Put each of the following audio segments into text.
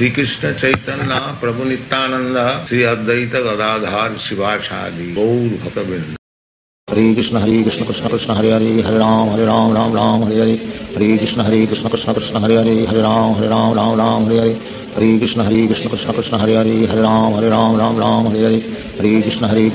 شری کشتہ پرندا شیواچار ہری کرام ہر رام رام رام ہری ہر ہر کرام ہری رام رام رام ہری ہر ہر کرم ہر رام رام رام ہری ہر ہر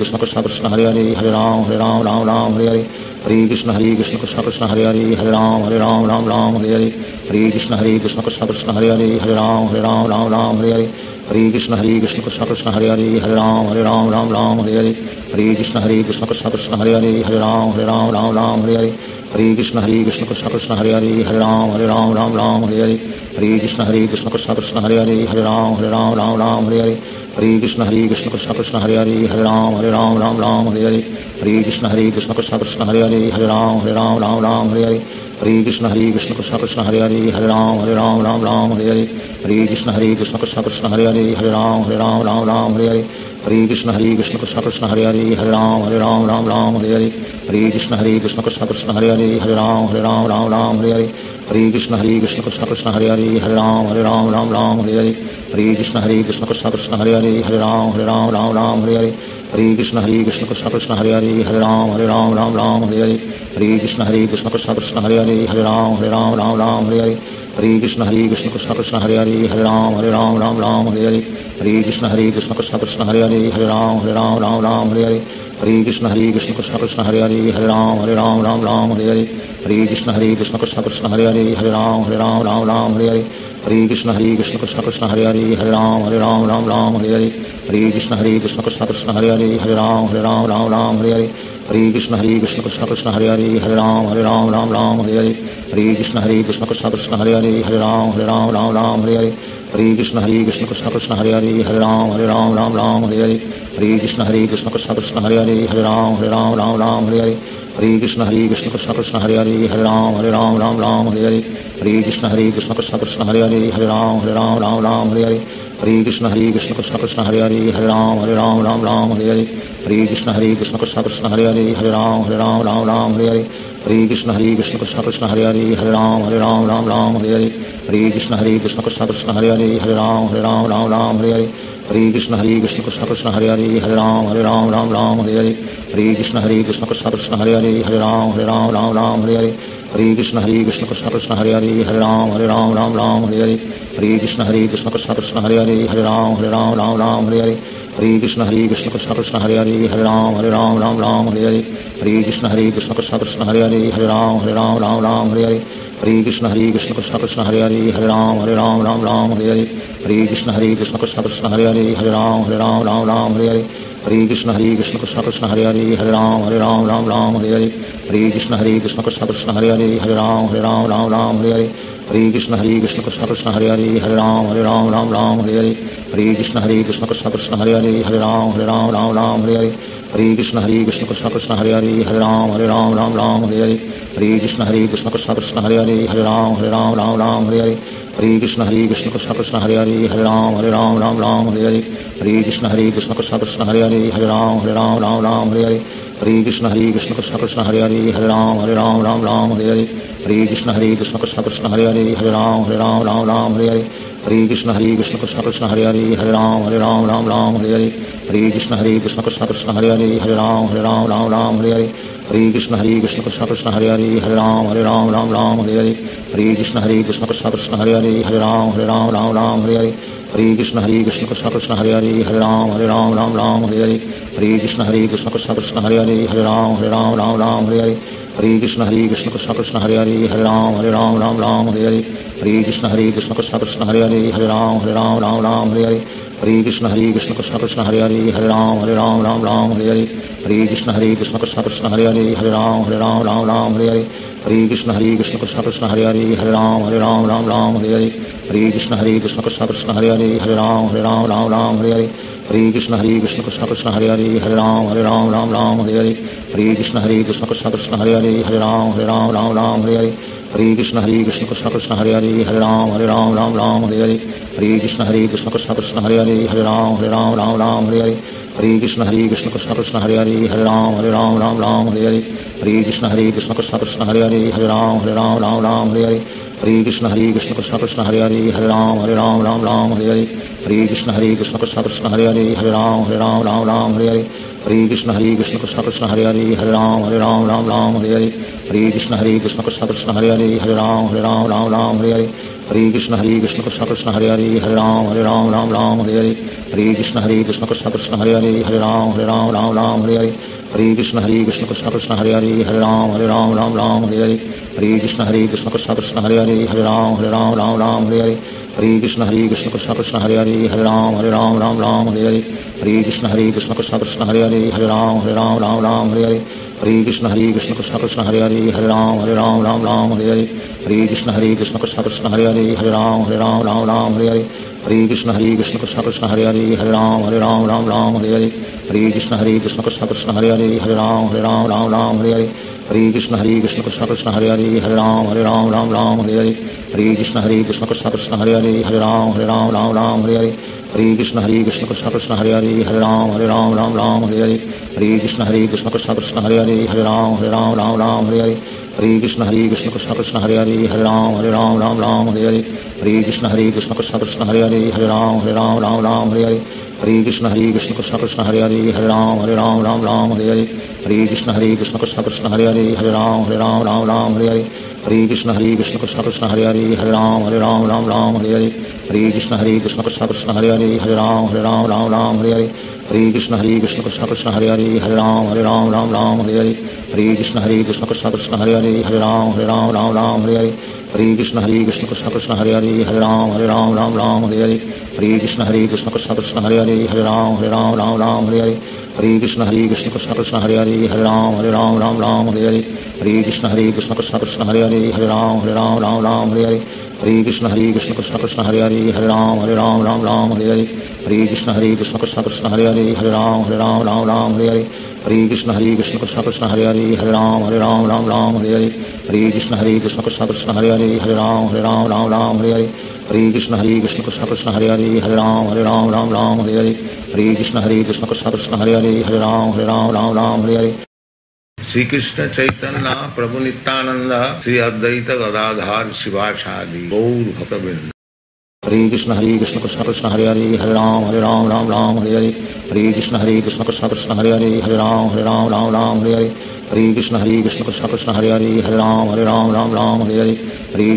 کرام ہر رام رام رام ہری ہری ہری کشن ہری کشن کشن کشن ہری ہری ہر رام ہر رام رام رام ہری ہری ہری کشن ہری کشن کشن کشن ہری ہری ہر رام ہر رام رام رام ہری ہری ہری کشن ہری کشن کشن کشن ہری ہری ہر رام ہر رام رام رام ہری ہری ہری کشن ہری کشن کشن کشن ہری ہری ہر رام ہر رام رام رام ہری ہری ہری کشن ہری کشن کشن کشن ہری ہری ہر رام ہر رام رام رام ہری ہری ہری کشن ہری کشن کشن کشن ہری ہری ہر رام ہر رام رام رام ہری ہری ہری کشن ہری کشن کشن کشن ہری ہری ہر رام ہر رام رام رام ہری ہری ہری کشن ہری کشن کشن کشن ہری ہری ہر رام ہر رام رام رام ہری ہری ہری کشن ہری کشن کشن کشن ہری ہری ہر رام ہر رام رام رام ہری ہری ہری کشن ہری کشن کشن کشن ہری ہری ہر رام ہر رام رام رام ہری ہری ہری کشن ہری کشن کشن کشن ہری ہری ہر رام ہر رام رام رام ہری ہری ہری کشن ہری کشن کشن کشن ہری ہری ہر رام ہر رام رام رام ہری ہری ہری کشن ہری کشن کشن کشن ہری ہری ہر رام ہر رام رام رام ہری ہری ہری کشن ہری کشن کشن کشن ہری ہری ہر رام ہر رام رام رام ہری ہری ہری کشن ہری کشن کشن کشن ہری ہری ہر رام ہر رام رام رام ہری ہری ہری کشن ہری کشن کشن کشن ہری ہری ہر رام ہر رام رام رام ہری ہری ہری کشن ہری کشن کشن کشن ہری ہری ہر رام ہر رام رام رام ہری ہری ہری کشن ہری کشن کشن کشن ہری ہری ہر رام ہر رام رام رام ہری ہری ہری کشن ہری کشن کشن کشن ہری ہری ہر رام ہر رام رام رام ہری ہری ہری کشن ہری کشن کشن کشن ہری ہری ہر رام ہر رام رام رام ہری ہری ہری کشن ہری کشن کشن کشن ہری ہری ہر رام ہر رام رام رام ہری ہری ہری کشن ہری کشن کشن کشن ہری ہری ہر رام ہر رام رام رام ہری ہری ہری کشن ہری کشن کشن کشن ہری ہری ہر رام ہر رام رام رام ہری ہری ہری کشن ہری کشن کشن کشن ہری ہری ہر رام ہر رام رام رام ہری ہری ہری کشن ہری کشن کشن کشن ہری ہری ہر رام ہر رام رام رام ہری ہری ہری کشن ہری کشن کشن کشن ہری ہری ہر رام ہر رام رام رام ہری ہری ہری کشن ہری کشن کشن کشن ہری ہری ہر رام ہر رام رام رام ہری ہری ہری کشن ہری کشن کشن کشن ہری ہری ہر رام ہر رام رام رام ہری ہری ہری کشن ہری کشن کشن کشن ہری ہری ہر رام ہر رام رام رام ہری ہری ہری کشن ہری کشن کشن کشن ہری ہری ہر رام ہر رام رام رام ہری ہری ہری کشن ہری کشن کشن کشن ہری ہری ہر رام ہر رام رام رام ہری ہری ہری کشن ہری کشن کشن کشن ہری ہری ہر رام ہر رام رام رام ہری ہری ہری کشن ہری کشن کشن کشن ہری ہری ہر رام ہر رام رام رام ہری ہری ہری کشن ہری کشن کشن کشن ہری ہری ہر رام ہر رام رام رام ہری ہری ہری کشن ہری کشن کشن کشن ہری ہری ہر رام ہر رام رام رام ہری ہری ہری کشن ہری کشن کشن کشن ہری ہری ہر رام ہر رام رام رام ہری ہری ہری کشن ہری کشن کشن کشن ہری ہری ہر رام ہر رام رام رام ہری ہری ہری کشن ہری کشن کشن کشن ہری ہری ہر رام ہر رام رام رام ہری ہری ہری کشن ہری کشن کشن کشن ہری ہری ہر رام ہر رام رام رام ہری ہری ہری کشن ہری کشن کشن کشن ہری ہری ہر رام ہر رام رام رام ہری ہری ہری کشن ہری کشن کشن کشن ہری ہری ہر رام ہر رام رام رام ہری ہری ہری کشن ہری کشن کشن کشن ہری ہری ہر رام ہر رام رام رام ہری ہری ہری کشن ہری کشن کشن کشن ہری ہری ہر رام ہر رام رام رام ہری ہری ہری کشن ہری کشن کشن کشن ہری ہری ہر رام ہر رام رام رام ہری ہری ہری کشن ہری کشن کشن کشن ہری ہری ہر رام ہر رام رام رام ہری ہری ہری کشن ہری کشن کشن کشن ہری ہری ہر رام ہر رام رام رام ہری ہری ہری کشن ہری کشن کشن کشن ہری ہری ہر رام ہر رام رام رام ہری ہری ہری کشن ہری کشن کشن کشن ہری ہری ہر رام ہر رام رام رام ہری ہری ہری کشن ہری کشن کشن کشن ہری ہری ہر رام ہر رام رام رام ہری ہری ہری کشن ہری کشن کشن کشن ہری ہری ہر رام ہر رام رام رام ہری ہری ہری کشن ہری کشن کشن کشن ہری ہری ہر رام ہر رام رام رام ہری ہری ہری کشن ہری کشن کشن کشن ہری ہری ہر رام ہر رام رام رام ہری ہری ہری کشن ہری کشن کشن کشن ہری ہری ہر رام ہر رام رام رام ہری ہری ہری کشن ہری کشن کشن کشن ہری ہری ہر رام ہر رام رام رام ہری ہری ہری کشن ہری کشن کشن کشن ہری ہری ہر رام ہر رام رام رام ہری ہری ہری کشن ہری کشن کشن کشن ہری ہری ہر رام ہر رام رام رام ہری ہری ہری کشن ہری کشن کشن کشن ہری ہری ہر رام ہر رام رام رام ہری ہری ہری کشن ہری کشن کشن کشن ہری ہری ہر رام ہر رام رام رام ہری ہری ہری کشن ہری کشن کشن کشن ہری ہری ہر رام ہر رام رام رام ہری ہری ہری کشن ہری کشن کشن کشن ہری ہری ہر رام ہر رام رام رام ہری ہری ہری کشن ہری کشن کشن کشن ہری ہری ہر رام ہر رام رام رام ہری ہری ہری کشن ہری کشن کشن کشن ہری ہری ہر رام ہر رام رام رام ہری ہری ہری کشن ہری کشن کشن کشن ہری ہری ہر رام ہر رام رام رام ہری ہری ہری کشن ہری کشن کشن کشن ہری ہری ہر رام ہر رام رام رام ہری ہری ہری کشن ہری کشن کشن کشن ہری ہری ہر رام ہر رام رام رام ہری ہری ہری کشن ہری کشن کشن کشن ہری ہری ہر رام ہر رام رام رام ہری ہری ہری کشن ہری کشن کشن کشن ہری ہری ہر رام ہر رام رام رام ہری ہری ہری کشن ہری کشن کشن کشن ہری ہری ہر رام ہر رام رام رام ہری ہری ہری کشن ہری کشن کشن کشن ہری ہری ہری رام ہری رام رام رام ہری ہری ہری کشن ہری کشن کشن کشن ہری ہری ہری رام ہری رام رام رام ہری ہری ہری کشن ہری کشن کشن کشن ہری ہری ہری رام ہری رام رام رام ہری ہری ہری کشن ہری کشن کشن کشن ہری ہری ہری رام ہری رام رام رام ہری ہری ہری کشن ہری کشن کشن کشن ہری ہری ہری رام ہری رام رام رام ہری ہری ہری کشن ہری کشن کشن کشن ہری ہری ہری رام ہری رام رام رام ہری ہری ہری کشن ہری کشن کشن کشن ہری ہری ہر رام ہر رام رام رام ہری ہری ہری کشن ہری کشن کشن کشن ہری ہری ہر رام ہر رام رام رام ہری ہری ہری کشن ہری کشن کشن کشن ہری ہری ہر رام ہر رام رام رام ہری ہری ہری کشن ہری کشن کشن کشن ہری ہری ہر رام ہر رام رام رام ہری ہری ہری کشن ہری کشن کشن کشن ہری ہری ہری رام ہری رام رام رام ہری ہری ہری کشن ہری کشن کشن کشن ہری ہری ہری رام ہری رام رام رام ہری ہری ہری کشن ہری کشن کشن کشن ہری ہری ہری رام ہری رام رام رام ہری ہری ہری کشن ہری کشن کشن کشن ہری ہری ہری رام ہری رام رام رام ہری ہری ہری کشن ہری کشن کشن کشن ہری ہری ہری رام ہری رام رام رام ہری ہری ہری کشن ہری کشن کشن کشن ہری ہری ہری رام ہری رام رام رام ہری ہری ہری کشن ہری کشن کشن کشن ہری ہری ہری رام ہری رام رام رام ہری ہری ہری کشن ہری کشن کشن کشن ہری ہری ہری رام ہری رام رام رام ہری ہری ہری کشن ہری کشن کشن کشن ہری ہری ہری رام ہری رام رام رام ہری ہری ہری کشن ہری کشن کشن کشن ہری ہری ہری رام ہری رام رام رام ہری ہری ہری کشن ہری کشن کشن کشن ہری ہری ہری رام ہری رام رام رام ہری ہری ہری کشن ہری کشن کشن کشن ہری ہری ہری رام ہری رام رام رام ہری ہری ہری کشن ہری کشن کشن کشن ہری ہری ہری رام ہری رام رام رام ہری ہری ہری کشن ہری کشن کشن کشن ہری ہری ہری رام ہری رام رام رام ہری ہری ہری کشن ہری کشن کشن کشن ہری ہری ہری رام ہری رام رام رام ہری ہری ہری کشن ہری کشن کشن کشن ہری ہری ہری رام ہری رام رام رام ہری ہری ہری کشن ہری کشن کشن کشن ہری ہری ہری رام ہری رام رام رام ہری ہری ہری کشن ہری کشن کشن کشن ہری ہری ہری رام ہری رام رام رام ہری ہری ہری کشن ہری کشن کشن کشن ہری ہری ہری رام ہری رام رام رام ہری ہری ہری کشن ہری کشن کشن کشن ہری ہری ہری رام ہری رام رام رام ہری ہری ہری کشن ہری کشن کشن کشن ہری ہری ہری رام ہری رام رام رام ہری ہری ہری کشن ہری کشن کشن کشن ہری ہری ہری رام ہری رام رام رام ہری ہری ہری کشن ہری کشن کشن کشن ہری ہری ہری رام ہری رام رام رام ہری ہری ہری کشن ہری کشن کشن کشن ہری ہری ہری رام ہری رام رام رام ہری ہری ہری کشن ہری کشن کشن کشن ہری ہری ہری رام ہری رام رام رام ہری ہری ہری کشن ہری کشن کشن کشن ہری ہری ہری رام ہری رام رام رام ہری ہری شریقشت ہری کرام ہر رام رام رام ہری ہری ہری کرام ہر رام رام رام ہری ہری ہری کرام ہر رام رام رام ہری ہری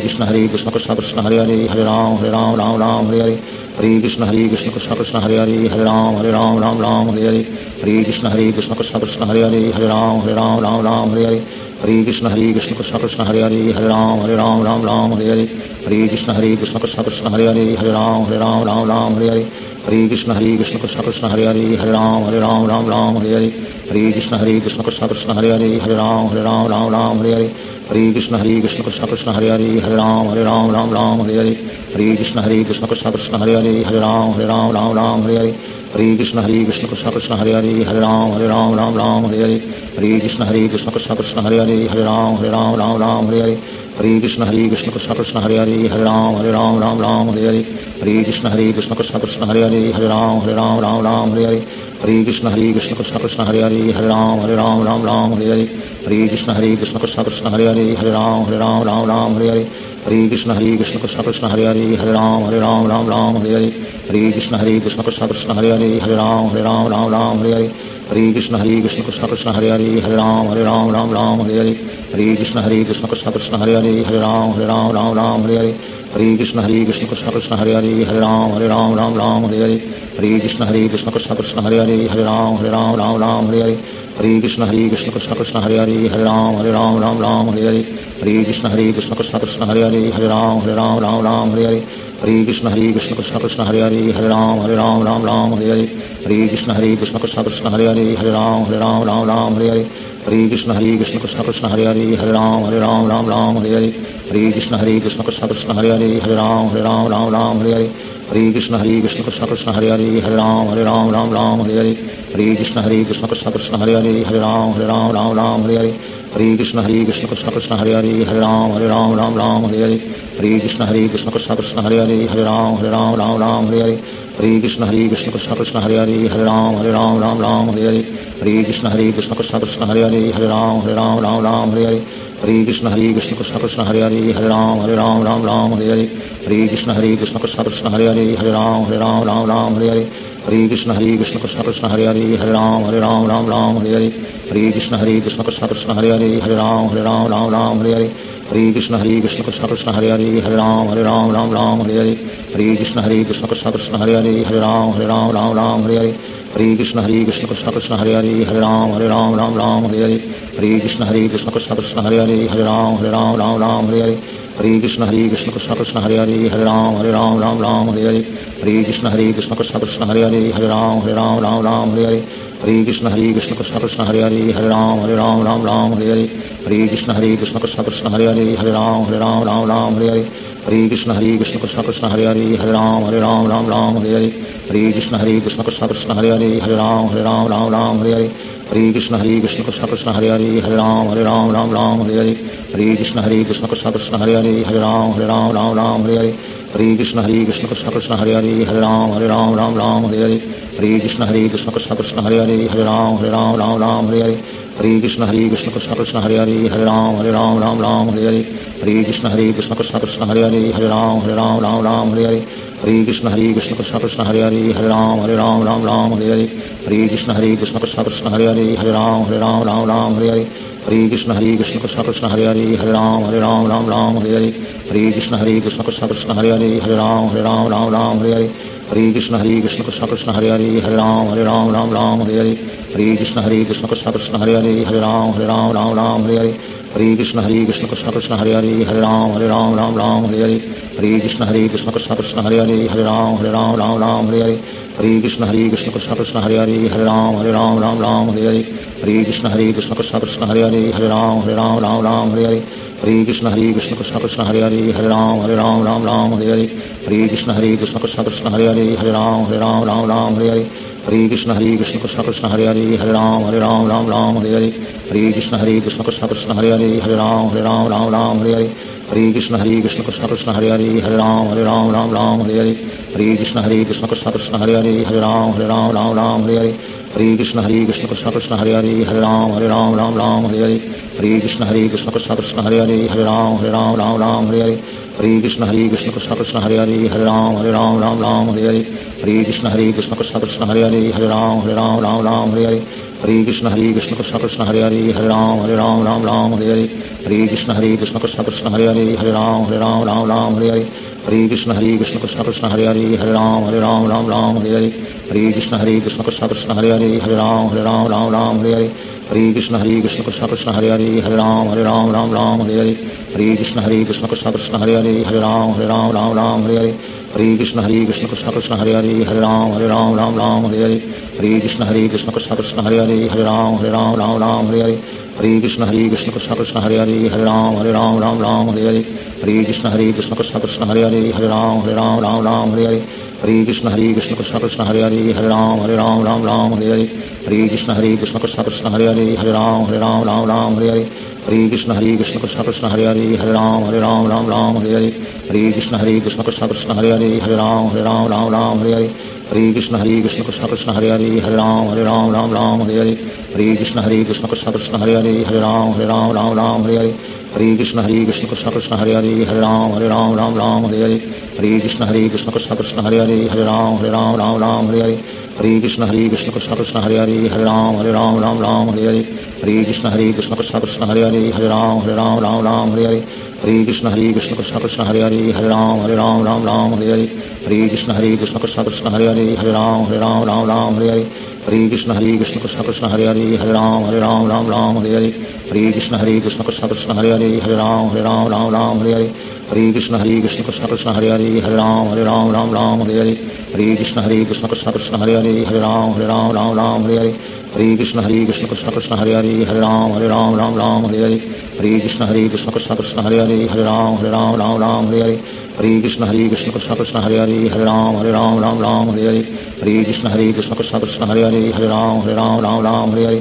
ہر کرام ہر رام رام رام ہری ہری ہری کشن ہری کشن کشن کشن ہری ہری ہری رام ہری رام رام رام ہری ہری ہری کشن ہری کشن کشن کشن ہری ہری ہری رام ہری رام رام رام ہری ہری ہری کشن ہری کشن کشن کشن ہری ہری ہری رام ہری رام رام رام ہری ہری ہری کشن ہری کشن کشن کشن ہری ہری ہری رام ہری رام رام رام ہری ہری ہری کشن ہری کشن کشن کشن ہری ہری ہری رام ہری رام رام رام ہری ہری ہری کشن ہری کشن کشن کشن ہری ہری ہری رام ہری رام رام رام ہری ہری ہری کشن ہری کشن کشن کشن ہری ہری ہری رام ہری رام رام رام ہری ہری ہری کشن ہری کشن کشن کشن ہری ہری ہری رام ہری رام رام رام ہری ہری ہری کشن ہری کشن کشن کشن ہری ہری ہری رام ہری رام رام رام ہری ہری ہری کشن ہری کشن کشن کشن ہری ہری ہری رام ہری رام رام رام ہری ہری ہری کشن ہری کشن کشن کشن ہری ہری ہری رام ہری رام رام رام ہری ہری ہری کشن ہری کشن کشن کشن ہری ہری ہری رام ہری رام رام رام ہری ہری ہری کشن ہری کشن کشن کشن ہری ہری ہری رام ہری رام رام رام ہری ہری ہری کشن ہری کشن کشن کشن ہری ہری ہری رام ہری رام رام رام ہری ہری ہری کشن ہری کشن کشن کشن ہری ہری ہری رام ہری رام رام رام ہری ہری ہری کشن ہری کشن کشن کشن ہری ہری ہری رام ہری رام رام رام ہری ہری ہری کشن ہری کشن کشن کشن ہری ہری ہری رام ہری رام رام رام ہری ہری ہری کشن ہری کشن کشن کشن ہری ہری ہری رام ہری رام رام رام ہری ہری ہری کشن ہری کشن کشن کشن ہری ہری ہری رام ہری رام رام رام ہری ہری ہری کشن ہری کشن کشن کشن ہری ہری ہری رام ہری رام رام رام ہری ہری ہری کشن ہری کشن کشن کشن ہری ہری ہری رام ہری رام رام رام ہری ہری ہری کشن ہری کشن کشن کشن ہری ہری ہری رام ہری رام رام رام ہری ہری ہری کشن ہری کشن کشن کشن ہری ہری ہری رام ہری رام رام رام ہری ہری ہری کشن ہری کشن کشن کشن ہری ہری ہری رام ہری رام رام رام ہری ہری ہری کشن ہری کشن کشن کشن ہری ہری ہری رام ہری رام رام رام ہری ہری ہری کشن ہری کشن کشن کشن ہری ہری ہری رام ہری رام رام رام ہری ہری ہری کشن ہری کشن کشن کشن ہری ہری ہری رام ہری رام رام رام ہری ہری ہری کشن ہری کشن کشن کشن ہری ہری ہری رام ہری رام رام رام ہری ہری ہری کشن ہری کشن کشن کشن ہری ہری ہری رام ہری رام رام رام ہری ہری ہری کشن ہری کشن کشن کشن ہری ہری ہری رام ہری رام رام رام ہری ہری ہری کشن ہری کشن کشن کشن ہری ہری ہری رام ہری رام رام رام ہری ہری ہری کشن ہری کشن کشن کشن ہری ہری ہری رام ہری رام رام رام ہری ہری ہری کشن ہری کشن کشن کشن ہری ہری ہری رام ہری رام رام رام ہری ہری ہری کشن ہری کشن کشن کشن ہری ہری ہری رام ہری رام رام رام ہری ہری ہری کشن ہری کشن کشن کشن ہری ہری ہری رام ہری رام رام رام ہری ہری ہری کشن ہری کشن کشن کشن ہری ہری ہری رام ہری رام رام رام ہری ہری ہری کشن ہری کشن کشن کشن ہری ہری ہری رام ہری رام رام رام ہری ہری ہری کشن ہری کشن کشن کشن ہری ہری ہری رام ہری رام رام رام ہری ہری ہری کشن ہری کشن کشن کشن ہری ہری ہری رام ہری رام رام رام ہری ہری ہری کشن ہری کشن کشن کشن ہری ہری ہری رام ہری رام رام رام ہری ہری ہری کشن ہری کشن کشن کشن ہری ہری ہری رام ہری رام رام رام ہری ہری ہری کشن ہری کشن کشن کشن ہری ہری ہری رام ہری رام رام رام ہری ہری ہری کشن ہری کشن کشن کشن ہری ہری ہری رام ہری رام رام رام ہری ہری ہری کشن ہری کشن کشن کشن ہری ہری ہری رام ہری رام رام رام ہری ہری ہری کشن ہری کشن کشن کشن ہری ہری ہری رام ہری رام رام رام ہری ہری ہری کشن ہری کشن کشن کشن ہری ہری ہری رام ہری رام رام رام ہری ہری ہری کشن ہری کشن کشن کشن ہری ہری ہری رام ہری رام رام رام ہری ہری ہری کشن ہری کشن کشن کشن ہری ہری ہری رام ہری رام رام رام ہری ہری ہری کشن ہری کشن کشن کشن ہری ہری ہری رام ہری رام رام رام ہری ہری ہری کشن ہری کشن کشن کشن ہری ہری ہری رام ہری رام رام رام ہری ہری ہری کشن ہری کشن کشن کشن ہری ہری ہری رام ہری رام رام رام ہری ہری ہری کشن ہری کشن کشن کشن ہری ہری ہری رام ہری رام رام رام ہری ہری ہری کشن ہری کشن کشن کشن ہری ہری ہری رام ہری رام رام رام ہری ہری ہری کشن ہری کشن کشن کشن ہری ہری ہری رام ہری رام رام رام ہری ہری ہری کشن ہری کشن کشن کشن ہری ہری ہری رام ہری رام رام رام ہری ہری ہری کشن ہری کشن کشن کشن ہری ہری ہری رام ہری رام رام رام ہری ہری ہری کشن ہری کشن کشن کشن ہری ہری ہری رام ہری رام رام رام ہری ہری ہری کشن ہری کشن کشن کشن ہری ہری ہری رام ہری رام رام رام ہری ہری ہری کشن ہری کشن کشن کشن ہری ہری ہری رام ہری رام رام رام ہری ہری ہری کشن ہری کشن کشن کشن ہری ہری ہری رام ہری رام رام رام ہری ہری ہری کشن ہری کشن کشن کشن ہری ہری ہری رام ہری رام رام رام ہری ہری ہری کشن ہری کشن کشن کشن ہری ہری ہری رام ہری رام رام رام ہری ہری ہری کشن ہری کشن کشن کشن ہری ہری ہری رام ہری رام رام رام ہری ہری ہری کشن ہری کشن کشن کشن ہری ہری ہری رام ہری رام رام رام ہری ہری ہری کشن ہری کشن کشن کشن ہری ہری ہری رام ہری رام رام رام ہری ہری ہری کشن ہری کشن کشن کشن ہری ہری ہری رام ہری رام رام رام ہری ہری ہری کشن ہری کشن کشن کشن ہری ہری ہری رام ہری رام رام رام ہری ہری ہری کشن ہری کشن کشن کشن ہری ہری ہری رام ہری رام رام رام ہری ہری ہری کشن ہری کشن کشن کشن ہری ہری ہری رام ہری رام رام رام ہری ہری ہری کشن ہری کشن کشن کشن ہری ہری ہری رام ہری رام رام رام ہری ہری ہری کشن ہری کشن کشن کشن ہری ہری ہری رام ہری رام رام رام ہری ہری ہری کشن ہری کشن کشن کشن ہری ہری ہری رام ہری رام رام رام ہری ہری ہری کشن ہری کشن کشن کشن ہری ہری ہری رام ہری رام رام رام ہری ہری ہری کشن ہری کشن کشن کشن ہری ہری ہری رام ہری رام رام رام ہری ہری ہری کشن ہری کشن کشن کشن ہری ہری ہری رام ہری رام رام رام ہری ہری ہری کشن ہری کشن کشن کشن ہری ہری ہری رام ہری رام رام رام ہری ہری ہری کشن ہری کشن کشن کشن ہری ہری ہری رام ہری رام رام رام ہری ہری ہری کشن ہری کشن کشن کشن ہری ہری ہری رام ہری رام رام رام ہری ہری ہری کشن ہری کشن کشن کشن ہری ہری ہری رام ہری رام رام رام ہری ہری ہری کشن ہری کشن کشن کشن ہری ہری ہری رام ہری رام رام رام ہری ہری ہری کشن ہری کشن کشن کشن ہری ہری ہری رام ہری رام رام رام ہری ہری ہری کشن ہری کشن کشن کشن ہری ہری ہری رام ہری رام رام رام ہری ہری ہری کشن ہری کشن کشن کشن ہری ہری ہری رام ہری رام رام رام ہری ہری ہری کشن ہری کشن کشن کشن ہری ہری ہری رام ہری رام رام رام ہری ہری ہری کشن ہری کشن کشن کشن ہری ہری ہری رام ہری رام رام رام ہری ہری ہری کشن ہری کشن کشن کشن ہری ہری ہری رام ہری رام رام رام ہری ہری ہری کشن ہری کشن کشن کشن ہری ہری ہری رام ہری رام رام رام ہری ہری ہری کشن ہری کشن کشن کشن ہری ہری ہری رام ہری رام رام رام ہری ہری ہری کشن ہری کشن کشن کشن ہری ہری ہری رام ہری رام رام رام ہری ہری ہری کشن ہری کشن کشن کشن ہری ہری ہری رام ہری رام رام رام ہری ہری ہری کشن ہری کشن کشن کشن ہری ہری ہری رام ہری رام رام رام ہری ہری ہری کشن ہری کشن کشن کشن ہری ہری ہری رام ہری رام رام رام ہری ہری ہری کشن ہری کشن کشن کشن ہری ہری ہری رام ہری رام رام رام ہری ہری ہری کشن ہری کشن کشن کشن ہری ہری ہری رام ہری رام رام رام ہری ہری ہری کشن ہری کشن کشن کشن ہری ہری ہری رام ہری رام رام رام ہری ہری ہری کشن ہری کشن کشن کشن ہری ہری ہری رام ہری رام رام رام ہری ہری ہری کشن ہری کشن کشن کشن ہری ہری ہری رام ہری رام رام رام ہری ہری ہری کشن ہری کشن کشن کشن ہری ہری ہری رام ہری رام رام رام ہری ہری ہری کشن ہری کشن کشن کشن ہری ہری ہری رام ہری رام رام رام ہری ہری ہری کشن ہری کشن کشن کشن ہری ہری ہری رام ہری رام رام رام ہری ہری ہری کشن ہری کشن کشن کشن ہری ہری ہری رام ہری رام رام رام ہری ہری ہری کشن ہری کشن کشن کشن ہری ہری ہری رام ہری رام رام رام ہری ہری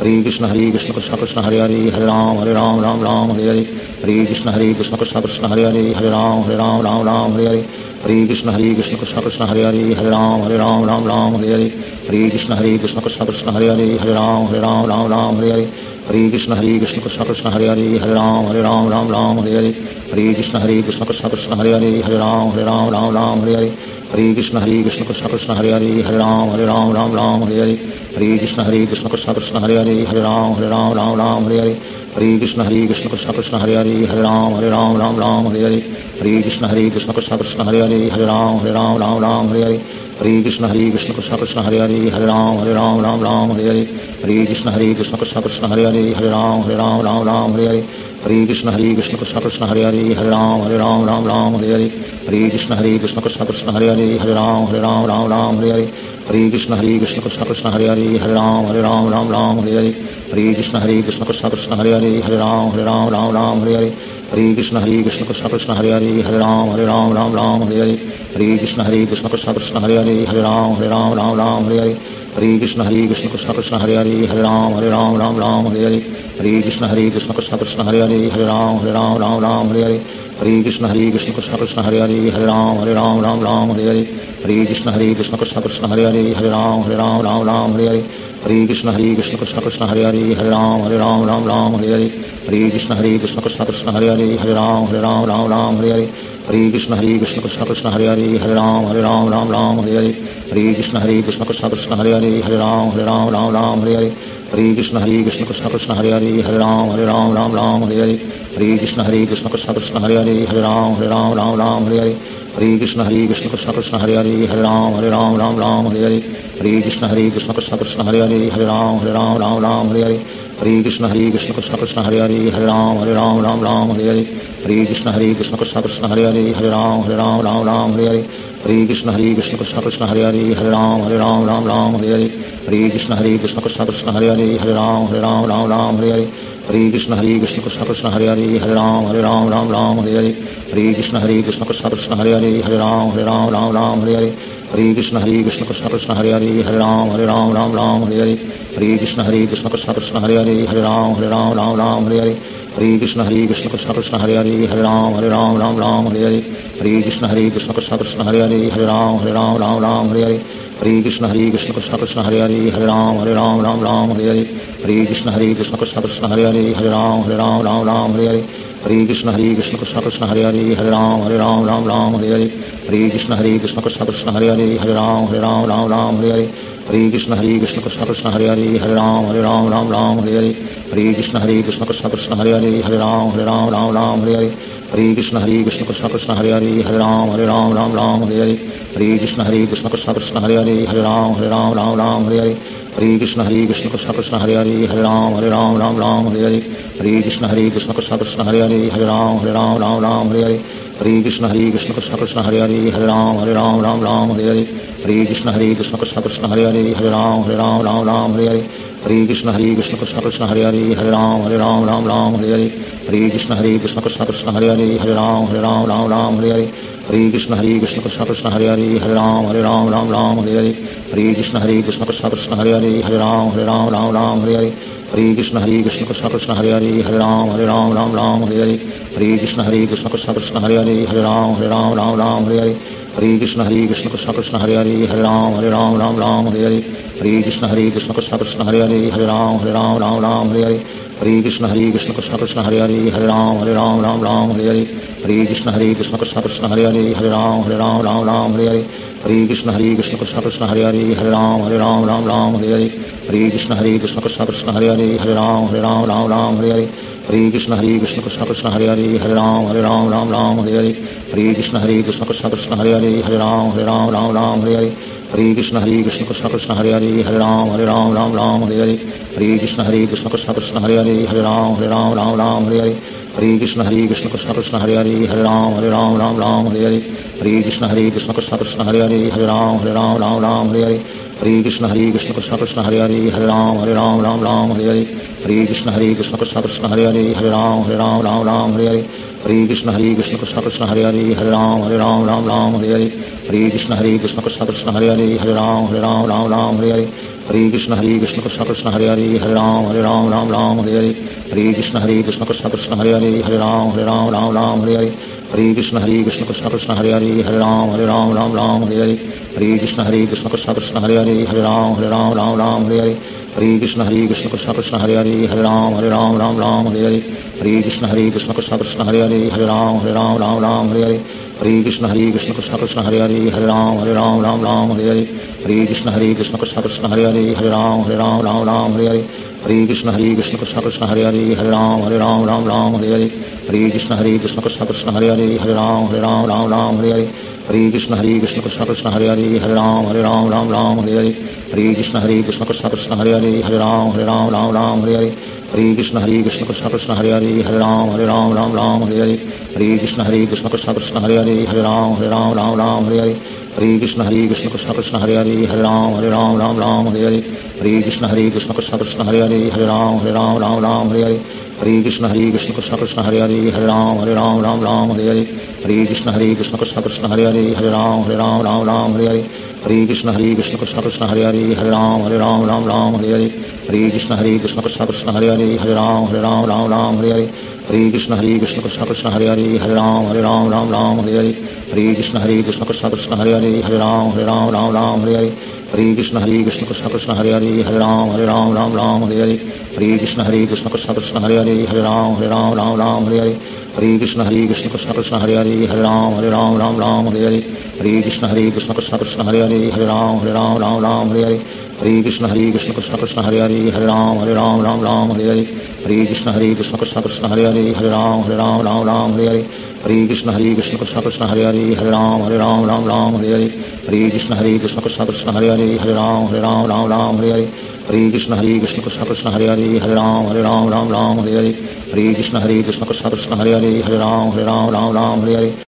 ہری کشن ہری کشن کشن کشن ہری ہری ہر رام ہر رام رام رام ہری ہری ہری کشن ہری کشن کشن کشن ہری ہری ہر رام ہر رام رام رام ہری ہری ہری کشن ہری کشن کشن کشن ہری ہری ہر رام ہر رام رام رام ہری ہری ہری کشن ہری کشن کشن کشن ہری ہری ہر رام ہر رام رام رام ہری ہری ہری کشن ہری کشن کشن کشن ہری ہری ہر رام ہر رام رام رام ہری ہری ہری کشن ہری کشن کشن کشن ہری ہری ہر رام ہر رام رام رام ہری ہری ہری کشن ہری کشن کشن کشن ہری ہری ہر رام ہر رام رام رام ہری ہری ہری کشن ہری کشن کشن کشن ہری ہری ہر رام ہر رام رام رام ہری ہری ہری کشن ہری کشن کشن کشن ہری ہری ہر رام ہر رام رام رام ہری ہری ہری کشن ہری کشن کشن کشن ہری ہری ہر رام ہر رام رام رام ہری ہری ہری کشن ہری کشن کشن کشن ہری ہری ہر رام ہر رام رام رام ہری ہری ہری کشن ہری کشن کشن کشن ہری ہری ہر رام ہر رام رام رام ہری ہری ہری کشن ہری کشن کشن کشن ہری ہری ہر رام ہر رام رام رام ہری ہری ہری کشن ہری کشن کشن کشن ہری ہری ہر رام ہر رام رام رام ہری ہری ہری کشن ہری کشن کشن کشن ہری ہری ہر رام ہر رام رام رام ہری ہری ہری کشن ہری کشن کشن کشن ہری ہری ہر رام ہر رام رام رام ہری ہری ہری کشن ہری کشن کشن کشن ہری ہری ہر رام ہر رام رام رام ہری ہری ہری کشن ہری کشن کشن کشن ہری ہری ہر رام ہر رام رام رام ہری ہری ہری کشن ہری کشن کشن کشن ہری ہری ہر رام ہر رام رام رام ہری ہری ہری کشن ہری کشن کشن کشن ہری ہری ہر رام ہر رام رام رام ہری ہری ہری کشن ہری کشن کشن کشن ہری ہری ہر رام ہر رام رام رام ہری ہری ہری کشن ہری کشن کشن کشن ہری ہری ہر رام ہر رام رام رام ہری ہری ہری کشن ہری کشن کشن کشن ہری ہری ہر رام ہر رام رام رام ہری ہری ہری کشن ہری کشن کشن کشن ہری ہری ہر رام ہر رام رام رام ہری ہری ہری کشن ہری کشن کشن کشن ہری ہری ہر رام ہر رام رام رام ہری ہری ہری کشن ہری کشن کشن کشن ہری ہری ہر رام ہر رام رام رام ہری ہری ہری کشن ہری کشن کشن کشن ہری ہری ہر رام ہر رام رام رام ہری ہری ہری کشن ہری کشن کشن کشن ہری ہری ہر رام ہر رام رام رام ہری ہری ہری کشن ہری کشن کشن کشن ہری ہری ہر رام ہر رام رام رام ہری ہری ہری کشن ہری کشن کشن کشن ہری ہری ہر رام ہر رام رام رام ہری ہری ہری کشن ہری کشن کشن کشن ہری ہری ہر رام ہر رام رام رام ہری ہری ہری کشن ہری کشن کشن کشن ہری ہری ہر رام ہر رام رام رام ہری ہری ہری کشن ہری کشن کشن کشن ہری ہری ہر رام ہر رام رام رام ہری ہری ہری کشن ہری کشن کشن کشن ہری ہری ہر رام ہر رام رام رام ہری ہری ہری کشن ہری کشن کشن کشن ہری ہری ہر رام ہر رام رام رام ہری ہری ہری کشن ہری کشن کشن کشن ہری ہری ہر رام ہر رام رام رام ہری ہری ہری کشن ہری کشن کشن کشن ہری ہری ہر رام ہر رام رام رام ہری ہری ہری کشن ہری کشن کشن کشن ہری ہری ہر رام ہر رام رام رام ہری ہری ہری کشن ہری کشن کشن کشن ہری ہری ہر رام ہر رام رام رام ہری ہری ہری کشن ہری کشن کشن کشن ہری ہری ہر رام ہر رام رام رام ہری ہری ہری کشن ہری کشن کشن کشن ہری ہری ہر رام ہر رام رام رام ہری ہری ہری کشن ہری کشن کشن کشن ہری ہری ہر رام ہر رام رام رام ہری ہری ہری کشن ہری کشن کشن کشن ہری ہری ہر رام ہر رام رام رام ہری ہری ہری کشن ہری کشن کشن کشن ہری ہری ہر رام ہر رام رام رام ہری ہری ہری کشن ہری کشن کشن کشن ہری ہری ہر رام ہر رام رام رام ہری ہری ہری کشن ہری کشن کشن کشن ہری ہری ہر رام ہر رام رام رام ہری ہری ہری کشن ہری کشن کشن کشن ہری ہری ہر رام ہر رام رام رام ہری ہری ہری کشن ہری کشن کشن کشن ہری ہری ہر رام ہر رام رام رام ہری ہری ہری کشن ہری کشن کشن کشن ہری ہری ہر رام ہر رام رام رام ہری ہری ہری کشن ہری کشن کشن کشن ہری ہری ہر رام ہر رام رام رام ہری ہری ہری کشن ہری کشن کشن کشن ہری ہری ہر رام ہر رام رام رام ہری ہری ہری کشن ہری کشن کشن کشن ہری ہری ہر رام ہر رام رام رام ہری ہری ہری کشن ہری کشن کشن کشن ہری ہری ہر رام ہر رام رام رام ہری ہری ہری کشن ہری کشن کشن کشن ہری ہری ہر رام ہر رام رام رام ہری ہری ہری کشن ہری کشن کشن کشن ہری ہری ہر رام ہر رام رام رام ہری ہری ہری کشن ہری کشن کشن کشن ہری ہری ہر رام ہر رام رام رام ہری ہری ہری کشن ہری کشن کشن کشن ہری ہری ہر رام ہر رام رام رام ہری ہری ہری کشن ہری کشن کشن کشن ہری ہری ہر رام ہر رام رام رام ہری ہری ہری کشن ہری کشن کشن کشن ہری ہری ہر رام ہر رام رام رام ہری ہری ہری کشن ہری کشن کشن کشن ہری ہری ہر رام ہر رام رام رام ہری ہری ہری کشن ہری کشن کشن کشن ہری ہری ہر رام ہر رام رام رام ہری ہری ہری کشن ہری کشن کشن کشن ہری ہری ہر رام ہر رام رام رام ہری ہری ہری کشن ہری کشن کشن کشن ہری ہری ہر رام ہر رام رام رام ہری ہری ہری کشن ہری کشن کشن کشن ہری ہری ہر رام ہر رام رام رام ہری ہری ہری کشن ہری کشن کشن کشن ہری ہری ہر رام ہر رام رام رام ہری ہری ہری کشن ہری کشن کشن کشن ہری ہری ہر رام ہر رام رام رام ہری ہری ہری کشن ہری کشن کشن کشن ہری ہری ہر رام ہر رام رام رام ہری ہری ہری کشن ہری کشن کشن کشن ہری ہری ہر رام ہر رام رام رام ہری ہری ہری کشن ہری کشن کشن کشن ہری ہری ہر رام ہر رام رام رام ہری ہری ہری کشن ہری کشن کشن کشن ہری ہری ہر رام ہر رام رام رام ہری ہری ہری کشن ہری کشن کشن کشن ہری ہری ہر رام ہر رام رام رام ہری ہری ہری کشن ہری کشن کشن کشن ہری ہری ہر رام ہر رام رام رام ہری ہری ہری کشن ہری کشن کشن کشن ہری ہری ہر رام ہر رام رام رام ہری ہری ہری کشن ہری کشن کشن کشن ہری ہری ہر رام ہر رام رام رام ہری ہری ہری کشن ہری کشن کشن کشن ہری ہری ہر رام ہر رام رام رام ہری ہری ہری کشن ہری کشن کشن کشن ہری ہری ہر رام ہر رام رام رام ہری ہری ہری کشن ہری کشن کشن کشن ہری ہری ہر رام ہر رام رام رام ہری ہری ہری کشن ہری کشن کشن کشن ہری ہری ہر رام ہر رام رام رام ہری ہری ہری کشن ہری کشن کشن کشن ہری ہری ہر رام ہر رام رام رام ہری ہری ہری کشن ہری کشن کشن کشن ہری ہری ہر رام ہر رام رام رام ہری ہری ہری کشن ہری کشن کشن کشن ہری ہری ہر رام ہر رام رام رام ہری ہری ہری کشن ہری کشن کشن کشن ہری ہری ہر رام ہر رام رام رام ہری ہری ہری کشن ہری کشن کشن کشن ہری ہری ہر رام ہر رام رام رام ہری ہری ہری کشن ہری کشن کشن کشن ہری ہری ہر رام ہر رام رام رام ہری ہری ہری کشن ہری کشن کشن کشن ہری ہری ہر رام ہر رام رام رام ہری ہری ہری کشن ہری کشن کشن کشن ہری ہری ہر رام ہر رام رام رام ہری ہری ہری کشن ہری کشن کشن کشن ہری ہری ہر رام ہر رام رام رام ہری ہری ہری کشن ہری کشن کشن کشن ہری ہری ہر رام ہر رام رام رام ہری ہری ہری کشن ہری کشن کشن کشن ہری ہری ہر رام ہر رام رام رام ہری ہری ہری کشن ہری کشن کشن کشن ہری ہری ہر رام ہر رام رام رام ہری ہری ہری کشن ہری کشن کشن کشن ہری ہری ہر رام ہر رام رام رام ہری ہری ہری کشن ہری کشن کشن کشن ہری ہری ہر رام ہر رام رام رام ہری ہری ہری کشن ہری کشن کشن کشن، ہری ہری ہر رام ہر رام رام رام، ہری ہری۔ ہری کشن ہری کشن کشن کشن، ہری ہری ہر رام ہر رام رام رام، ہری ہری۔ ہری کشن ہری کشن کشن کشن، ہری ہری ہر رام ہر رام رام رام، ہری ہری۔ ہری کشن ہری کشن کشن کشن، ہری ہری ہر رام ہر رام رام رام، ہری ہری۔ ہری کشن ہری کشن کشن کشن ہری ہری ہر رام ہر رام رام رام ہری ہری ہری کشن ہری کشن کشن کشن ہری ہری ہر رام ہر رام رام رام ہری ہری ہری کشن ہری کشن کشن کشن ہری ہری ہر رام ہر رام رام رام ہری ہری ہری کشن ہری کشن کشن کشن ہری ہری ہر رام ہر رام رام رام ہری ہری ہری کشن ہری کشن کشن کشن ہری ہری ہر رام ہر رام رام رام ہری ہری ہری کشن ہری کشن کشن کشن ہری ہری ہر رام ہر رام رام رام ہری ہری ہری کشن ہری کشن کشن کشن ہری ہری ہر رام ہر رام رام رام ہری ہری ہری کشن ہری کشن کشن کشن ہری ہری ہر رام ہر رام رام رام ہری ہری ہری کشن ہری کشن کشن کشن ہری ہری ہر رام ہر رام رام رام ہری ہری ہری کشن ہری کشن کشن کشن ہری ہری ہر رام ہر رام رام رام ہری ہری شری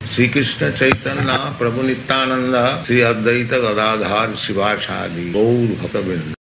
శ్రీకృష్ణ చైతన్య ప్రభు నిత్యానంద శ్రీ అద్వైత గదాధార్ శివాచాది గౌర్ భక్తబింద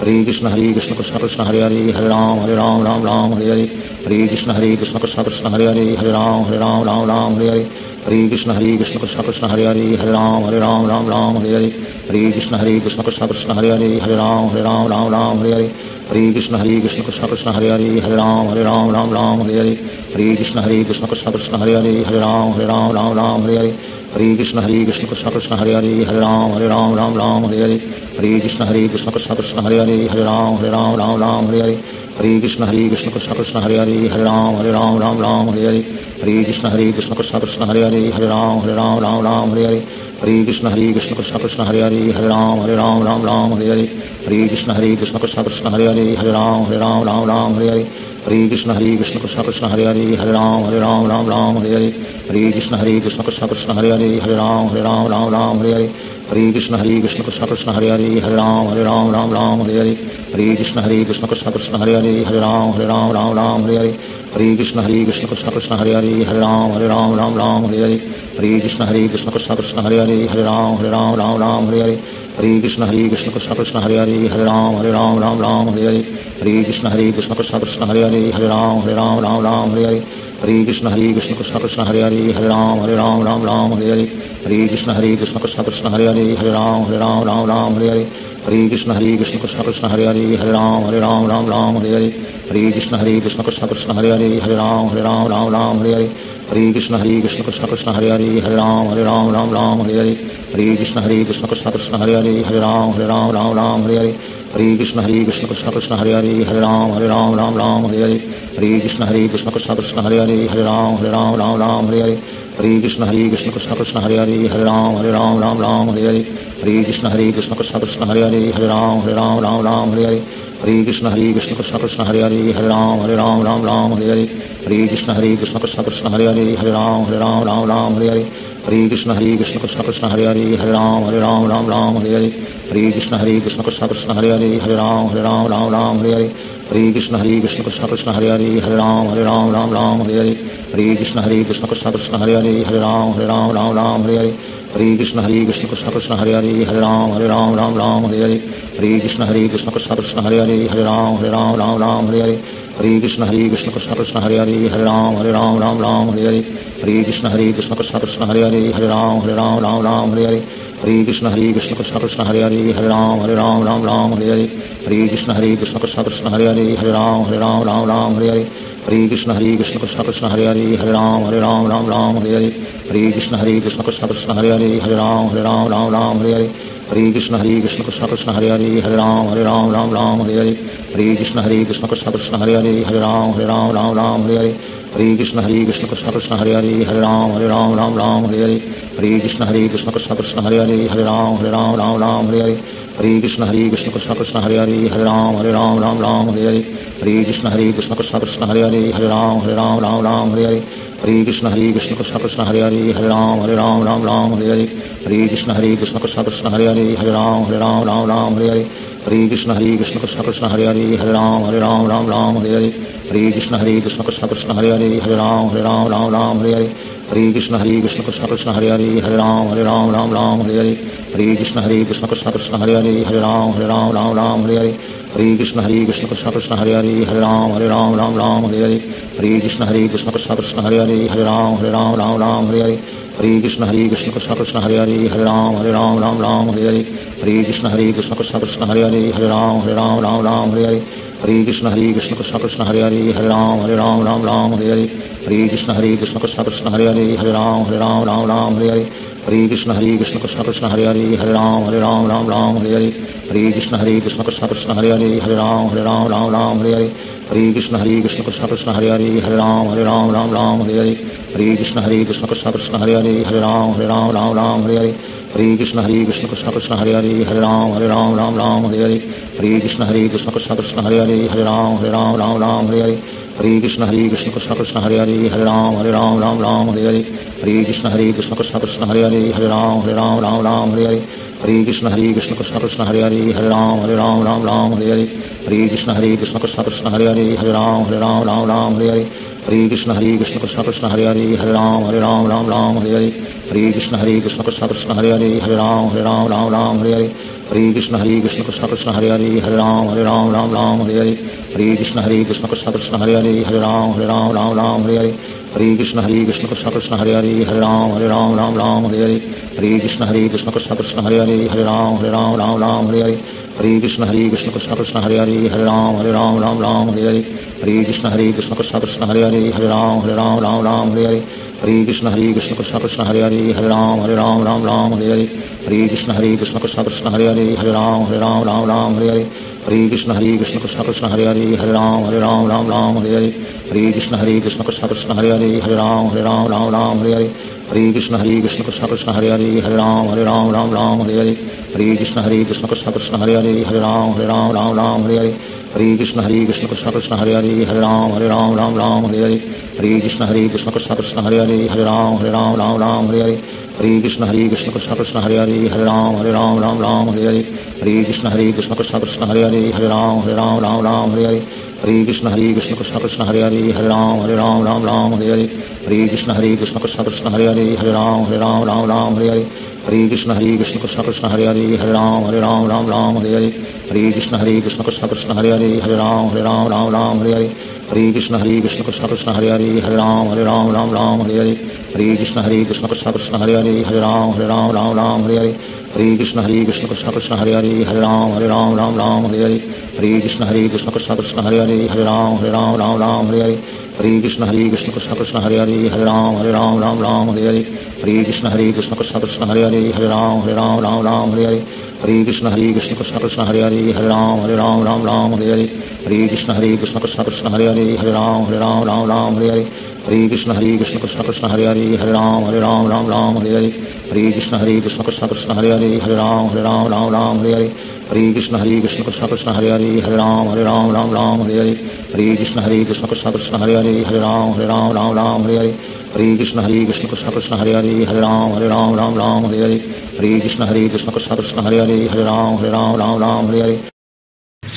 ہری کشن ہری کشن کشن کشن ہری ہری ہر رام ہر رام رام رام ہری ہری ہری کشن ہری کشن کشن کشن ہری ہری ہر رام ہر رام رام رام ہری ہری ہری کشن ہری کشن کشن کشن ہری ہری ہر رام ہر رام رام رام ہری ہری ہری کشن ہری کشن کشن کشن ہری ہری ہر رام ہر رام رام رام ہری ہری ہری کشن ہری کشن کشن کشن ہری ہری ہر رام ہر رام رام رام ہری ہری ہری کشن ہری کشن کشن کشن ہری ہری ہر رام ہر رام رام رام ہری ہری ہری کشن ہری کشن کشن کشن ہری ہری ہر رام ہر رام رام رام ہری ہری ہری کشن ہری کشن کشن کشن ہری ہری ہر رام ہر رام رام رام ہری ہری ہری کشن ہری کشن کشن کشن ہری ہری ہر رام ہر رام رام رام ہری ہری ہری کشن ہری کشن کشن کشن ہری ہری ہر رام ہر رام رام رام ہری ہری ہری کشن ہری کشن کشن کشن ہری ہری ہر رام ہر رام رام رام ہری ہری ہری کشن ہری کشن کشن کشن ہری ہری ہر رام ہر رام رام رام ہری ہری ہری کشن ہری کشن کشن کشن ہری ہری ہر رام ہر رام رام رام ہری ہری ہری کشن ہری کشن کشن کشن ہری ہری ہر رام ہر رام رام رام ہری ہری ہری کشن ہری کشن کشن کشن ہری ہری ہر رام ہر رام رام رام ہری ہری ہری کشن ہری کشن کشن کشن ہری ہری ہر رام ہر رام رام رام ہری ہری ہری کشن ہری کشن کشن کشن ہری ہری ہر رام ہر رام رام رام ہری ہری ہری کشن ہری کشن کشن کشن ہری ہری ہر رام ہر رام رام رام ہری ہری ہری کشن ہری کشن کشن کشن ہری ہری ہر رام ہر رام رام رام ہری ہری ہری کشن ہری کشن کشن کشن ہری ہری ہر رام ہر رام رام رام ہری ہری ہری کشن ہری کشن کشن کشن ہری ہری ہر رام ہر رام رام رام ہری ہری ہری کشن ہری کشن کشن کشن ہری ہری ہر رام ہر رام رام رام ہری ہری ہری کشن ہری کشن کشن کشن ہری ہری ہر رام ہر رام رام رام ہری ہری ہری کشن ہری کشن کشن کشن ہری ہری ہر رام ہر رام رام رام ہری ہری ہری کشن ہری کشن کشن کشن ہری ہری ہر رام ہر رام رام رام ہری ہری ہری کشن ہری کشن کشن کشن ہری ہری ہر رام ہر رام رام رام ہری ہری ہری کشن ہری کشن کشن کشن ہری ہری ہر رام ہر رام رام رام ہری ہری ہری کشن ہری کشن کشن کشن ہری ہری ہر رام ہر رام رام رام ہری ہری ہری کشن ہری کشن کشن کشن ہری ہری ہر رام ہر رام رام رام ہری ہری ہری کشن ہری کشن کشن کشن ہری ہری ہر رام ہر رام رام رام ہری ہری ہری کشن ہری کشن کشن کشن ہری ہری ہر رام ہر رام رام رام ہری ہری ہری کشن ہری کشن کشن کشن ہری ہری ہر رام ہر رام رام رام ہری ہری ہری کشن ہری کشن کشن کشن ہری ہری ہر رام ہر رام رام رام ہری ہری ہری کشن ہری کشن کشن کشن ہری ہری ہر رام ہر رام رام رام ہری ہری ہری کشن ہری کشن کشن کشن ہری ہری ہر رام ہر رام رام رام ہری ہری ہری کشن ہری کشن کشن کشن ہری ہری ہر رام ہر رام رام رام ہری ہری ہری کشن ہری کشن کشن کشن ہری ہری ہر رام ہر رام رام رام ہری ہری ہری کشن ہری کشن کشن کشن ہری ہری ہر رام ہر رام رام رام ہری ہری ہری کشن ہری کشن کشن کشن ہری ہری ہری رام ہری رام رام رام ہری ہری ہری کشن ہری کشن کشن کشن ہری ہری ہری رام ہری رام رام رام ہری ہری ہری کشن ہری کشن کشن کشن ہری ہری ہری رام ہری رام رام رام ہری ہری ہری کشن ہری کشن کشن کشن ہری ہری ہری رام ہری رام رام رام ہری ہری ہری کشن ہری کشن کشن کشن ہری ہری ہری رام ہری رام رام رام ہری ہری ہری کشن ہری کشن کشن کشن ہری ہری ہری رام ہری رام رام رام ہری ہری ہری کشن ہری کشن کشن کشن ہری ہری ہری رام ہری رام رام رام ہری ہری ہری کشن ہری کشن کشن کشن ہری ہری ہری رام ہری رام رام رام ہری ہری ہری کشن ہری کشن کشن کشن ہری ہری ہری رام ہری رام رام رام ہری ہری ہری کشن ہری کشن کشن کشن ہری ہری ہری رام ہری رام رام رام ہری ہری ہری کشن ہری کشن کشن کشن ہری ہری ہری رام ہری رام رام رام ہری ہری ہری کشن ہری کشن کشن کشن ہری ہری ہری رام ہری رام رام رام ہری ہری ہری کشن ہری کشن کشن کشن ہری ہری ہری رام ہری رام رام رام ہری ہری ہری کشن ہری کشن کشن کشن ہری ہری ہری رام ہری رام رام رام ہری ہری ہری کشن ہری کشن کشن کشن ہری ہری ہری رام ہری رام رام رام ہری ہری ہری کشن ہری کشن کشن کشن ہری ہری ہری رام ہری رام رام رام ہری ہری ہری کشن ہری کشن کشن کشن ہری ہری ہری رام ہری رام رام رام ہری ہری ہری کشن ہری کشن کشن کشن ہری ہری ہری رام ہری رام رام رام ہری ہری ہری کشن ہری کشن کشن کشن ہری ہری ہری رام ہری رام رام رام ہری ہری ہری کشن ہری کشن کشن کشن ہری ہری ہری رام ہری رام رام رام ہری ہری ہری کشن ہری کشن کشن کشن ہری ہری ہری رام ہری رام رام رام ہری ہری ہری کشن ہری کشن کشن کشن ہری ہری ہری رام ہری رام رام رام ہری ہری ہری کشن ہری کشن کشن کشن ہری ہری ہری رام ہری رام رام رام ہری ہری ہری کشن ہری کشن کشن کشن ہری ہری ہری رام ہری رام رام رام ہری ہری ہری کشن ہری کشن کشن کشن ہری ہری ہری رام ہری رام رام رام ہری ہری ہری کشن ہری کشن کشن کشن ہری ہری ہری رام ہری رام رام رام ہری ہری ہری کشن ہری کشن کشن کشن ہری ہری ہری رام ہری رام رام رام ہری ہری ہری کشن ہری کشن کشن کشن ہری ہری ہری رام ہری رام رام رام ہری ہری ہری کشن ہری کشن کشن کشن ہری ہری ہری رام ہری رام رام رام ہری ہری ہری کشن ہری کشن کشن کشن ہری ہری ہری رام ہری رام رام رام ہری ہری ہری کشن ہری کشن کشن کشن ہری ہری ہری رام ہری رام رام رام ہری ہری ہری کشن ہری کشن کشن کشن ہری ہری ہری رام ہری رام رام رام ہری ہری ہری کشن ہری کشن کشن کشن ہری ہری ہری رام ہری رام رام رام ہری ہری ہری کشن ہری کشن کشن کشن ہری ہری ہری رام ہری رام رام رام ہری ہری ہری کشن ہری کشن کشن کشن ہری ہری ہری رام ہری رام رام رام ہری ہری ہری کشن ہری کشن کشن کشن ہری ہری ہری رام ہری رام رام رام ہری ہری ہری کشن ہری کشن کشن کشن ہری ہری ہری رام ہری رام رام رام ہری ہری ہری کشن ہری کشن کشن کشن ہری ہری ہری رام ہری رام رام رام ہری ہری ہری کشن ہری کشن کشن کشن ہری ہری ہری رام ہری رام رام رام ہری ہری ہری کشن ہری کشن کشن کشن ہری ہری ہری رام ہری رام رام رام ہری ہری ہری کشن ہری کشن کشن کشن ہری ہری ہری رام ہری رام رام رام ہری ہری ہری کشن ہری کشن کشن کشن ہری ہری ہری رام ہری رام رام رام ہری ہری ہری کشن ہری کشن کشن کشن ہری ہری ہری رام ہری رام رام رام ہری ہری ہری کشن ہری کشن کشن کشن ہری ہری ہری رام ہری رام رام رام ہری ہری ہری کشن ہری کشن کشن کشن ہری ہری ہری رام ہری رام رام رام ہری ہری ہری کشن ہری کشن کشن کشن ہری ہری ہری رام ہری رام رام رام ہری ہری ہری کشن ہری کشن کشن کشن ہری ہری ہری رام ہری رام رام رام ہری ہری ہری کشن ہری کشن کشن کشن ہری ہری ہری رام ہری رام رام رام ہری ہری ہری کشن ہری کشن کشن کشن ہری ہری ہری رام ہری رام رام رام ہری ہری ہری کشن ہری کشن کشن کشن ہری ہری ہری رام ہری رام رام رام ہری ہری ہری کشن ہری کشن کشن کشن ہری ہری ہری رام ہری رام رام رام ہری ہری ہری کشن ہری کشن کشن کشن ہری ہری ہری رام ہری رام رام رام ہری ہری ہری کشن ہری کشن کشن کشن ہری ہری ہری رام ہری رام رام رام ہری ہری ہری کشن ہری کشن کشن کشن ہری ہری ہری رام ہری رام رام رام ہری ہری ہری کشن ہری کشن کشن کشن ہری ہری ہری رام ہری رام رام رام ہری ہری ہری کشن ہری کشن کشن کشن ہری ہری ہری رام ہری رام رام رام ہری ہری ہری کشن ہری کشن کشن کشن ہری ہری ہری رام ہری رام رام رام ہری ہری ہری کشن ہری کشن کشن کشن ہری ہری ہری رام ہری رام رام رام ہری ہری ہری کشن ہری کشن کشن کشن ہری ہری ہری رام ہری رام رام رام ہری ہری ہری کشن ہری کشن کشن کشن ہری ہری ہری رام ہری رام رام رام ہری ہری ہری کشن ہری کشن کشن کشن ہری ہری ہری رام ہری رام رام رام ہری ہری ہری کشن ہری کشن کشن کشن ہری ہری ہری رام ہری رام رام رام ہری ہری ہری کشن ہری کشن کشن کشن ہری ہری ہری رام ہری رام رام رام ہری ہری ہری کشن ہری کشن کشن کشن ہری ہری ہری رام ہری رام رام رام ہری ہری ہری کشن ہری کشن کشن کشن ہری ہری ہری رام ہری رام رام رام ہری ہری ہری کشن ہری کشن کشن کشن ہری ہری ہری رام ہری رام رام رام ہری ہری ہری کشن ہری کشن کشن کشن ہری ہری ہری رام ہری رام رام رام ہری ہری ہری کشن ہری کشن کشن کشن ہری ہری ہری رام ہری رام رام رام ہری ہری ہری کشن ہری کشن کشن کشن ہری ہری ہری رام ہری رام رام رام ہری ہری ہری کشن ہری کشن کشن کشن ہری ہری ہری رام ہری رام رام رام ہری ہری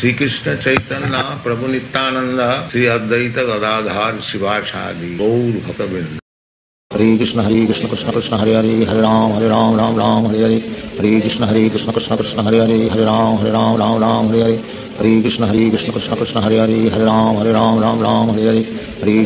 شریقش پرند ہری کرام ہری رام رام رام ہری ہری ہری کرام ہر رام رام رام ہری ہری ہری کرام ہر رام رام رام ہری ہری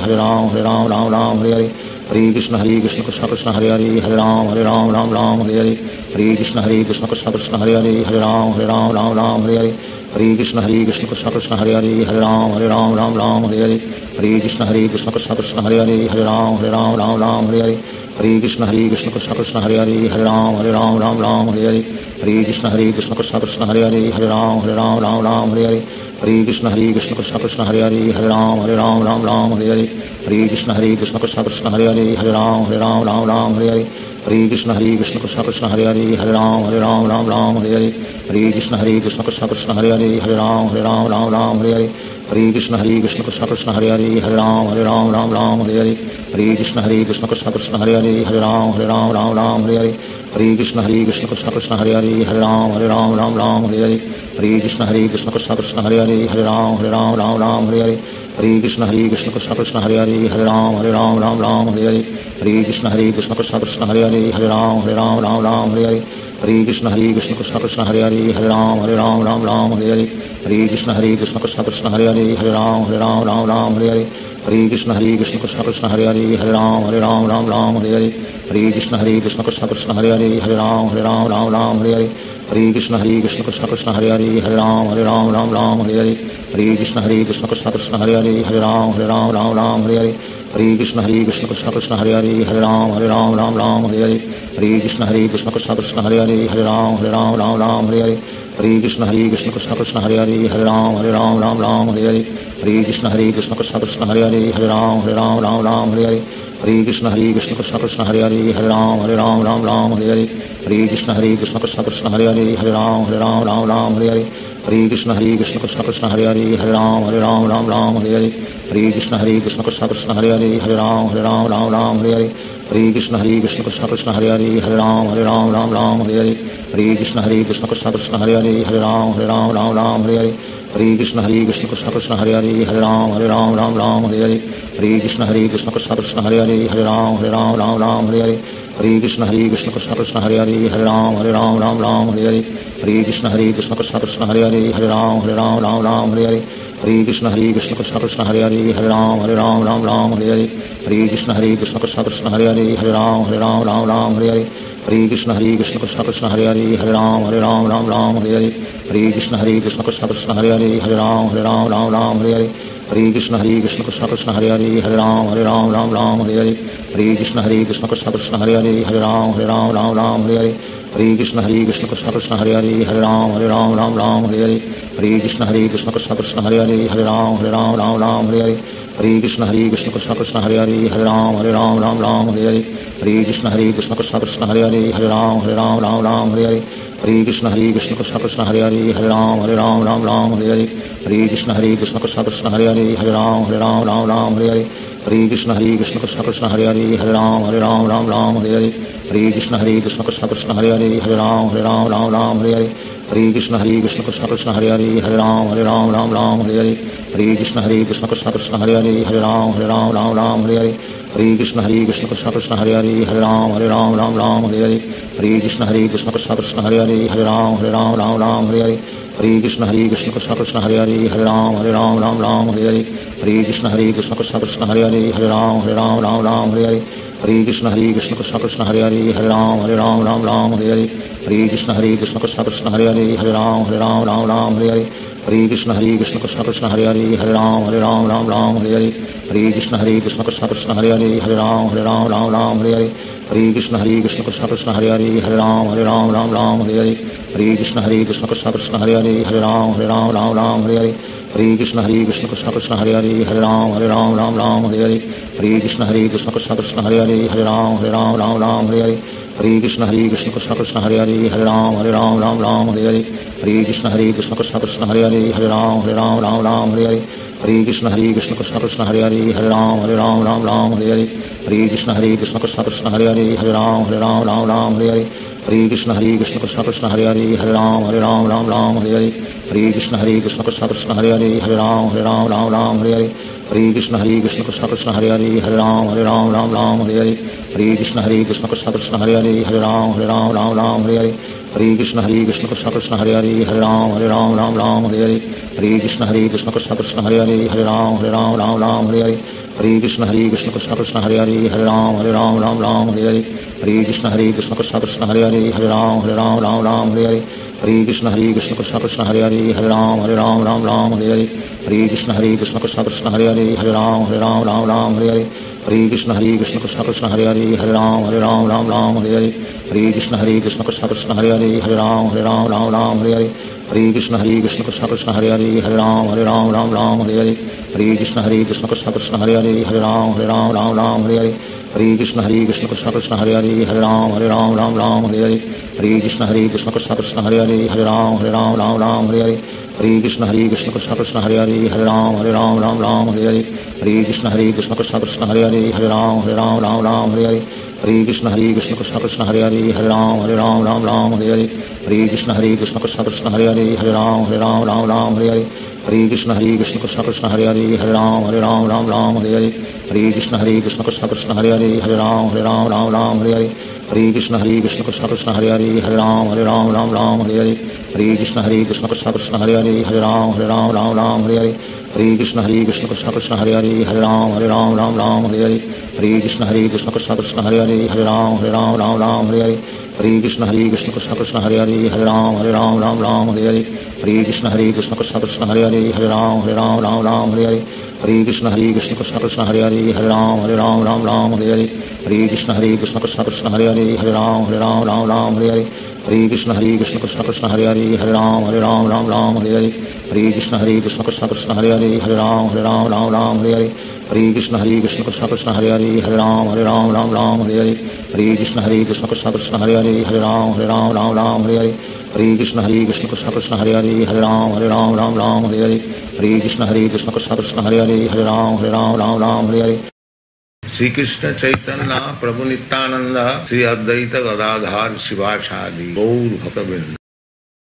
ہر کرام ہر رام رام رام ہری ہری ہری کشن ہری کشن کشن کشن ہری ہری ہری رام ہری رام رام رام ہری ہری ہری کشن ہری کشن کشن کشن ہری ہری ہری رام ہری رام رام رام ہری ہری ہری کشن ہری کشن کشن کشن ہری ہری ہری رام ہری رام رام رام ہری ہری ہری کشن ہری کشن کشن کشن ہری ہری ہری رام ہری رام رام رام ہری ہری ہری کشن ہری کشن کشن کشن ہری ہری ہری رام ہری رام رام رام ہری ہری ہری کشن ہری کشن کشن کشن ہری ہری ہری رام ہری رام رام رام ہری ہری ہری کشن ہری کشن کشن کشن ہری ہری ہر رام ہر رام رام رام ہری ہری ہری کشن ہری کشن کشن کشن ہری ہری ہر رام ہر رام رام رام ہری ہری ہری کشن ہری کشن کشن کشن ہری ہری ہر رام ہر رام رام رام ہری ہری ہری کشن ہری کشن کشن کشن ہری ہری ہر رام ہر رام رام رام ہری ہری ہری کشن ہری کشن کشن کشن ہری ہری ہری رام ہری رام رام رام ہری ہری ہری کشن ہری کشن کشن کشن ہری ہری ہری رام ہری رام رام رام ہری ہری ہری کشن ہری کشن کشن کشن ہری ہری ہری رام ہری رام رام رام ہری ہری ہری کشن ہری کشن کشن کشن ہری ہری ہری رام ہری رام رام رام ہری ہری ہری کشن ہری کشن کشن کشن ہری ہری ہری رام ہری رام رام رام ہری ہری ہری کشن ہری کشن کشن کشن ہری ہری ہری رام ہری رام رام رام ہری ہری ہری کشن ہری کشن کشن کشن ہری ہری ہری رام ہری رام رام رام ہری ہری ہری کشن ہری کشن کشن کشن ہری ہری ہری رام ہری رام رام رام ہری ہری ہری کشن ہری کشن کشن کشن ہری ہری ہری رام ہری رام رام رام ہری ہری ہری کشن ہری کشن کشن کشن ہری ہری ہری رام ہری رام رام رام ہری ہری ہری کشن ہری کشن کشن کشن ہری ہری ہری رام ہری رام رام رام ہری ہری ہری کشن ہری کشن کشن کشن ہری ہری ہری رام ہری رام رام رام ہری ہری ہری کشن ہری کشن کشن کشن ہری ہری ہری رام ہری رام رام رام ہری ہری ہری کشن ہری کشن کشن کشن ہری ہری ہری رام ہری رام رام رام ہری ہری ہری کشن ہری کشن کشن کشن ہری ہری ہری رام ہری رام رام رام ہری ہری ہری کشن ہری کشن کشن کشن ہری ہری ہری رام ہری رام رام رام ہری ہری ہری کشن ہری کشن کشن کشن ہری ہری ہری رام ہری رام رام رام ہری ہری ہری کشن ہری کشن کشن کشن ہری ہری ہری رام ہری رام رام رام ہری ہری ہری کشن ہری کشن کشن کشن ہری ہری ہری رام ہری رام رام رام ہری ہری ہری کشن ہری کشن کشن کشن ہری ہری ہری رام ہری رام رام رام ہری ہری ہری کشن ہری کشن کشن کشن ہری ہری ہری رام ہری رام رام رام ہری ہری ہری کشن ہری کشن کشن کشن ہری ہری ہری رام ہری رام رام رام ہری ہری ہری کشن ہری کشن کشن کشن ہری ہری ہری رام ہری رام رام رام ہری ہری ہری کشن ہری کشن کشن کشن ہری ہری ہری رام ہری رام رام رام ہری ہری ہری کشن ہری کشن کشن کشن ہری ہری ہری رام ہری رام رام رام ہری ہری ہری کشن ہری کشن کشن کشن ہری ہری ہری رام ہری رام رام رام ہری ہری ہری کشن ہری کشن کشن کشن ہری ہری ہری رام ہری رام رام رام ہری ہری ہری کشن ہری کشن کشن کشن ہری ہری ہری رام ہری رام رام رام ہری ہری ہری کشن ہری کشن کشن کشن ہری ہری ہری رام ہری رام رام رام ہری ہری ہری کشن ہری کشن کشن کشن ہری ہری ہری رام ہری رام رام رام ہری ہری ہری کشن ہری کشن کشن کشن ہری ہری ہری رام ہری رام رام رام ہری ہری ہری کشن ہری کشن کشن کشن ہری ہری ہری رام ہری رام رام رام ہری ہری ہری کشن ہری کشن کشن کشن ہری ہری ہری رام ہری رام رام رام ہری ہری ہری کشن ہری کشن کشن کشن ہری ہری ہری رام ہری رام رام رام ہری ہری ہری کشن ہری کشن کشن کشن ہری ہری ہری رام ہری رام رام رام ہری ہری ہری کشن ہری کشن کشن کشن ہری ہری ہری رام ہری رام رام رام ہری ہری ہری کشن ہری کشن کشن کشن ہری ہری ہر رام ہر رام رام رام ہری ہری ہری کشن ہری کشن کشن کشن ہری ہری ہر رام ہر رام رام رام ہری ہری ہری کشن ہری کشن کشن کشن ہری ہری ہر رام ہر رام رام رام ہری ہری ہری کشن ہری کشن کشن کشن ہری ہری ہر رام ہر رام رام رام ہری ہری ہری کشن ہری کشن کشن کشن ہری ہری ہری رام ہری رام رام رام ہری ہری ہری کشن ہری کشن کشن کشن ہری ہری ہری رام ہری رام رام رام ہری ہری ہری کشن ہری کشن کشن کشن ہری ہری ہری رام ہری رام رام رام ہری ہری ہری کشن ہری کشن کشن کشن ہری ہری ہری رام ہری رام رام رام ہری ہری ہری کشن ہری کشن کشن کشن ہری ہری ہری رام ہری رام رام رام ہری ہری ہری کشن ہری کشن کشن کشن ہری ہری ہری رام ہری رام رام رام ہری ہری ہری کشن ہری کشن کشن کشن ہری ہری ہری رام ہری رام رام رام ہری ہری ہری کشن ہری کشن کشن کشن ہری ہری ہری رام ہری رام رام رام ہری ہری ہری کشن ہری کشن کشن کشن ہری ہری ہری رام ہری رام رام رام ہری ہری ہری کشن ہری کشن کشن کشن ہری ہری ہری رام ہری رام رام رام ہری ہری ہری کشن ہری کشن کشن کشن ہری ہری ہری رام ہری رام رام رام ہری ہری ہری کشن ہری کشن کشن کشن ہری ہری ہری رام ہری رام رام رام ہری ہری ہری کشن ہری کشن کشن کشن ہری ہری ہری رام ہری رام رام رام ہری ہری ہری کشن ہری کشن کشن کشن ہری ہری ہری رام ہری رام رام رام ہری ہری ہری کشن ہری کشن کشن کشن ہری ہری ہری رام ہری رام رام رام ہری ہری ہری کشن ہری کشن کشن کشن ہری ہری ہری رام ہری رام رام رام ہری ہری ہری کشن ہری کشن کشن کشن ہری ہری ہری رام ہری رام رام رام ہری ہری ہری کشن ہری کشن کشن کشن ہری ہری ہری رام ہری رام رام رام ہری ہری ہری کشن ہری کشن کشن کشن ہری ہری ہری رام ہری رام رام رام ہری ہری ہری کشن ہری کشن کشن کشن ہری ہری ہری رام ہری رام رام رام ہری ہری ہری کشن ہری کشن کشن کشن ہری ہری ہری رام ہری رام رام رام ہری ہری ہری کشن ہری کشن کشن کشن ہری ہری ہری رام ہری رام رام رام ہری ہری ہری کشن ہری کشن کشن کشن ہری ہری ہری رام ہری رام رام رام ہری ہری ہری کشن ہری کشن کشن کشن ہری ہری ہری رام ہری رام رام رام ہری ہری ہری کشن ہری کشن کشن کشن ہری ہری ہری رام ہری رام رام رام ہری ہری ہری کشن ہری کشن کشن کشن ہری ہری ہری رام ہری رام رام رام ہری ہری ہری کشن ہری کشن کشن کشن ہری ہری ہری رام ہری رام رام رام ہری ہری ہری کشن ہری کشن کشن کشن ہری ہری ہری رام ہری رام رام رام ہری ہری ہری کشن ہری کشن کشن کشن ہری ہری ہری رام ہری رام رام رام ہری ہری ہری کشن ہری کشن کشن کشن ہری ہری ہری رام ہری رام رام رام ہری ہری ہری کشن ہری کشن کشن کشن ہری ہری ہری رام ہری رام رام رام ہری ہری ہری کشن ہری کشن کشن کشن ہری ہری ہری رام ہری رام رام رام ہری ہری ہری کشن ہری کشن کشن کشن ہری ہری ہری رام ہری رام رام رام ہری ہری ہری کشن ہری کشن کشن کشن ہری ہری ہری رام ہری رام رام رام ہری ہری ہری کشن ہری کشن کشن کشن ہری ہری ہری رام ہری رام رام رام ہری ہری ہری کشن ہری کشن کشن کشن ہری ہری ہری رام ہری رام رام رام ہری ہری ہری کشن ہری کشن کشن کشن ہری ہری ہری رام ہری رام رام رام ہری ہری ہری کشن ہری کشن کشن کشن ہری ہری ہری رام ہری رام رام رام ہری ہری ہری کشن ہری کشن کشن کشن ہری ہری ہری رام ہری رام رام رام ہری ہری ہری کشن ہری کشن کشن کشن ہری ہری ہری رام ہری رام رام رام ہری ہری ہری کشن ہری کشن کشن کشن ہری ہری ہری رام ہری رام رام رام ہری ہری ہری کشن ہری کشن کشن کشن ہری ہری ہری رام ہری رام رام رام ہری ہری ہری کشن ہری کشن کشن کشن ہری ہری ہری رام ہری رام رام رام ہری ہری ہری کشن ہری کشن کشن کشن ہری ہری ہری رام ہری رام رام رام ہری ہری ہری کشن ہری کشن کشن کشن ہری ہری ہری رام ہری رام رام رام ہری ہری ہری کشن ہری کشن کشن کشن ہری ہری ہری رام ہری رام رام رام ہری ہری ہری کشن ہری کشن کشن کشن ہری ہری ہری رام ہری رام رام رام ہری ہری ہری کشن ہری کشن کشن کشن ہری ہری ہری رام ہری رام رام رام ہری ہری ہری کشن ہری کشن کشن کشن ہری ہری ہری رام ہری رام رام رام ہری ہری ہری کشن ہری کشن کشن کشن ہری ہری ہری رام ہری رام رام رام ہری ہری ہری کشن ہری کشن کشن کشن ہری ہری ہری رام ہری رام رام رام ہری ہری ہری کشن ہری کشن کشن کشن ہری ہری ہری رام ہری رام رام رام ہری ہری ہری کشن ہری کشن کشن کشن ہری ہری ہری رام ہری رام رام رام ہری ہری ہری کشن ہری کشن کشن کشن ہری ہری ہری رام ہری رام رام رام ہری ہری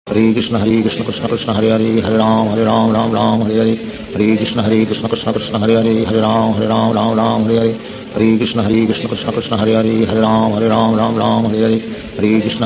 شریقشت ہری کرام ہر رام رام رام ہری ہری ہری کرام ہر رام رام رام ہری ہری ہری کرام ہر رام رام رام ہری ہری ہر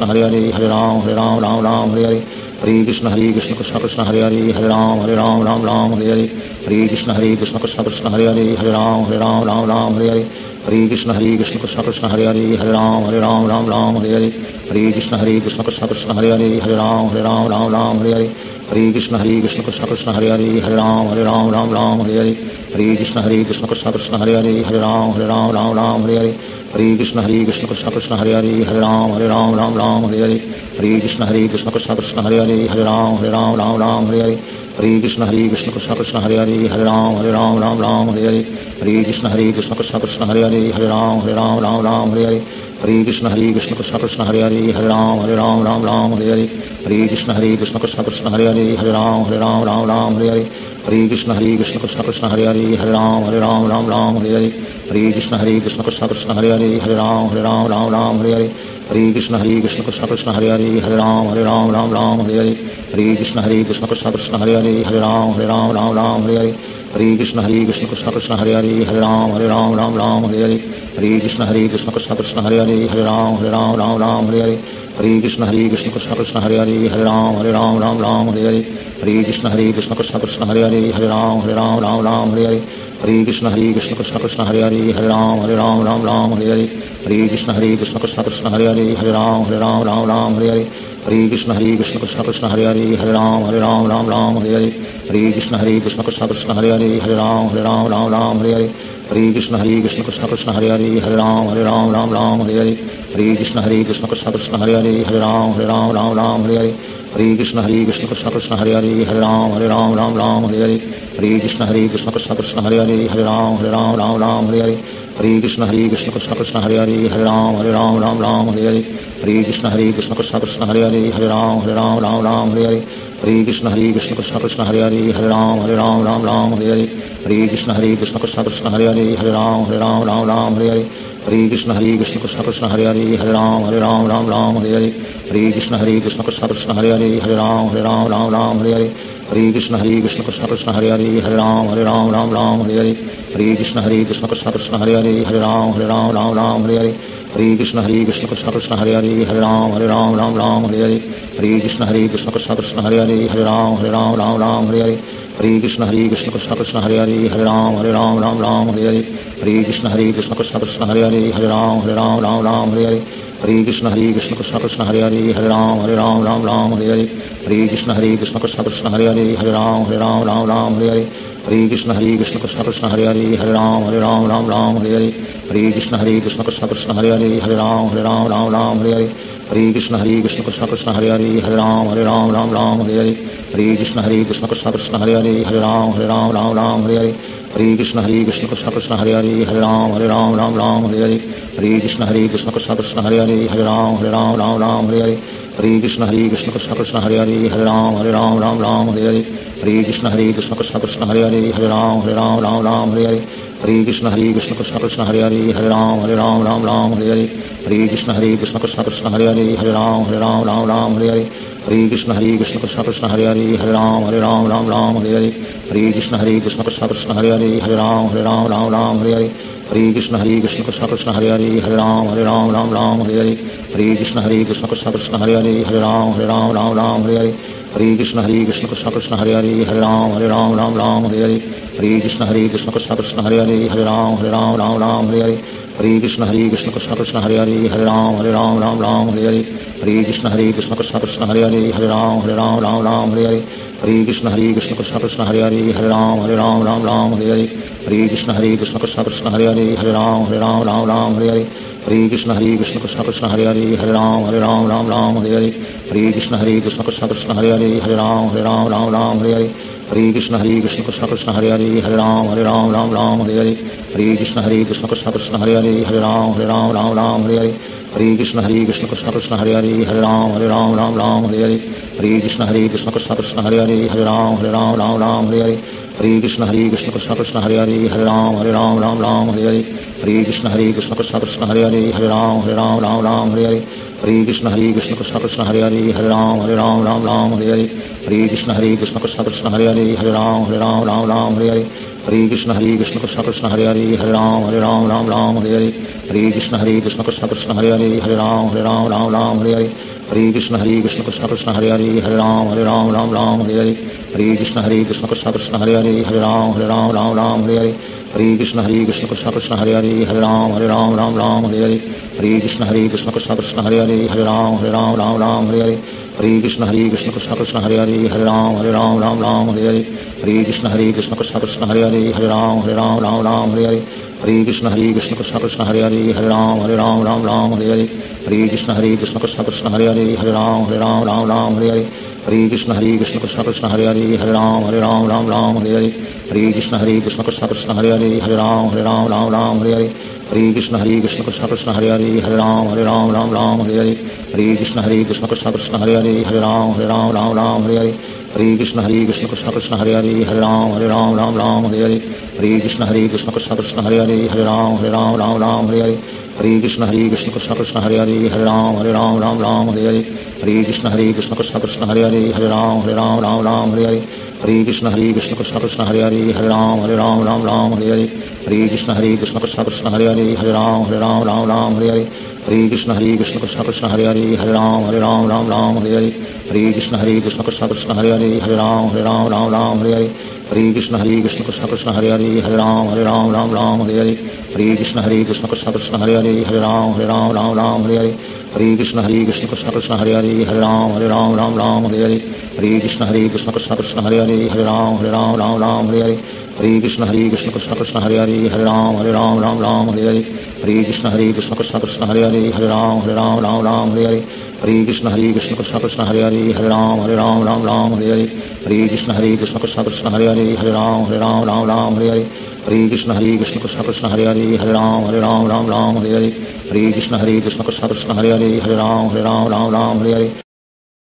کری ہر رام ہر رام رام رام ہری ہری ہری کشن ہری کشن کشن کشن ہری ہری ہری رام ہری رام رام رام ہری ہری ہری کشن ہری کشن کشن کشن ہری ہری ہری رام ہری رام رام رام ہری ہری ہری کشن ہری کشن کشن کشن ہری ہری ہری رام ہری رام رام رام ہری ہری ہری کشن ہری کشن کشن کشن ہری ہری ہری رام ہری رام رام رام ہری ہری ہری کشن ہری کشن کشن کشن ہری ہری ہری رام ہری رام رام رام ہری ہری ہری کشن ہری کشن کشن کشن ہری ہری ہری رام ہری رام رام رام ہری ہری ہری کشن ہری کشن کشن کشن ہری ہری ہر رام ہر رام رام رام ہری ہری ہری کشن ہری کشن کشن کشن ہری ہری ہر رام ہر رام رام رام ہری ہری ہری کشن ہری کشن کشن کشن ہری ہری ہر رام ہر رام رام رام ہری ہری ہری کشن ہری کشن کشن کشن ہری ہری ہر رام ہر رام رام رام ہری ہری ہری کشن ہری کشن کشن کشن ہری ہری ہری رام ہری رام رام رام ہری ہری ہری کشن ہری کشن کشن کشن ہری ہری ہری رام ہری رام رام رام ہری ہری ہری کشن ہری کشن کشن کشن ہری ہری ہری رام ہری رام رام رام ہری ہری ہری کشن ہری کشن کشن کشن ہری ہری ہری رام ہری رام رام رام ہری ہری ہری کشن ہری کشن کشن کشن ہری ہری ہری رام ہری رام رام رام ہری ہری ہری کشن ہری کشن کشن کشن ہری ہری ہری رام ہری رام رام رام ہری ہری ہری کشن ہری کشن کشن کشن ہری ہری ہری رام ہری رام رام رام ہری ہری ہری کشن ہری کشن کشن کشن ہری ہری ہری رام ہری رام رام رام ہری ہری ہری کشن ہری کشن کشن کشن ہری ہری ہری رام ہری رام رام رام ہری ہری ہری کشن ہری کشن کشن کشن ہری ہری ہری رام ہری رام رام رام ہری ہری ہری کشن ہری کشن کشن کشن ہری ہری ہری رام ہری رام رام رام ہری ہری ہری کشن ہری کشن کشن کشن ہری ہری ہری رام ہری رام رام رام ہری ہری ہری کشن ہری کشن کشن کشن ہری ہری ہری رام ہری رام رام رام ہری ہری ہری کشن ہری کشن کشن کشن ہری ہری ہری رام ہری رام رام رام ہری ہری ہری کشن ہری کشن کشن کشن ہری ہری ہری رام ہری رام رام رام ہری ہری ہری کشن ہری کشن کشن کشن ہری ہری ہری رام ہری رام رام رام ہری ہری ہری کشن ہری کشن کشن کشن ہری ہری ہری رام ہری رام رام رام ہری ہری ہری کشن ہری کشن کشن کشن ہری ہری ہری رام ہری رام رام رام ہری ہری ہری کشن ہری کشن کشن کشن ہری ہری ہری رام ہری رام رام رام ہری ہری ہری کشن ہری کشن کشن کشن ہری ہری ہری رام ہری رام رام رام ہری ہری ہری کشن ہری کشن کشن کشن ہری ہری ہری رام ہری رام رام رام ہری ہری ہری کشن ہری کشن کشن کشن ہری ہری ہری رام ہری رام رام رام ہری ہری ہری کشن ہری کشن کشن کشن ہری ہری ہری رام ہری رام رام رام ہری ہری ہری کشن ہری کشن کشن کشن ہری ہری ہری رام ہری رام رام رام ہری ہری ہری کشن ہری کشن کشن کشن ہری ہری ہری رام ہری رام رام رام ہری ہری ہری کشن ہری کشن کشن کشن ہری ہری ہری رام ہری رام رام رام ہری ہری ہری کشن ہری کشن کشن کشن ہری ہری ہری رام ہری رام رام رام ہری ہری ہری کشن ہری کشن کشن کشن ہری ہری ہری رام ہری رام رام رام ہری ہری ہری کشن ہری کشن کشن کشن ہری ہری ہری رام ہری رام رام رام ہری ہری ہری کشن ہری کشن کشن کشن ہری ہری ہری رام ہری رام رام رام ہری ہری ہری کشن ہری کشن کشن کشن ہری ہری ہری رام ہری رام رام رام ہری ہری ہری کشن ہری کشن کشن کشن ہری ہری ہری رام ہری رام رام رام ہری ہری ہری کشن ہری کشن کشن کشن ہری ہری ہری رام ہری رام رام رام ہری ہری ہری کشن ہری کشن کشن کشن ہری ہری ہری رام ہری رام رام رام ہری ہری ہری کشن ہری کشن کشن کشن ہری ہری ہری رام ہری رام رام رام ہری ہری ہری کشن ہری کشن کشن کشن ہری ہری ہری رام ہری رام رام رام ہری ہری ہری کشن ہری کشن کشن کشن ہری ہری ہری رام ہری رام رام رام ہری ہری ہری کشن ہری کشن کشن کشن ہری ہری ہری رام ہری رام رام رام ہری ہری ہری کشن ہری کشن کشن کشن ہری ہری ہری رام ہری رام رام رام ہری ہری ہری کشن ہری کشن کشن کشن ہری ہری ہری رام ہری رام رام رام ہری ہری ہری کشن ہری کشن کشن کشن ہری ہری ہری رام ہری رام رام رام ہری ہری ہری کشن ہری کشن کشن کشن ہری ہری ہری رام ہری رام رام رام ہری ہری ہری کشن ہری کشن کشن کشن ہری ہری ہری رام ہری رام رام رام ہری ہری ہری کشن ہری کشن کشن کشن ہری ہری ہری رام ہری رام رام رام ہری ہری ہری کشن ہری کشن کشن کشن ہری ہری ہری رام ہری رام رام رام ہری ہری ہری کشن ہری کشن کشن کشن ہری ہری ہری رام ہری رام رام رام ہری ہری ہری کشن ہری کشن کشن کشن ہری ہری ہری رام ہری رام رام رام ہری ہری ہری کشن ہری کشن کشن کشن ہری ہری ہری رام ہری رام رام رام ہری ہری ہری کشن ہری کشن کشن کشن ہری ہری ہری رام ہری رام رام رام ہری ہری ہری کشن ہری کشن کشن کشن ہری ہری ہری رام ہری رام رام رام ہری ہری ہری کشن ہری کشن کشن کشن ہری ہری ہر رام ہر رام رام رام ہری ہری ہری کشن ہری کشن کشن کشن ہری ہری ہر رام ہر رام رام رام ہری ہری ہری کشن ہری کشن کشن کشن ہری ہری ہر رام ہر رام رام رام ہری ہری ہری کشن ہری کشن کشن کشن ہری ہری ہر رام ہر رام رام رام ہری ہری ہری کشن ہری کشن کشن کشن ہری ہری ہری رام ہری رام رام رام ہری ہری ہری کشن ہری کشن کشن کشن ہری ہری ہری رام ہری رام رام رام ہری ہری ہری کشن ہری کشن کشن کشن ہری ہری ہری رام ہری رام رام رام ہری ہری ہری کشن ہری کشن کشن کشن ہری ہری ہری رام ہری رام رام رام ہری ہری ہری کشن ہری کشن کشن کشن ہری ہری ہری رام ہری رام رام رام ہری ہری ہری کشن ہری کشن کشن کشن ہری ہری ہری رام ہری رام رام رام ہری ہری ہری کشن ہری کشن کشن کشن ہری ہری ہری رام ہری رام رام رام ہری ہری ہری کشن ہری کشن کشن کشن ہری ہری ہری رام ہری رام رام رام ہری ہری ہری کشن ہری کشن کشن کشن ہری ہری ہری رام ہری رام رام رام ہری ہری ہری کشن ہری کشن کشن کشن ہری ہری ہری رام ہری رام رام رام ہری ہری ہری کشن ہری کشن کشن کشن ہری ہری ہری رام ہری رام رام رام ہری ہری ہری کشن ہری کشن کشن کشن ہری ہری ہری رام ہری رام رام رام ہری ہری ہری کشن ہری کشن کشن کشن ہری ہری ہری رام ہری رام رام رام ہری ہری ہری کشن ہری کشن کشن کشن ہری ہری ہری رام ہری رام رام رام ہری ہری ہری کشن ہری کشن کشن کشن ہری ہری ہری رام ہری رام رام رام ہری ہری ہری کشن ہری کشن کشن کشن ہری ہری ہری رام ہری رام رام رام ہری ہری ہری کشن ہری کشن کشن کشن ہری ہری ہری رام ہری رام رام رام ہری ہری ہری کشن ہری کشن کشن کشن ہری ہری ہری رام ہری رام رام رام ہری ہری ہری کشن ہری کشن کشن کشن ہری ہری ہری رام ہری رام رام رام ہری ہری ہری کشن ہری کشن کشن کشن ہری ہری ہری رام ہری رام رام رام ہری ہری ہری کشن ہری کشن کشن کشن ہری ہری ہری رام ہری رام رام رام ہری ہری ہری کشن ہری کشن کشن کشن ہری ہری ہری رام ہری رام رام رام ہری ہری ہری کشن ہری کشن کشن کشن ہری ہری ہری رام ہری رام رام رام ہری ہری ہری کشن ہری کشن کشن کشن ہری ہری ہری رام ہری رام رام رام ہری ہری ہری کشن ہری کشن کشن کشن ہری ہری ہری رام ہری رام رام رام ہری ہری ہری کشن ہری کشن کشن کشن ہری ہری ہری رام ہری رام رام رام ہری ہری ہری کشن ہری کشن کشن کشن ہری ہری ہری رام ہری رام رام رام ہری ہری ہری کشن ہری کشن کشن کشن ہری ہری ہری رام ہری رام رام رام ہری ہری ہری کشن ہری کشن کشن کشن ہری ہری ہری رام ہری رام رام رام ہری ہری ہری کشن ہری کشن کشن کشن ہری ہری ہری رام ہری رام رام رام ہری ہری ہری کشن ہری کشن کشن کشن ہری ہری ہری رام ہری رام رام رام ہری ہری ہری کشن ہری کشن کشن کشن ہری ہری ہری رام ہری رام رام رام ہری ہری ہری کشن ہری کشن کشن کشن ہری ہری ہری رام ہری رام رام رام ہری ہری ہری کشن ہری کشن کشن کشن ہری ہری ہری رام ہری رام رام رام ہری ہری ہری کشن ہری کشن کشن کشن ہری ہری ہری رام ہری رام رام رام ہری ہری ہری کشن ہری کشن کشن کشن ہری ہری ہری رام ہری رام رام رام ہری ہری ہری کشن ہری کشن کشن کشن ہری ہری ہر رام ہر رام رام رام ہری ہری ہری کشن ہری کشن کشن کشن ہری ہری ہر رام ہر رام رام رام ہری ہری ہری کشن ہری کشن کشن کشن ہری ہری ہر رام ہر رام رام رام ہری ہری ہری کشن ہری کشن کشن کشن ہری ہری ہر رام ہر رام رام رام ہری ہری شری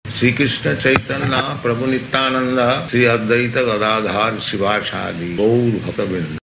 శ్రీకృష్ణ చైతన్య ప్రభు నిత్యానంద శ్రీ అద్వైత గదాధార్ శివాచాది గౌర్ భక్తబింద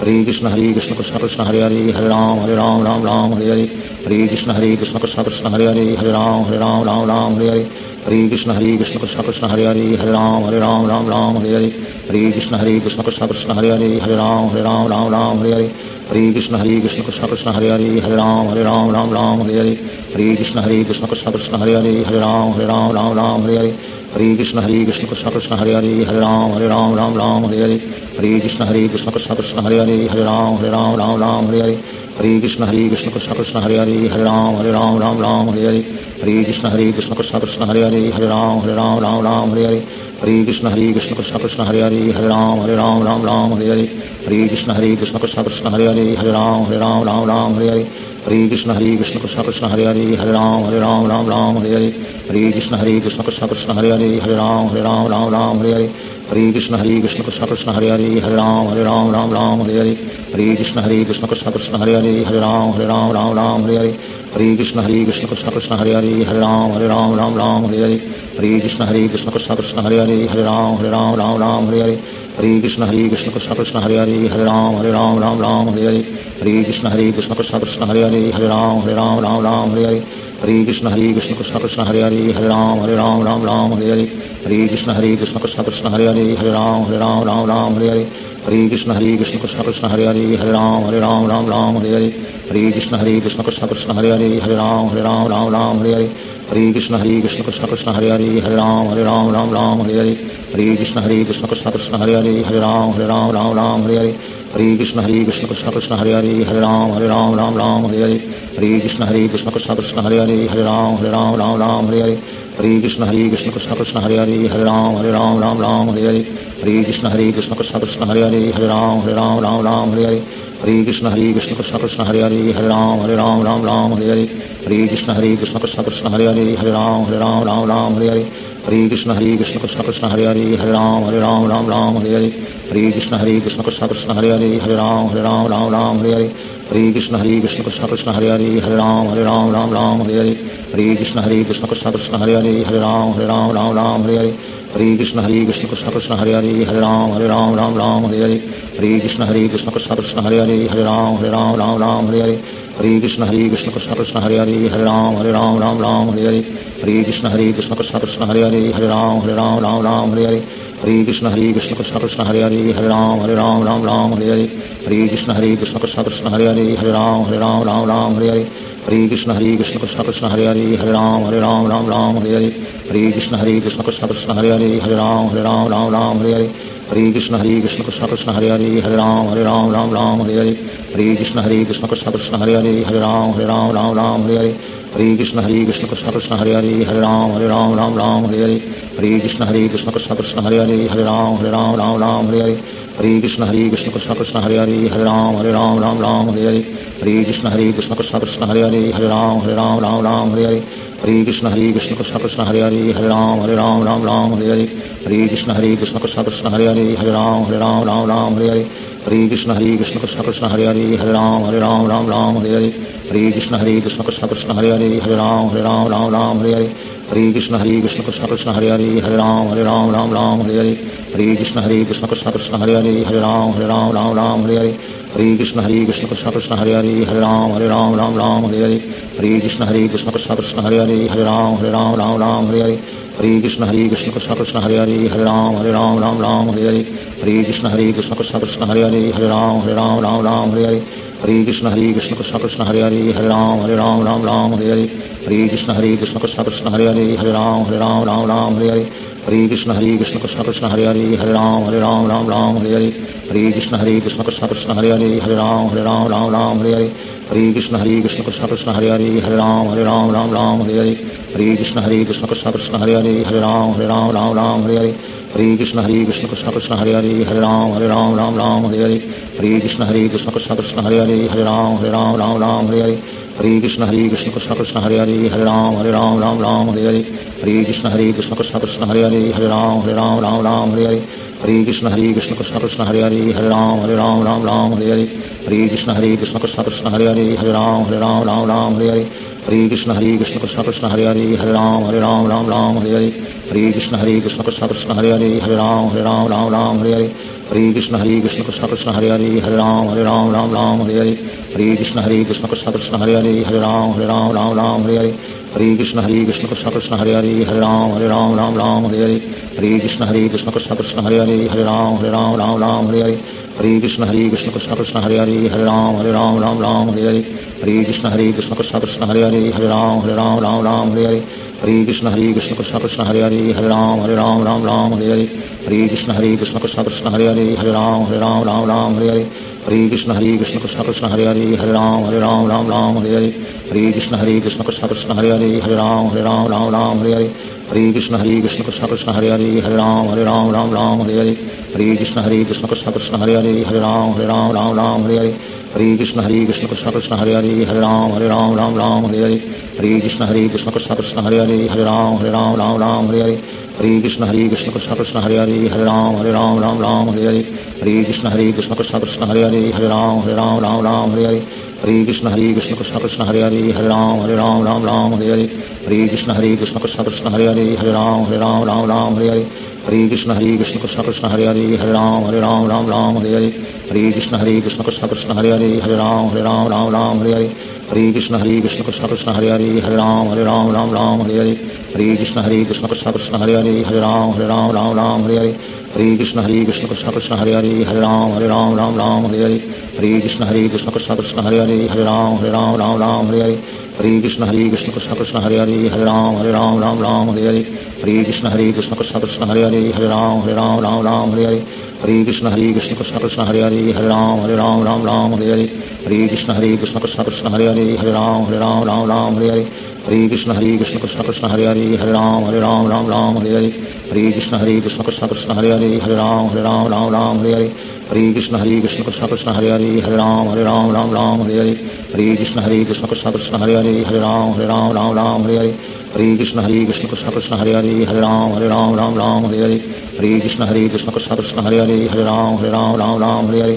ہری کشن ہری کشن کشن کشن ہری ہری ہری رام ہری رام رام رام ہری ہری ہری کشن ہری کشن کشن کشن ہری ہری ہری رام ہری رام رام رام ہری ہری ہری کشن ہری کشن کشن کشن ہری ہری ہری رام ہری رام رام رام ہری ہری ہری کشن ہری کشن کشن کشن ہری ہری ہری رام ہری رام رام رام ہری ہری ہری کشن ہری کشن کشن کشن ہری ہری ہری رام ہری رام رام رام ہری ہری ہری کشن ہری کشن کشن کشن ہری ہری ہری رام ہری رام رام رام ہری ہری ہری کشن ہری کشن کشن کشن ہری ہری ہری رام ہری رام رام رام ہری ہری ہری کشن ہری کشن کشن کشن ہری ہری ہری رام ہری رام رام رام ہری ہری ہری کشن ہری کشن کشن کشن ہری ہری ہری رام ہری رام رام رام ہری ہری ہری کشن ہری کشن کشن کشن ہری ہری ہری رام ہری رام رام رام ہری ہری ہری کشن ہری کشن کشن کشن ہری ہری ہری رام ہری رام رام رام ہری ہری ہری کشن ہری کشن کشن کشن ہری ہری ہری رام ہری رام رام رام ہری ہری ہری کشن ہری کشن کشن کشن ہری ہری ہری رام ہری رام رام رام ہری ہری ہری کشن ہری کشن کشن کشن ہری ہری ہری رام ہری رام رام رام ہری ہری ہری کشن ہری کشن کشن کشن ہری ہری ہری رام ہری رام رام رام ہری ہری ہری کشن ہری کشن کشن کشن ہری ہری ہری رام ہری رام رام رام ہری ہری ہری کشن ہری کشن کشن کشن ہری ہری ہری رام ہری رام رام رام ہری ہری ہری کشن ہری کشن کشن کشن ہری ہری ہری رام ہری رام رام رام ہری ہری ہری کشن ہری کشن کشن کشن ہری ہری ہری رام ہری رام رام رام ہری ہری ہری کشن ہری کشن کشن کشن ہری ہری ہری رام ہری رام رام رام ہری ہری ہری کشن ہری کشن کشن کشن ہری ہری ہری رام ہری رام رام رام ہری ہری ہری کشن ہری کشن کشن کشن ہری ہری ہری رام ہری رام رام رام ہری ہری ہری کشن ہری کشن کشن کشن ہری ہری ہری رام ہری رام رام رام ہری ہری ہری کشن ہری کشن کشن کشن ہری ہری ہری رام ہری رام رام رام ہری ہری ہری کشن ہری کشن کشن کشن ہری ہری ہری رام ہری رام رام رام ہری ہری ہری کشن ہری کشن کشن کشن ہری ہری ہری رام ہری رام رام رام ہری ہری ہری کشن ہری کشن کشن کشن ہری ہری ہری رام ہری رام رام رام ہری ہری ہری کشن ہری کشن کشن کشن ہری ہری ہری رام ہری رام رام رام ہری ہری ہری کشن ہری کشن کشن کشن ہری ہری ہری رام ہری رام رام رام ہری ہری ہری کشن ہری کشن کشن کشن ہری ہری ہری رام ہری رام رام رام ہری ہری ہری کشن ہری کشن کشن کشن ہری ہری ہری رام ہری رام رام رام ہری ہری ہری کشن ہری کشن کشن کشن ہری ہری ہری رام ہری رام رام رام ہری ہری ہری کشن ہری کشن کشن کشن ہری ہری ہری رام ہری رام رام رام ہری ہری ہری کشن ہری کشن کشن کشن ہری ہری ہری رام ہری رام رام رام ہری ہری ہری کشن ہری کشن کشن کشن ہری ہری ہری رام ہری رام رام رام ہری ہری ہری کشن ہری کشن کشن کشن ہری ہری ہری رام ہری رام رام رام ہری ہری ہری کشن ہری کشن کشن کشن ہری ہری ہری رام ہری رام رام رام ہری ہری ہری کشن ہری کشن کشن کشن ہری ہری ہری رام ہری رام رام رام ہری ہری ہری کشن ہری کشن کشن کشن ہری ہری ہری رام ہری رام رام رام ہری ہری ہری کشن ہری کشن کشن کشن ہری ہری ہری رام ہری رام رام رام ہری ہری ہری کشن ہری کشن کشن کشن ہری ہری ہری رام ہری رام رام رام ہری ہری ہری کشن ہری کشن کشن کشن ہری ہری ہری رام ہری رام رام رام ہری ہری ہری کشن ہری کشن کشن کشن ہری ہری ہری رام ہری رام رام رام ہری ہری ہری کشن ہری کشن کشن کشن ہری ہری ہری رام ہری رام رام رام ہری ہری ہری کشن ہری کشن کشن کشن ہری ہری ہری رام ہری رام رام رام ہری ہری ہری کشن ہری کشن کشن کشن ہری ہری ہری رام ہری رام رام رام ہری ہری ہری کشن ہری کشن کشن کشن ہری ہری ہری رام ہری رام رام رام ہری ہری ہری کشن ہری کشن کشن کشن ہری ہری ہری رام ہری رام رام رام ہری ہری ہری کشن ہری کشن کشن کشن ہری ہری ہری رام ہری رام رام رام ہری ہری ہری کشن ہری کشن کشن کشن ہری ہری ہری رام ہری رام رام رام ہری ہری ہری کشن ہری کشن کشن کشن ہری ہری ہری رام ہری رام رام رام ہری ہری ہری کشن ہری کشن کشن کشن ہری ہری ہری رام ہری رام رام رام ہری ہری ہری کشن ہری کشن کشن کشن ہری ہری ہری رام ہری رام رام رام ہری ہری ہری کشن ہری کشن کشن کشن ہری ہری ہری رام ہری رام رام رام ہری ہری ہری کشن ہری کشن کشن کشن ہری ہری ہری رام ہری رام رام رام ہری ہری ہری کشن ہری کشن کشن کشن ہری ہری ہری رام ہری رام رام رام ہری ہری ہری کشن ہری کشن کشن کشن ہری ہری ہر رام ہر رام رام رام ہری ہری ہری کشن ہری کشن کشن کشن ہری ہری ہر رام ہر رام رام رام ہری ہری ہری کشن ہری کشن کشن کشن ہری ہری ہر رام ہر رام رام رام ہری ہری ہری کشن ہری کشن کشن کشن ہری ہری ہر رام ہر رام رام رام ہری ہری ہری کشن ہری کشن کشن کشن ہری ہری ہری رام ہری رام رام رام ہری ہری ہری کشن ہری کشن کشن کشن ہری ہری ہری رام ہری رام رام رام ہری ہری ہری کشن ہری کشن کشن کشن ہری ہری ہری رام ہری رام رام رام ہری ہری ہری کشن ہری کشن کشن کشن ہری ہری ہری رام ہری رام رام رام ہری ہری ہری کشن ہری کشن کشن کشن ہری ہری ہری رام ہری رام رام رام ہری ہری ہری کشن ہری کشن کشن کشن ہری ہری ہری رام ہری رام رام رام ہری ہری ہری کشن ہری کشن کشن کشن ہری ہری ہری رام ہری رام رام رام ہری ہری ہری کشن ہری کشن کشن کشن ہری ہری ہری رام ہری رام رام رام ہری ہری ہری کشن ہری کشن کشن کشن ہری ہری ہری رام ہری رام رام رام ہری ہری ہری کشن ہری کشن کشن کشن ہری ہری ہری رام ہری رام رام رام ہری ہری ہری کشن ہری کشن کشن کشن ہری ہری ہری رام ہری رام رام رام ہری ہری ہری کشن ہری کشن کشن کشن ہری ہری ہری رام ہری رام رام رام ہری ہری ہری کشن ہری کشن کشن کشن ہری ہری ہری رام ہری رام رام رام ہری ہری ہری کشن ہری کشن کشن کشن ہری ہری ہری رام ہری رام رام رام ہری ہری ہری کشن ہری کشن کشن کشن ہری ہری ہری رام ہری رام رام رام ہری ہری ہری کشن ہری کشن کشن کشن ہری ہری ہری رام ہری رام رام رام ہری ہری ہری کشن ہری کشن کشن کشن ہری ہری ہری رام ہری رام رام رام ہری ہری ہری کشن ہری کشن کشن کشن ہری ہری ہری رام ہری رام رام رام ہری ہری ہری کشن ہری کشن کشن کشن ہری ہری ہری رام ہری رام رام رام ہری ہری ہری کشن ہری کشن کشن کشن ہری ہری ہری رام ہری رام رام رام ہری ہری ہری کشن ہری کشن کشن کشن ہری ہری ہری رام ہری رام رام رام ہری ہری ہری کشن ہری کشن کشن کشن ہری ہری ہری رام ہری رام رام رام ہری ہری ہری کشن ہری کشن کشن کشن ہری ہری ہری رام ہری رام رام رام ہری ہری ہری کشن ہری کشن کشن کشن ہری ہری ہری رام ہری رام رام رام ہری ہری ہری کشن ہری کشن کشن کشن ہری ہری ہری رام ہری رام رام رام ہری ہری ہری کشن ہری کشن کشن کشن ہری ہری ہری رام ہری رام رام رام ہری ہری ہری کشن ہری کشن کشن کشن ہری ہری ہری رام ہری رام رام رام ہری ہری ہری کشن ہری کشن کشن کشن ہری ہری ہری رام ہری رام رام رام ہری ہری ہری کشن ہری کشن کشن کشن ہری ہری ہری رام ہری رام رام رام ہری ہری ہری کشن ہری کشن کشن کشن ہری ہری ہری رام ہری رام رام رام ہری ہری ہری کشن ہری کشن کشن کشن ہری ہری ہری رام ہری رام رام رام ہری ہری ہری کشن ہری کشن کشن کشن ہری ہری ہری رام ہری رام رام رام ہری ہری ہری کشن ہری کشن کشن کشن ہری ہری ہری رام ہری رام رام رام ہری ہری ہری کشن ہری کشن کشن کشن ہری ہری ہری رام ہری رام رام رام ہری ہری ہری کشن ہری کشن کشن کشن ہری ہری ہری رام ہری رام رام رام ہری ہری ہری کشن ہری کشن کشن کشن ہری ہری ہری رام ہری رام رام رام ہری ہری ہری کشن ہری کشن کشن کشن ہری ہری ہری رام ہری رام رام رام ہری ہری ہری کشن ہری کشن کشن کشن ہری ہری ہری رام ہری رام رام رام ہری ہری ہری کشن ہری کشن کشن کشن ہری ہری ہری رام ہری رام رام رام ہری ہری ہری کشن ہری کشن کشن کشن ہری ہری ہری رام ہری رام رام رام ہری ہری ہری کشن ہری کشن کشن کشن ہری ہری ہری رام ہری رام رام رام ہری ہری ہری کشن ہری کشن کشن کشن ہری ہری ہری رام ہری رام رام رام ہری ہری ہری کشن ہری کشن کشن کشن ہری ہری ہری رام ہری رام رام رام ہری ہری ہری کشن ہری کشن کشن کشن ہری ہری ہری رام ہری رام رام رام ہری ہری ہری کشن ہری کشن کشن کشن ہری ہری ہری رام ہری رام رام رام ہری ہری ہری کشن ہری کشن کشن کشن ہری ہری ہری رام ہری رام رام رام ہری ہری ہری کشن ہری کشن کشن کشن ہری ہری ہری رام ہری رام رام رام ہری ہری ہری کشن ہری کشن کشن کشن ہری ہری ہری رام ہری رام رام رام ہری ہری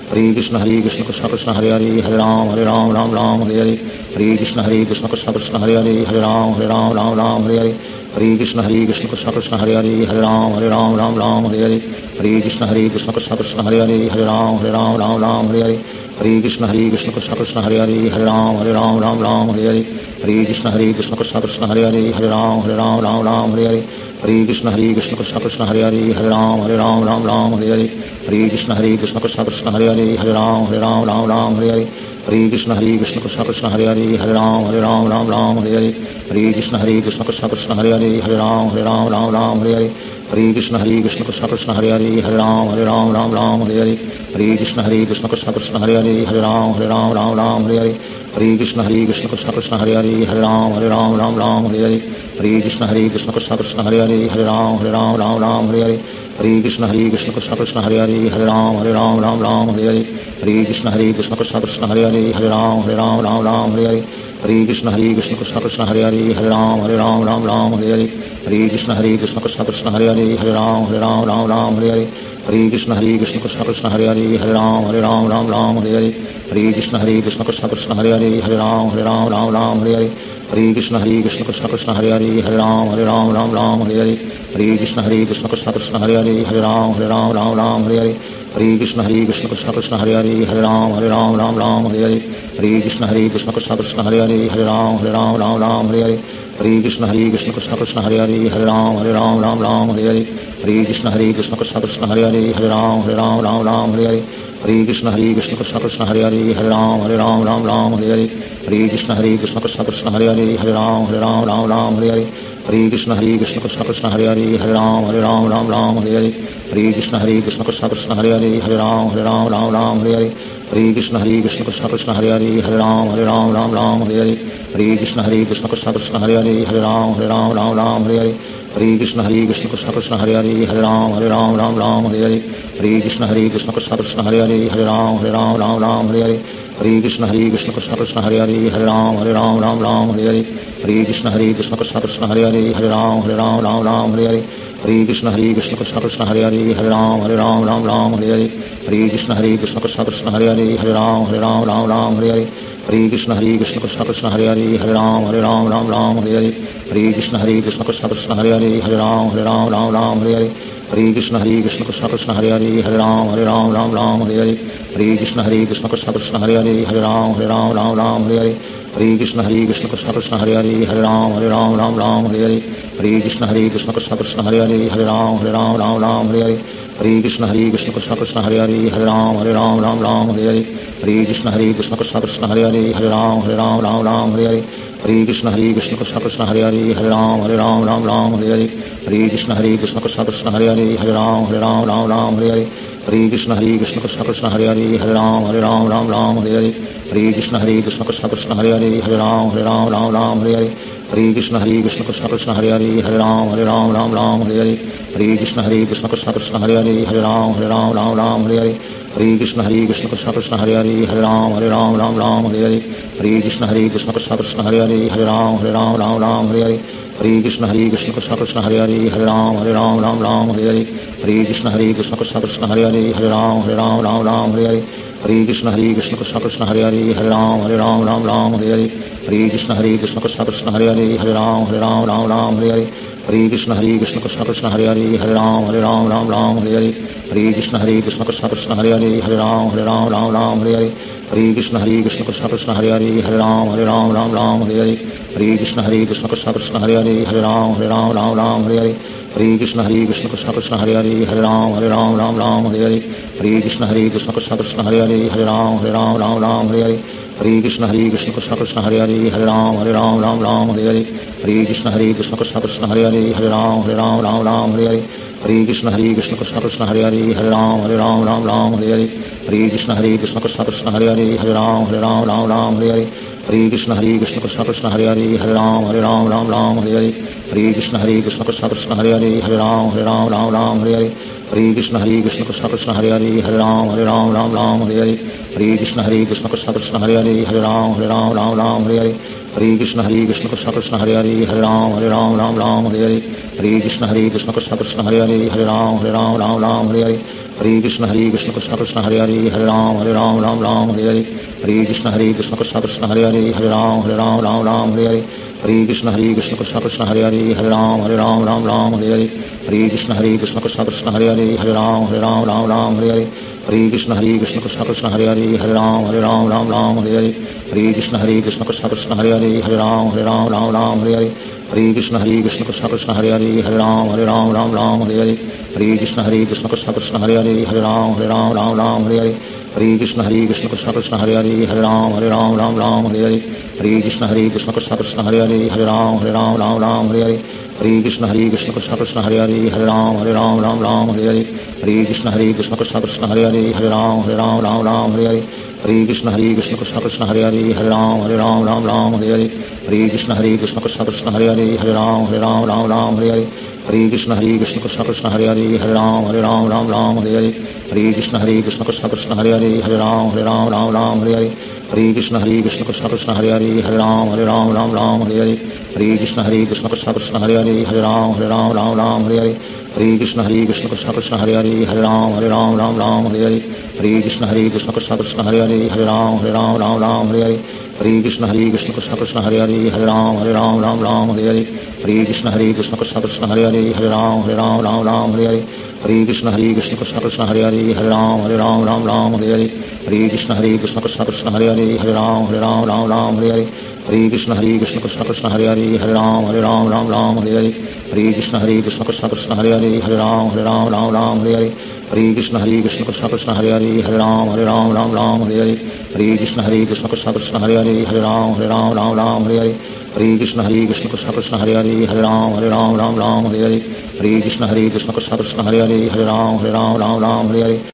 ہری کشن ہری کشن کشن کشن ہری ہری ہری رام ہری رام رام رام ہری ہری ہری کشن ہری کشن کشن کشن ہری ہری ہری رام ہری رام رام رام ہری ہری ہری کشن ہری کشن کشن کشن ہری ہری ہری رام ہری رام رام رام ہری ہری ہری کشن ہری کشن کشن کشن ہری ہری ہری رام ہری رام رام رام ہری ہری ہری کشن ہری کشن کشن کشن ہری ہری ہری رام ہری رام رام رام ہری ہری ہری کشن ہری کشن کشن کشن ہری ہری ہری رام ہری رام رام رام ہری ہری ہری کشن ہری کشن کشن کشن ہری ہری ہری رام ہری رام رام رام ہری ہری ہری کشن ہری کشن کشن کشن ہری ہری ہری رام ہری رام رام رام ہری ہری ہری کشن ہری کشن کشن کشن ہری ہری ہری رام ہری رام رام رام ہری ہری ہری کشن ہری کشن کشن کشن ہری ہری ہری رام ہری رام رام رام ہری ہری ہری کشن ہری کشن کشن کشن ہری ہری ہری رام ہری رام رام رام ہری ہری ہری کشن ہری کشن کشن کشن ہری ہری ہری رام ہری رام رام رام ہری ہری ہری کشن ہری کشن کشن کشن ہری ہری ہری رام ہری رام رام رام ہری ہری ہری کشن ہری کشن کشن کشن ہری ہری ہری رام ہری رام رام رام ہری ہری ہری کشن ہری کشن کشن کشن ہری ہری ہری رام ہری رام رام رام ہری ہری ہری کشن ہری کشن کشن کشن ہری ہری ہری رام ہری رام رام رام ہری ہری ہری کشن ہری کشن کشن کشن ہری ہری ہری رام ہری رام رام رام ہری ہری ہری کشن ہری کشن کشن کشن ہری ہری ہری رام ہری رام رام رام ہری ہری ہری کشن ہری کشن کشن کشن ہری ہری ہری رام ہری رام رام رام ہری ہری ہری کشن ہری کشن کشن کشن ہری ہری ہری رام ہری رام رام رام ہری ہری ہری کشن ہری کشن کشن کشن ہری ہری ہری رام ہری رام رام رام ہری ہری ہری کشن ہری کشن کشن کشن ہری ہری ہری رام ہری رام رام رام ہری ہری ہری کشن ہری کشن کشن کشن ہری ہری ہری رام ہری رام رام رام ہری ہری ہری کشن ہری کشن کشن کشن ہری ہری ہری رام ہری رام رام رام ہری ہری ہری کشن ہری کشن کشن کشن ہری ہری ہری رام ہری رام رام رام ہری ہری ہری کشن ہری کشن کشن کشن ہری ہری ہری رام ہری رام رام رام ہری ہری ہری کشن ہری کشن کشن کشن ہری ہری ہری رام ہری رام رام رام ہری ہری ہری کشن ہری کشن کشن کشن ہری ہری ہری رام ہری رام رام رام ہری ہری ہری کشن ہری کشن کشن کشن ہری ہری ہری رام ہری رام رام رام ہری ہری ہری کشن ہری کشن کشن کشن ہری ہری ہری رام ہری رام رام رام ہری ہری ہری کشن ہری کشن کشن کشن ہری ہری ہری رام ہری رام رام رام ہری ہری ہری کشن ہری کشن کشن کشن ہری ہری ہری رام ہری رام رام رام ہری ہری ہری کشن ہری کشن کشن کشن ہری ہری ہری رام ہری رام رام رام ہری ہری ہری کشن ہری کشن کشن کشن ہری ہری ہری رام ہری رام رام رام ہری ہری ہری کشن ہری کشن کشن کشن ہری ہری ہری رام ہری رام رام رام ہری ہری ہری کشن ہری کشن کشن کشن ہری ہری ہری رام ہری رام رام رام ہری ہری ہری کشن ہری کشن کشن کشن ہری ہری ہری رام ہری رام رام رام ہری ہری ہری کشن ہری کشن کشن کشن ہری ہری ہری رام ہری رام رام رام ہری ہری ہری کشن ہری کشن کشن کشن ہری ہری ہری رام ہری رام رام رام ہری ہری ہری کشن ہری کشن کشن کشن ہری ہری ہری رام ہری رام رام رام ہری ہری ہری کشن ہری کشن کشن کشن ہری ہری ہری رام ہری رام رام رام ہری ہری ہری کشن ہری کشن کشن کشن ہری ہری ہری رام ہری رام رام رام ہری ہری ہری کشن ہری کشن کشن کشن ہری ہری ہری رام ہری رام رام رام ہری ہری ہری کشن ہری کشن کشن کشن ہری ہری ہری رام ہری رام رام رام ہری ہری ہری کشن ہری کشن کشن کشن ہری ہری ہری رام ہری رام رام رام ہری ہری ہری کشن ہری کشن کشن کشن ہری ہری ہری رام ہری رام رام رام ہری ہری ہری کشن ہری کشن کشن کشن ہری ہری ہری رام ہری رام رام رام ہری ہری ہری کشن ہری کشن کشن کشن ہری ہری ہری رام ہری رام رام رام ہری ہری ہری کشن ہری کشن کشن کشن ہری ہری ہری رام ہری رام رام رام ہری ہری ہری کشن ہری کشن کشن کشن ہری ہری ہری رام ہری رام رام رام ہری ہری ہری کشن ہری کشن کشن کشن ہری ہری ہری رام ہری رام رام رام ہری ہری ہری کشن ہری کشن کشن کشن ہری ہری ہری رام ہری رام رام رام ہری ہری ہری کشن ہری کشن کشن کشن ہری ہری ہری رام ہری رام رام رام ہری ہری ہری کشن ہری کشن کشن کشن ہری ہری ہری رام ہری رام رام رام ہری ہری ہری کشن ہری کشن کشن کشن ہری ہری ہری رام ہری رام رام رام ہری ہری ہری کشن ہری کشن کشن کشن ہری ہری ہری رام ہری رام رام رام ہری ہری ہری کشن ہری کشن کشن کشن ہری ہری ہری رام ہری رام رام رام ہری ہری ہری کشن ہری کشن کشن کشن ہری ہری ہری رام ہری رام رام رام ہری ہری ہری کشن ہری کشن کشن کشن ہری ہری ہری رام ہری رام رام رام ہری ہری ہری کشن ہری کشن کشن کشن ہری ہری ہری رام ہری رام رام رام ہری ہری ہری کشن ہری کشن کشن کشن ہری ہری ہری رام ہری رام رام رام ہری ہری ہری کشن ہری کشن کشن کشن ہری ہری ہری رام ہری رام رام رام ہری ہری ہری کشن ہری کشن کشن کشن ہری ہری ہری رام ہری رام رام رام ہری ہری ہری کشن ہری کشن کشن کشن ہری ہری ہری رام ہری رام رام رام ہری ہری ہری کشن ہری کشن کشن کشن ہری ہری ہری رام ہری رام رام رام ہری ہری ہری کشن ہری کشن کشن کشن ہری ہری ہری رام ہری رام رام رام ہری ہری ہری کشن ہری کشن کشن کشن ہری ہری ہری رام ہری رام رام رام ہری ہری ہری کشن ہری کشن کشن کشن ہری ہری ہری رام ہری رام رام رام ہری ہری ہری کشن ہری کشن کشن کشن ہری ہری ہری رام ہری رام رام رام ہری ہری ہری کشن ہری کشن کشن کشن ہری ہری ہری رام ہری رام رام رام ہری ہری ہری کشن ہری کشن کشن کشن ہری ہری ہری رام ہری رام رام رام ہری ہری ہری کشن ہری کشن کشن کشن ہری ہری ہری رام ہری رام رام رام ہری ہری ہری کشن ہری کشن کشن کشن ہری ہری ہری رام ہری رام رام رام ہری ہری ہری کشن ہری کشن کشن کشن ہری ہری ہری رام ہری رام رام رام ہری ہری ہری کشن ہری کشن کشن کشن ہری ہری ہری رام ہری رام رام رام ہری ہری ہری کشن ہری کشن کشن کشن ہری ہری ہری رام ہری رام رام رام ہری ہری ہری کشن ہری کشن کشن کشن ہری ہری ہری رام ہری رام رام رام ہری ہری ہری کشن ہری کشن کشن کشن ہری ہری ہری رام ہری رام رام رام ہری ہری ہری کشن ہری کشن کشن کشن ہری ہری ہری رام ہری رام رام رام ہری ہری ہری کشن ہری کشن کشن کشن ہری ہری ہری رام ہری رام رام رام ہری ہری ہری کشن ہری کشن کشن کشن ہری ہری ہری رام ہری رام رام رام ہری ہری ہری کشن ہری کشن کشن کشن ہری ہری ہری رام ہری رام رام رام ہری ہری ہری کشن ہری کشن کشن کشن ہری ہری ہری رام ہری رام رام رام ہری ہری ہری کشن ہری کشن کشن کشن ہری ہری ہری رام ہری رام رام رام ہری ہری ہری کشن ہری کشن کشن کشن ہری ہری ہری رام ہری رام رام رام ہری ہری ہری کشن ہری کشن کشن کشن ہری ہری ہری رام ہری رام رام رام ہری ہری ہری کشن ہری کشن کشن کشن ہری ہری ہری رام ہری رام رام رام ہری ہری ہری کشن ہری کشن کشن کشن ہری ہری ہری رام ہری رام رام رام ہری ہری ہری کشن ہری کشن کشن کشن ہری ہری ہری رام ہری رام رام رام ہری ہری ہری کشن ہری کشن کشن کشن ہری ہری ہری رام ہری رام رام رام ہری ہری ہری کشن ہری کشن کشن کشن ہری ہری ہری رام ہری رام رام رام ہری ہری ہری کشن ہری کشن کشن کشن ہری ہری ہری رام ہری رام رام رام ہری ہری ہری کشن ہری کشن کشن کشن ہری ہری ہری رام ہری رام رام رام ہری ہری ہری کشن ہری کشن کشن کشن ہری ہری ہری رام ہری رام رام رام ہری ہری ہری کشن ہری کشن کشن کشن ہری ہری ہری رام ہری رام رام رام ہری ہری ہری کشن ہری کشن کشن کشن ہری ہری ہری رام ہری رام رام رام ہری ہری ہری کشن ہری کشن کشن کشن ہری ہری ہری رام ہری رام رام رام ہری ہری ہری کشن ہری کشن کشن کشن ہری ہری ہری رام ہری رام رام رام ہری ہری ہری کشن ہری کشن کشن کشن ہری ہری ہری رام ہری رام رام رام ہری ہری ہری کشن ہری کشن کشن کشن ہری ہری ہری رام ہری رام رام رام ہری ہری ہری کشن ہری کشن کشن کشن ہری ہری ہر رام ہر رام رام رام ہری ہری ہری کشن ہری کشن کشن کشن ہری ہری ہر رام ہر رام رام رام ہری ہری ہری کشن ہری کشن کشن کشن ہری ہری ہر رام ہر رام رام رام ہری ہری ہری کشن ہری کشن کشن کشن ہری ہری ہر رام ہر رام رام رام ہری ہری شری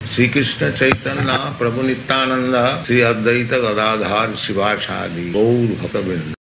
శ్రీకృష్ణ చైతన్య ప్రభు నిత్యానంద శ్రీ అద్వైత గదాధార్ శివాచాది గౌర్ భక్తబింద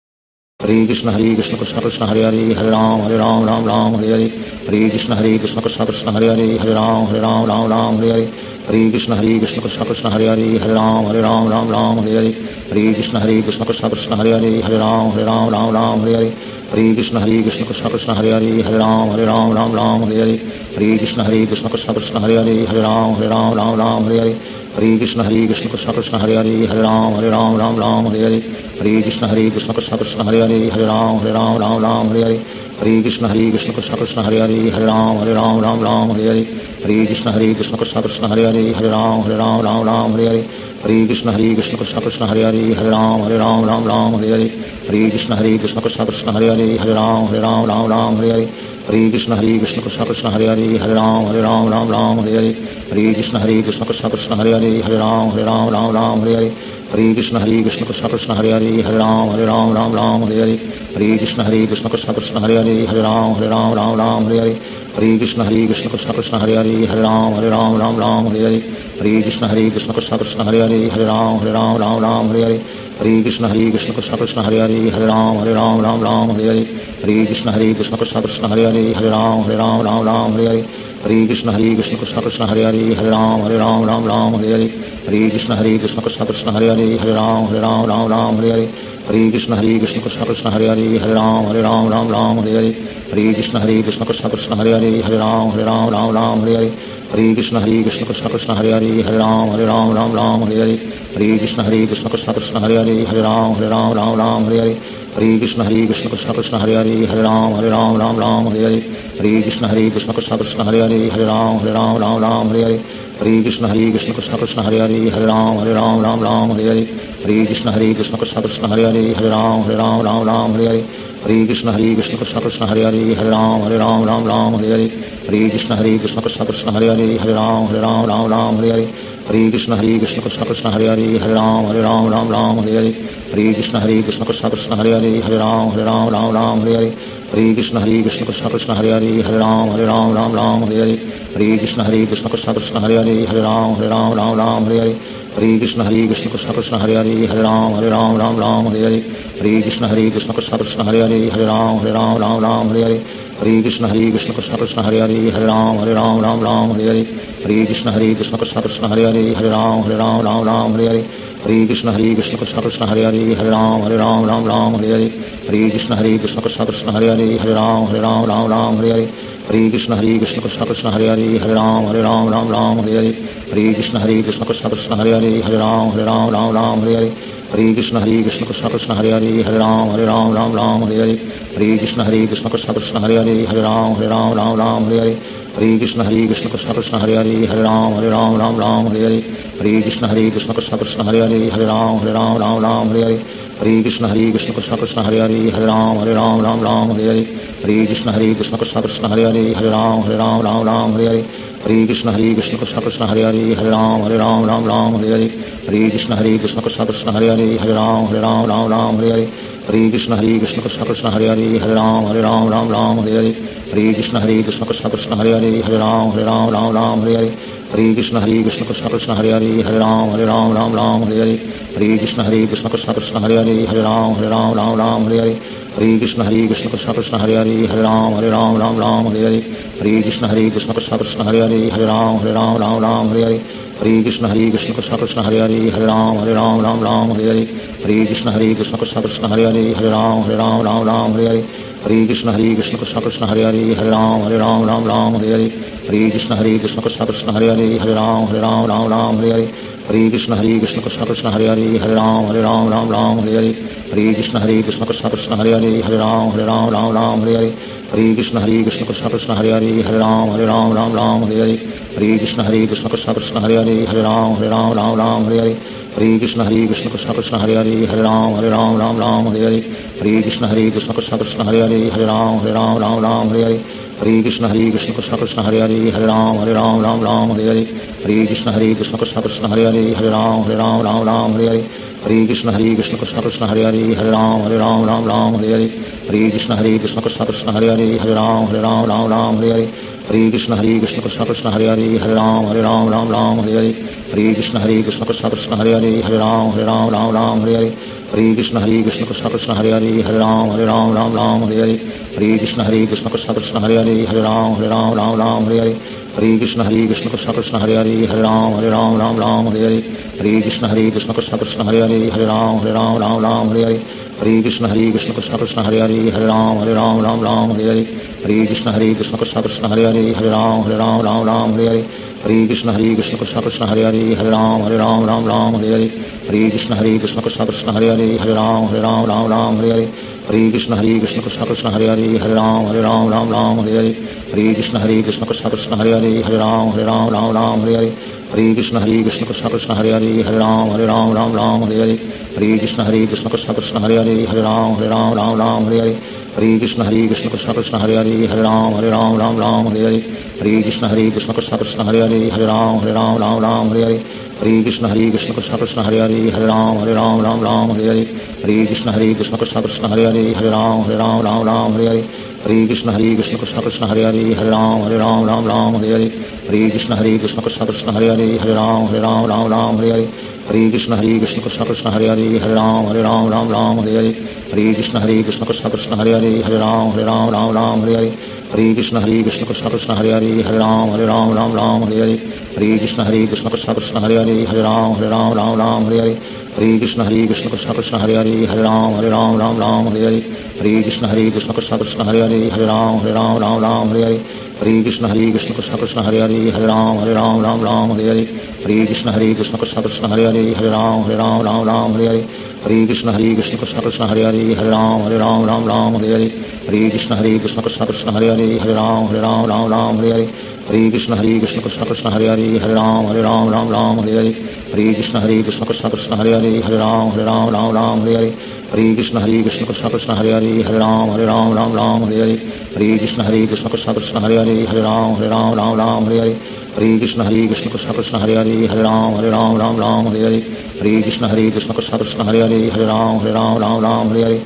ہری کشن ہری کشن کشن کشن ہری ہری ہر رام ہر رام رام رام ہری ہری ہری کشن ہری کشن کشن کشن ہری ہری ہر رام ہر رام رام رام ہری ہری ہری کشن ہری کشن کشن کشن ہری ہری ہر رام ہر رام رام رام ہری ہری ہری کشن ہری کشن کشن کشن ہری ہری ہر رام ہر رام رام رام ہری ہری ہری کشن ہری کشن کشن کشن ہری ہری ہری رام ہری رام رام رام ہری ہری ہری کشن ہری کشن کشن کشن ہری ہری ہری رام ہری رام رام رام ہری ہری ہری کشن ہری کشن کشن کشن ہری ہری ہری رام ہری رام رام رام ہری ہری ہری کشن ہری کشن کشن کشن ہری ہری ہری رام ہری رام رام رام ہری ہری ہری کشن ہری کشن کشن کشن ہری ہری ہری رام ہری رام رام رام ہری ہری ہری کشن ہری کشن کشن کشن ہری ہری ہری رام ہری رام رام رام ہری ہری ہری کشن ہری کشن کشن کشن ہری ہری ہری رام ہری رام رام رام ہری ہری ہری کشن ہری کشن کشن کشن ہری ہری ہری رام ہری رام رام رام ہری ہری ہری کشن ہری کشن کشن کشن ہری ہری ہری رام ہری رام رام رام ہری ہری ہری کشن ہری کشن کشن کشن ہری ہری ہری رام ہری رام رام رام ہری ہری ہری کشن ہری کشن کشن کشن ہری ہری ہری رام ہری رام رام رام ہری ہری ہری کشن ہری کشن کشن کشن ہری ہری ہری رام ہری رام رام رام ہری ہری ہری کشن ہری کشن کشن کشن ہری ہری ہری رام ہری رام رام رام ہری ہری ہری کشن ہری کشن کشن کشن ہری ہری ہری رام ہری رام رام رام ہری ہری ہری کشن ہری کشن کشن کشن ہری ہری ہری رام ہری رام رام رام ہری ہری ہری کشن ہری کشن کشن کشن ہری ہری ہری رام ہری رام رام رام ہری ہری ہری کشن ہری کشن کشن کشن ہری ہری ہری رام ہری رام رام رام ہری ہری ہری کشن ہری کشن کشن کشن ہری ہری ہری رام ہری رام رام رام ہری ہری ہری کشن ہری کشن کشن کشن ہری ہری ہری رام ہری رام رام رام ہری ہری ہری کشن ہری کشن کشن کشن ہری ہری ہری رام ہری رام رام رام ہری ہری ہری کشن ہری کشن کشن کشن ہری ہری ہری رام ہری رام رام رام ہری ہری ہری کشن ہری کشن کشن کشن ہری ہری ہری رام ہری رام رام رام ہری ہری ہری کشن ہری کشن کشن کشن ہری ہری ہری رام ہری رام رام رام ہری ہری ہری کشن ہری کشن کشن کشن ہری ہری ہری رام ہری رام رام رام ہری ہری ہری کشن ہری کشن کشن کشن ہری ہری ہری رام ہری رام رام رام ہری ہری ہری کشن ہری کشن کشن کشن ہری ہری ہری رام ہری رام رام رام ہری ہری ہری کشن ہری کشن کشن کشن ہری ہری ہری رام ہری رام رام رام ہری ہری ہری کشن ہری کشن کشن کشن ہری ہری ہری رام ہری رام رام رام ہری ہری ہری کشن ہری کشن کشن کشن ہری ہری ہری رام ہری رام رام رام ہری ہری ہری کشن ہری کشن کشن کشن ہری ہری ہری رام ہری رام رام رام ہری ہری ہری کشن ہری کشن کشن کشن ہری ہری ہری رام ہری رام رام رام ہری ہری ہری کشن ہری کشن کشن کشن ہری ہری ہری رام ہری رام رام رام ہری ہری ہری کشن ہری کشن کشن کشن ہری ہری ہری رام ہری رام رام رام ہری ہری ہری کشن ہری کشن کشن کشن ہری ہری ہری رام ہری رام رام رام ہری ہری ہری کشن ہری کشن کشن کشن ہری ہری ہری رام ہری رام رام رام ہری ہری ہری کشن ہری کشن کشن کشن ہری ہری ہری رام ہری رام رام رام ہری ہری ہری کشن ہری کشن کشن کشن ہری ہری ہری رام ہری رام رام رام ہری ہری ہری کشن ہری کشن کشن کشن ہری ہری ہری رام ہری رام رام رام ہری ہری ہری کشن ہری کشن کشن کشن ہری ہری ہری رام ہری رام رام رام ہری ہری ہری کشن ہری کشن کشن کشن ہری ہری ہری رام ہری رام رام رام ہری ہری ہری کشن ہری کشن کشن کشن ہری ہری ہری رام ہری رام رام رام ہری ہری ہری کشن ہری کشن کشن کشن ہری ہری ہری رام ہری رام رام رام ہری ہری ہری کشن ہری کشن کشن کشن ہری ہری ہری رام ہری رام رام رام ہری ہری ہری کشن ہری کشن کشن کشن ہری ہری ہری رام ہری رام رام رام ہری ہری ہری کشن ہری کشن کشن کشن ہری ہری ہری رام ہری رام رام رام ہری ہری ہری کشن ہری کشن کشن کشن ہری ہری ہری رام ہری رام رام رام ہری ہری ہری کشن ہری کشن کشن کشن ہری ہری ہری رام ہری رام رام رام ہری ہری ہری کشن ہری کشن کشن کشن ہری ہری ہری رام ہری رام رام رام ہری ہری ہری کشن ہری کشن کشن کشن ہری ہری ہری رام ہری رام رام رام ہری ہری ہری کشن ہری کشن کشن کشن ہری ہری ہری رام ہری رام رام رام ہری ہری ہری کشن ہری کشن کشن کشن ہری ہری ہری رام ہری رام رام رام ہری ہری ہری کشن ہری کشن کشن کشن ہری ہری ہری رام ہری رام رام رام ہری ہری ہری کشن ہری کشن کشن کشن ہری ہری ہری رام ہری رام رام رام ہری ہری ہری کشن ہری کشن کشن کشن ہری ہری ہری رام ہری رام رام رام ہری ہری ہری کشن ہری کشن کشن کشن ہری ہری ہری رام ہری رام رام رام ہری ہری ہری کشن ہری کشن کشن کشن ہری ہری ہری رام ہری رام رام رام ہری ہری ہری کشن ہری کشن کشن کشن ہری ہری ہری رام ہری رام رام رام ہری ہری ہری کشن ہری کشن کشن کشن ہری ہری ہری رام ہری رام رام رام ہری ہری ہری کشن ہری کشن کشن کشن ہری ہری ہری رام ہری رام رام رام ہری ہری ہری کشن ہری کشن کشن کشن ہری ہری ہری رام ہری رام رام رام ہری ہری ہری کشن ہری کشن کشن کشن ہری ہری ہری رام ہری رام رام رام ہری ہری ہری کشن ہری کشن کشن کشن ہری ہری ہری رام ہری رام رام رام ہری ہری ہری کشن ہری کشن کشن کشن ہری ہری ہری رام ہری رام رام رام ہری ہری ہری کشن ہری کشن کشن کشن ہری ہری ہری رام ہری رام رام رام ہری ہری ہری کشن ہری کشن کشن کشن ہری ہری ہری رام ہری رام رام رام ہری ہری ہری کشن ہری کشن کشن کشن ہری ہری ہری رام ہری رام رام رام ہری ہری ہری کشن ہری کشن کشن کشن ہری ہری ہری رام ہری رام رام رام ہری ہری ہری کشن ہری کشن کشن کشن ہری ہری ہری رام ہری رام رام رام ہری ہری ہری کشن ہری کشن کشن کشن ہری ہری ہری رام ہری رام رام رام ہری ہری ہری کشن ہری کشن کشن کشن ہری ہری ہری رام ہری رام رام رام ہری ہری ہری کشن ہری کشن کشن کشن ہری ہری ہری رام ہری رام رام رام ہری ہری ہری کشن ہری کشن کشن کشن ہری ہری ہری رام ہری رام رام رام ہری ہری ہری کشن ہری کشن کشن کشن ہری ہری ہری رام ہری رام رام رام ہری ہری ہری کشن ہری کشن کشن کشن ہری ہری ہری رام ہری رام رام رام ہری ہری ہری کشن ہری کشن کشن کشن ہری ہری ہر رام ہر رام رام رام ہری ہری ہری کشن ہری کشن کشن کشن ہری ہری ہر رام ہر رام رام رام ہری ہری ہری کشن ہری کشن کشن کشن ہری ہری ہر رام ہر رام رام رام ہری ہری ہری کشن ہری کشن کشن کشن ہری ہری ہر رام ہر رام رام رام ہری ہری ہری کشن ہری کشن کشن کشن ہری ہری ہر رام ہر رام رام رام ہری ہری ہری کشن ہری کشن کشن کشن ہری ہری ہر رام ہر رام رام رام ہری ہری ہری کشن ہری کشن کشن کشن ہری ہری ہر رام ہر رام رام رام ہری ہری ہری کشن ہری کشن کشن کشن ہری ہری ہر رام ہر رام رام رام ہری ہری ہری کشن ہری کشن کشن کشن ہری ہری ہر رام ہر رام رام رام ہری ہری ہری کشن ہری کشن کشن کشن ہری ہری ہر رام ہر رام رام رام ہری ہری ہری کشن ہری کشن کشن کشن ہری ہری ہر رام ہر رام رام رام ہری ہری ہری کشن ہری کشن کشن کشن ہری ہری ہر رام ہر رام رام رام ہری ہری ہری کشن ہری کشن کشن کشن ہری ہری ہر رام ہر رام رام رام ہری ہری ہری کشن ہری کشن کشن کشن ہری ہری ہر رام ہر رام رام رام ہری ہری ہری کشن ہری کشن کشن کشن ہری ہری ہر رام ہر رام رام رام ہری ہری ہری کشن ہری کشن کشن کشن ہری ہری ہر رام ہر رام رام رام ہری ہری ہری کشن ہری کشن کشن کشن ہری ہری ہر رام ہر رام رام رام ہری ہری ہری کشن ہری کشن کشن کشن ہری ہری ہر رام ہر رام رام رام ہری ہری ہری کشن ہری کشن کشن کشن ہری ہری ہر رام ہر رام رام رام ہری ہری ہری کشن ہری کشن کشن کشن ہری ہری ہر رام ہر رام رام رام ہری ہری ہری کشن ہری کشن کشن کشن ہری ہری ہر رام ہر رام رام رام ہری ہری ہری کشن ہری کشن کشن کشن ہری ہری ہر رام ہر رام رام رام ہری ہری ہری کشن ہری کشن کشن کشن ہری ہری ہر رام ہر رام رام رام ہری ہری ہری کشن ہری کشن کشن کشن ہری ہری ہر رام ہر رام رام رام ہری ہری ہری کشن ہری کشن کشن کشن ہری ہری ہر رام ہر رام رام رام ہری ہری ہری کشن ہری کشن کشن کشن ہری ہری ہر رام ہر رام رام رام ہری ہری ہری کشن ہری کشن کشن کشن ہری ہری ہر رام ہر رام رام رام ہری ہری ہری کشن ہری کشن کشن کشن ہری ہری ہر رام ہر رام رام رام ہری ہری ہری کشن ہری کشن کشن کشن ہری ہری ہر رام ہر رام رام رام ہری ہری ہری کشن ہری کشن کشن کشن ہری ہری ہر رام ہر رام رام رام ہری ہری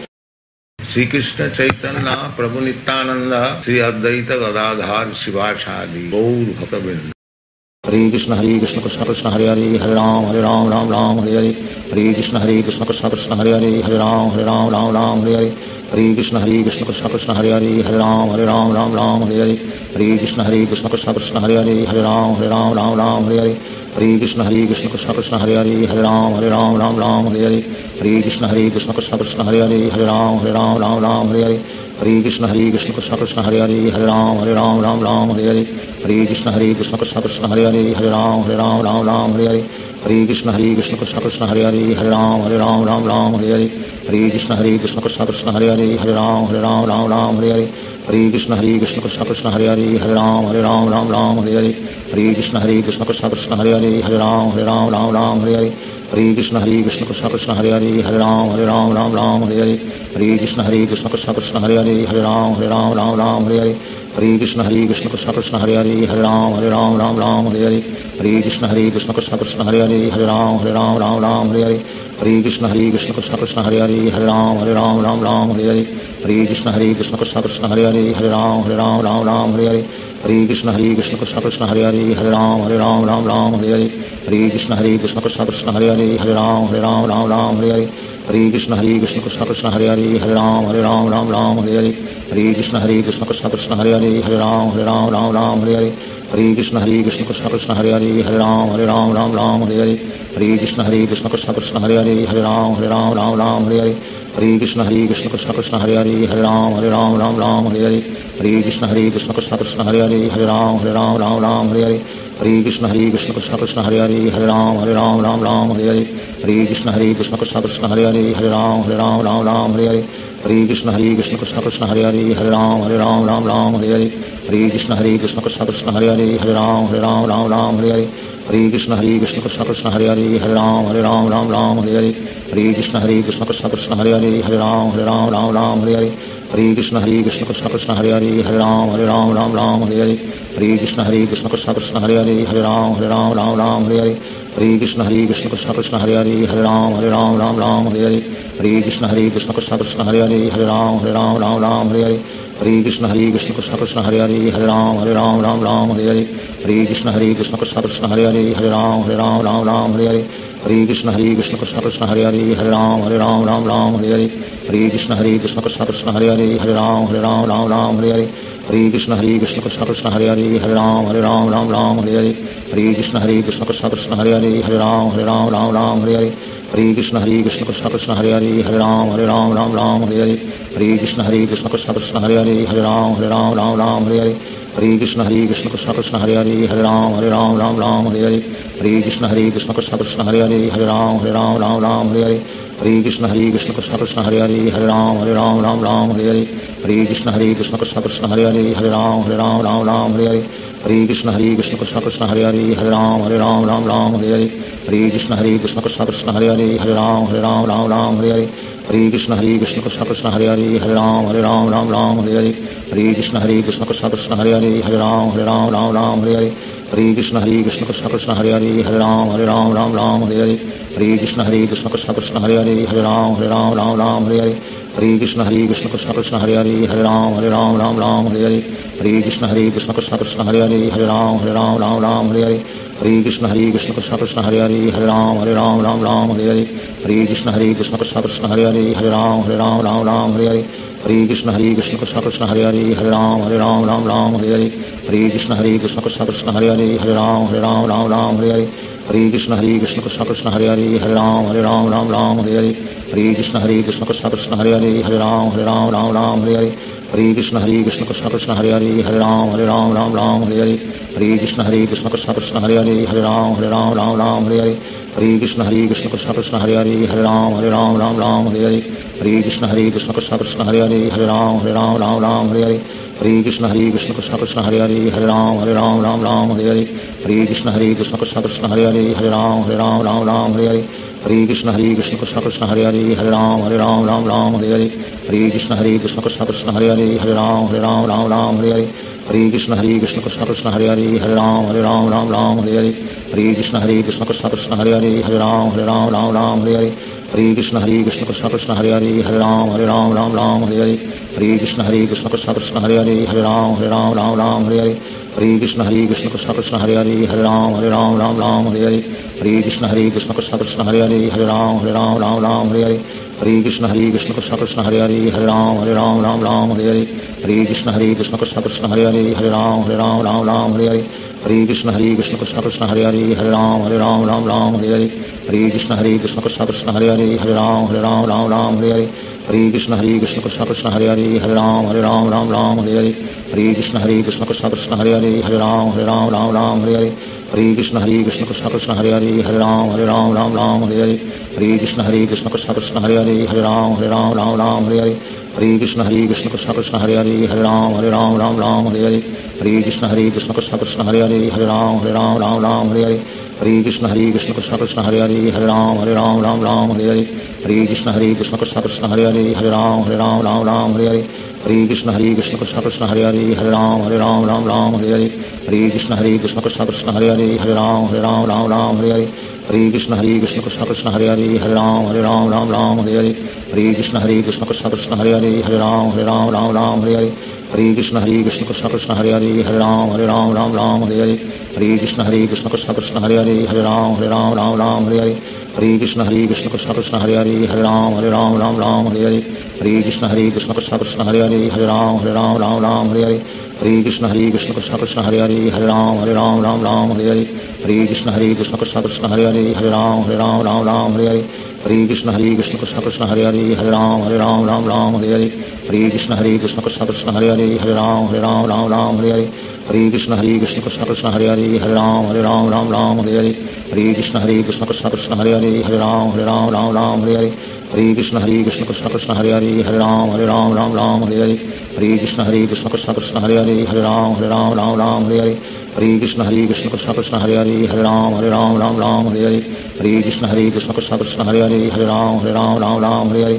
شریقشت پرندا شیواچاری ہری کرام ہر رام رام رام ہری ہری ہری کرم ہر رام رام رام ہری ہری ہری کرام ہر رام رام رام ہری ہری ہر کری ہر رام ہر رام رام رام ہری ہری ہری کشن ہری کشن کشن کشن ہری ہری ہر رام ہر رام رام رام ہری ہری ہری کشن ہری کشن کشن کشن ہری ہری ہر رام ہر رام رام رام ہری ہری ہری کشن ہری کشن کشن کشن ہری ہری ہر رام ہر رام رام رام ہری ہری ہری کشن ہری کشن کشن کشن ہری ہری ہر رام ہر رام رام رام ہری ہری ہری کشن ہری کشن کشن کشن ہری ہری ہر رام ہر رام رام رام ہری ہری ہری کشن ہری کشن کشن کشن ہری ہری ہر رام ہر رام رام رام ہری ہری ہری کشن ہری کشن کشن کشن ہری ہری ہر رام ہر رام رام رام ہری ہری ہری کشن ہری کشن کشن کشن ہری ہری ہر رام ہر رام رام رام ہری ہری ہری کشن ہری کشن کشن کشن ہری ہری ہر رام ہر رام رام رام ہری ہری ہری کشن ہری کشن کشن کشن ہری ہری ہر رام ہر رام رام رام ہری ہری ہری کشن ہری کشن کشن کشن ہری ہری ہر رام ہر رام رام رام ہری ہری ہری کشن ہری کشن کشن کشن ہری ہری ہر رام ہر رام رام رام ہری ہری ہری کشن ہری کشن کشن کشن ہری ہری ہر رام ہر رام رام رام ہری ہری ہری کشن ہری کشن کشن کشن ہری ہری ہر رام ہر رام رام رام ہری ہری ہری کشن ہری کشن کشن کشن ہری ہری ہر رام ہر رام رام رام ہری ہری ہری کشن ہری کشن کشن کشن ہری ہری ہر رام ہر رام رام رام ہری ہری ہری کشن ہری کشن کشن کشن ہری ہری ہر رام ہر رام رام رام ہری ہری ہری کشن ہری کشن کشن کشن ہری ہری ہر رام ہر رام رام رام ہری ہری ہری کشن ہری کشن کشن کشن ہری ہری ہر رام ہر رام رام رام ہری ہری ہری کشن ہری کشن کشن کشن ہری ہری ہر رام ہر رام رام رام ہری ہری ہری کشن ہری کشن کشن کشن ہری ہری ہر رام ہر رام رام رام ہری ہری ہری کشن ہری کشن کشن کشن ہری ہری ہر رام ہر رام رام رام ہری ہری ہری کشن ہری کشن کشن کشن ہری ہری ہر رام ہر رام رام رام ہری ہری ہری کشن ہری کشن کشن کشن ہری ہری ہر رام ہر رام رام رام ہری ہری ہری کشن ہری کشن کشن کشن ہری ہری ہر رام ہر رام رام رام ہری ہری ہری کشن ہری کشن کشن کشن ہری ہری ہر رام ہر رام رام رام ہری ہری ہری کشن ہری کشن کشن کشن ہری ہری ہر رام ہر رام رام رام ہری ہری ہری کشن ہری کشن کشن کشن ہری ہری ہر رام ہر رام رام رام ہری ہری ہری کشن ہری کشن کشن کشن ہری ہری ہر رام ہر رام رام رام ہری ہری ہری کشن ہری کشن کشن کشن ہری ہری ہر رام ہر رام رام رام ہری ہری ہری کشن ہری کشن کشن کشن ہری ہری ہر رام ہر رام رام رام ہری ہری ہری کشن ہری کشن کشن کشن ہری ہری ہر رام ہر رام رام رام ہری ہری ہری کشن ہری کشن کشن کشن ہری ہری ہر رام ہر رام رام رام ہری ہری ہری کشن ہری کشن کشن کشن ہری ہری ہر رام ہر رام رام رام ہری ہری ہری کشن ہری کشن کشن کشن ہری ہری ہر رام ہر رام رام رام ہری ہری ہری کشن ہری کشن کشن کشن ہری ہری ہر رام ہر رام رام رام ہری ہری ہری کشن ہری کشن کشن کشن ہری ہری ہر رام ہر رام رام رام ہری ہری ہری کشن ہری کشن کشن کشن ہری ہری ہر رام ہر رام رام رام ہری ہری ہری کشن ہری کشن کشن کشن ہری ہری ہری رام ہری رام رام رام ہری ہری ہری کشن ہری کشن کشن کشن ہری ہری ہری رام ہری رام رام رام ہری ہری ہری کشن ہری کشن کشن کشن ہری ہری ہری رام ہری رام رام رام ہری ہری ہری کشن ہری کشن کشن کشن ہری ہری ہری رام ہری رام رام رام ہری ہری ہری کشن ہری کشن کشن کشن ہری ہری ہری رام ہری رام رام رام ہری ہری ہری کشن ہری کشن کشن کشن ہری ہری ہری رام ہری رام رام رام ہری ہری ہری کشن ہری کشن کشن کشن ہری ہری ہری رام ہری رام رام رام ہری ہری ہری کشن ہری کشن کشن کشن ہری ہری ہری رام ہری رام رام رام ہری ہری ہری کشن ہری کشن کشن کشن ہری ہری ہری رام ہری رام رام رام ہری ہری ہری کشن ہری کشن کشن کشن ہری ہری ہری رام ہری رام رام رام ہری ہری ہری کشن ہری کشن کشن کشن ہری ہری ہری رام ہری رام رام رام ہری ہری ہری کشن ہری کشن کشن کشن ہری ہری ہری رام ہری رام رام رام ہری ہری ہری کشن ہری کشن کشن کشن ہری ہری ہری رام ہری رام رام رام ہری ہری ہری کشن ہری کشن کشن کشن ہری ہری ہری رام ہری رام رام رام ہری ہری ہری کشن ہری کشن کشن کشن ہری ہری ہری رام ہری رام رام رام ہری ہری ہری کشن ہری کشن کشن کشن ہری ہری ہری رام ہری رام رام رام ہری ہری ہری کشن ہری کشن کشن کشن ہری ہری ہری رام ہری رام رام رام ہری ہری ہری کشن ہری کشن کشن کشن ہری ہری ہری رام ہری رام رام رام ہری ہری ہری کشن ہری کشن کشن کشن ہری ہری ہری رام ہری رام رام رام ہری ہری ہری کشن ہری کشن کشن کشن ہری ہری ہری رام ہری رام رام رام ہری ہری ہری کشن ہری کشن کشن کشن ہری ہری ہری رام ہری رام رام رام ہری ہری ہری کشن ہری کشن کشن کشن ہری ہری ہری رام ہری رام رام رام ہری ہری ہری کشن ہری کشن کشن کشن ہری ہری ہری رام ہری رام رام رام ہری ہری ہری کشن ہری کشن کشن کشن ہری ہری ہری رام ہری رام رام رام ہری ہری ہری کشن ہری کشن کشن کشن ہری ہری ہری رام ہری رام رام رام ہری ہری ہری کشن ہری کشن کشن کشن ہری ہری ہری رام ہری رام رام رام ہری ہری ہری کشن ہری کشن کشن کشن ہری ہری ہری رام ہری رام رام رام ہری ہری ہری کشن ہری کشن کشن کشن ہری ہری ہری رام ہری رام رام رام ہری ہری ہری کشن ہری کشن کشن کشن ہری ہری ہری رام ہری رام رام رام ہری ہری ہری کشن ہری کشن کشن کشن ہری ہری ہری رام ہری رام رام رام ہری ہری ہری کشن ہری کشن کشن کشن ہری ہری ہری رام ہری رام رام رام ہری ہری ہری کشن ہری کشن کشن کشن ہری ہری ہری رام ہری رام رام رام ہری ہری ہری کشن ہری کشن کشن کشن ہری ہری ہری رام ہری رام رام رام ہری ہری ہری کشن ہری کشن کشن کشن ہری ہری ہری رام ہری رام رام رام ہری ہری ہری کشن ہری کشن کشن کشن ہری ہری ہری رام ہری رام رام رام ہری ہری ہری کشن ہری کشن کشن کشن ہری ہری ہری رام ہری رام رام رام ہری ہری ہری کشن ہری کشن کشن کشن ہری ہری ہری رام ہری رام رام رام ہری ہری ہری کشن ہری کشن کشن کشن ہری ہری ہری رام ہری رام رام رام ہری ہری ہری کشن ہری کشن کشن کشن ہری ہری ہری رام ہری رام رام رام ہری ہری ہری کشن ہری کشن کشن کشن ہری ہری ہری رام ہری رام رام رام ہری ہری ہری کشن ہری کشن کشن کشن ہری ہری ہری رام ہری رام رام رام ہری ہری ہری کشن ہری کشن کشن کشن ہری ہری ہری رام ہری رام رام رام ہری ہری ہری کشن ہری کشن کشن کشن ہری ہری ہری رام ہری رام رام رام ہری ہری ہری کشن ہری کشن کشن کشن ہری ہری ہری رام ہری رام رام رام ہری ہری ہری کشن ہری کشن کشن کشن ہری ہری ہری رام ہری رام رام رام ہری ہری ہری کشن ہری کشن کشن کشن ہری ہری ہری رام ہری رام رام رام ہری ہری ہری کشن ہری کشن کشن کشن ہری ہری ہری رام ہری رام رام رام ہری ہری ہری کشن ہری کشن کشن کشن ہری ہری ہری رام ہری رام رام رام ہری ہری ہری کشن ہری کشن کشن کشن ہری ہری ہری رام ہری رام رام رام ہری ہری ہری کشن ہری کشن کشن کشن ہری ہری ہری رام ہری رام رام رام ہری ہری ہری کشن ہری کشن کشن کشن ہری ہری ہری رام ہری رام رام رام ہری ہری ہری کشن ہری کشن کشن کشن ہری ہری ہری رام ہری رام رام رام ہری ہری ہری کشن ہری کشن کشن کشن ہری ہری ہری رام ہری رام رام رام ہری ہری ہری کشن ہری کشن کشن کشن ہری ہری ہری رام ہری رام رام رام ہری ہری ہری کشن ہری کشن کشن کشن ہری ہری ہری رام ہری رام رام رام ہری ہری ہری کشن ہری کشن کشن کشن ہری ہری ہری رام ہری رام رام رام ہری ہری ہری کشن ہری کشن کشن کشن ہری ہری ہری رام ہری رام رام رام ہری ہری ہری کشن ہری کشن کشن کشن ہری ہری ہری رام ہری رام رام رام ہری ہری ہری کشن ہری کشن کشن کشن ہری ہری ہری رام ہری رام رام رام ہری ہری ہری کشن ہری کشن کشن کشن ہری ہری ہری رام ہری رام رام رام ہری ہری ہری کشن ہری کشن کشن کشن ہری ہری ہری رام ہری رام رام رام ہری ہری ہری کشن ہری کشن کشن کشن ہری ہری ہری رام ہری رام رام رام ہری ہری ہری کشن ہری کشن کشن کشن ہری ہری ہری رام ہری رام رام رام ہری ہری ہری کشن ہری کشن کشن کشن ہری ہری ہری رام ہری رام رام رام ہری ہری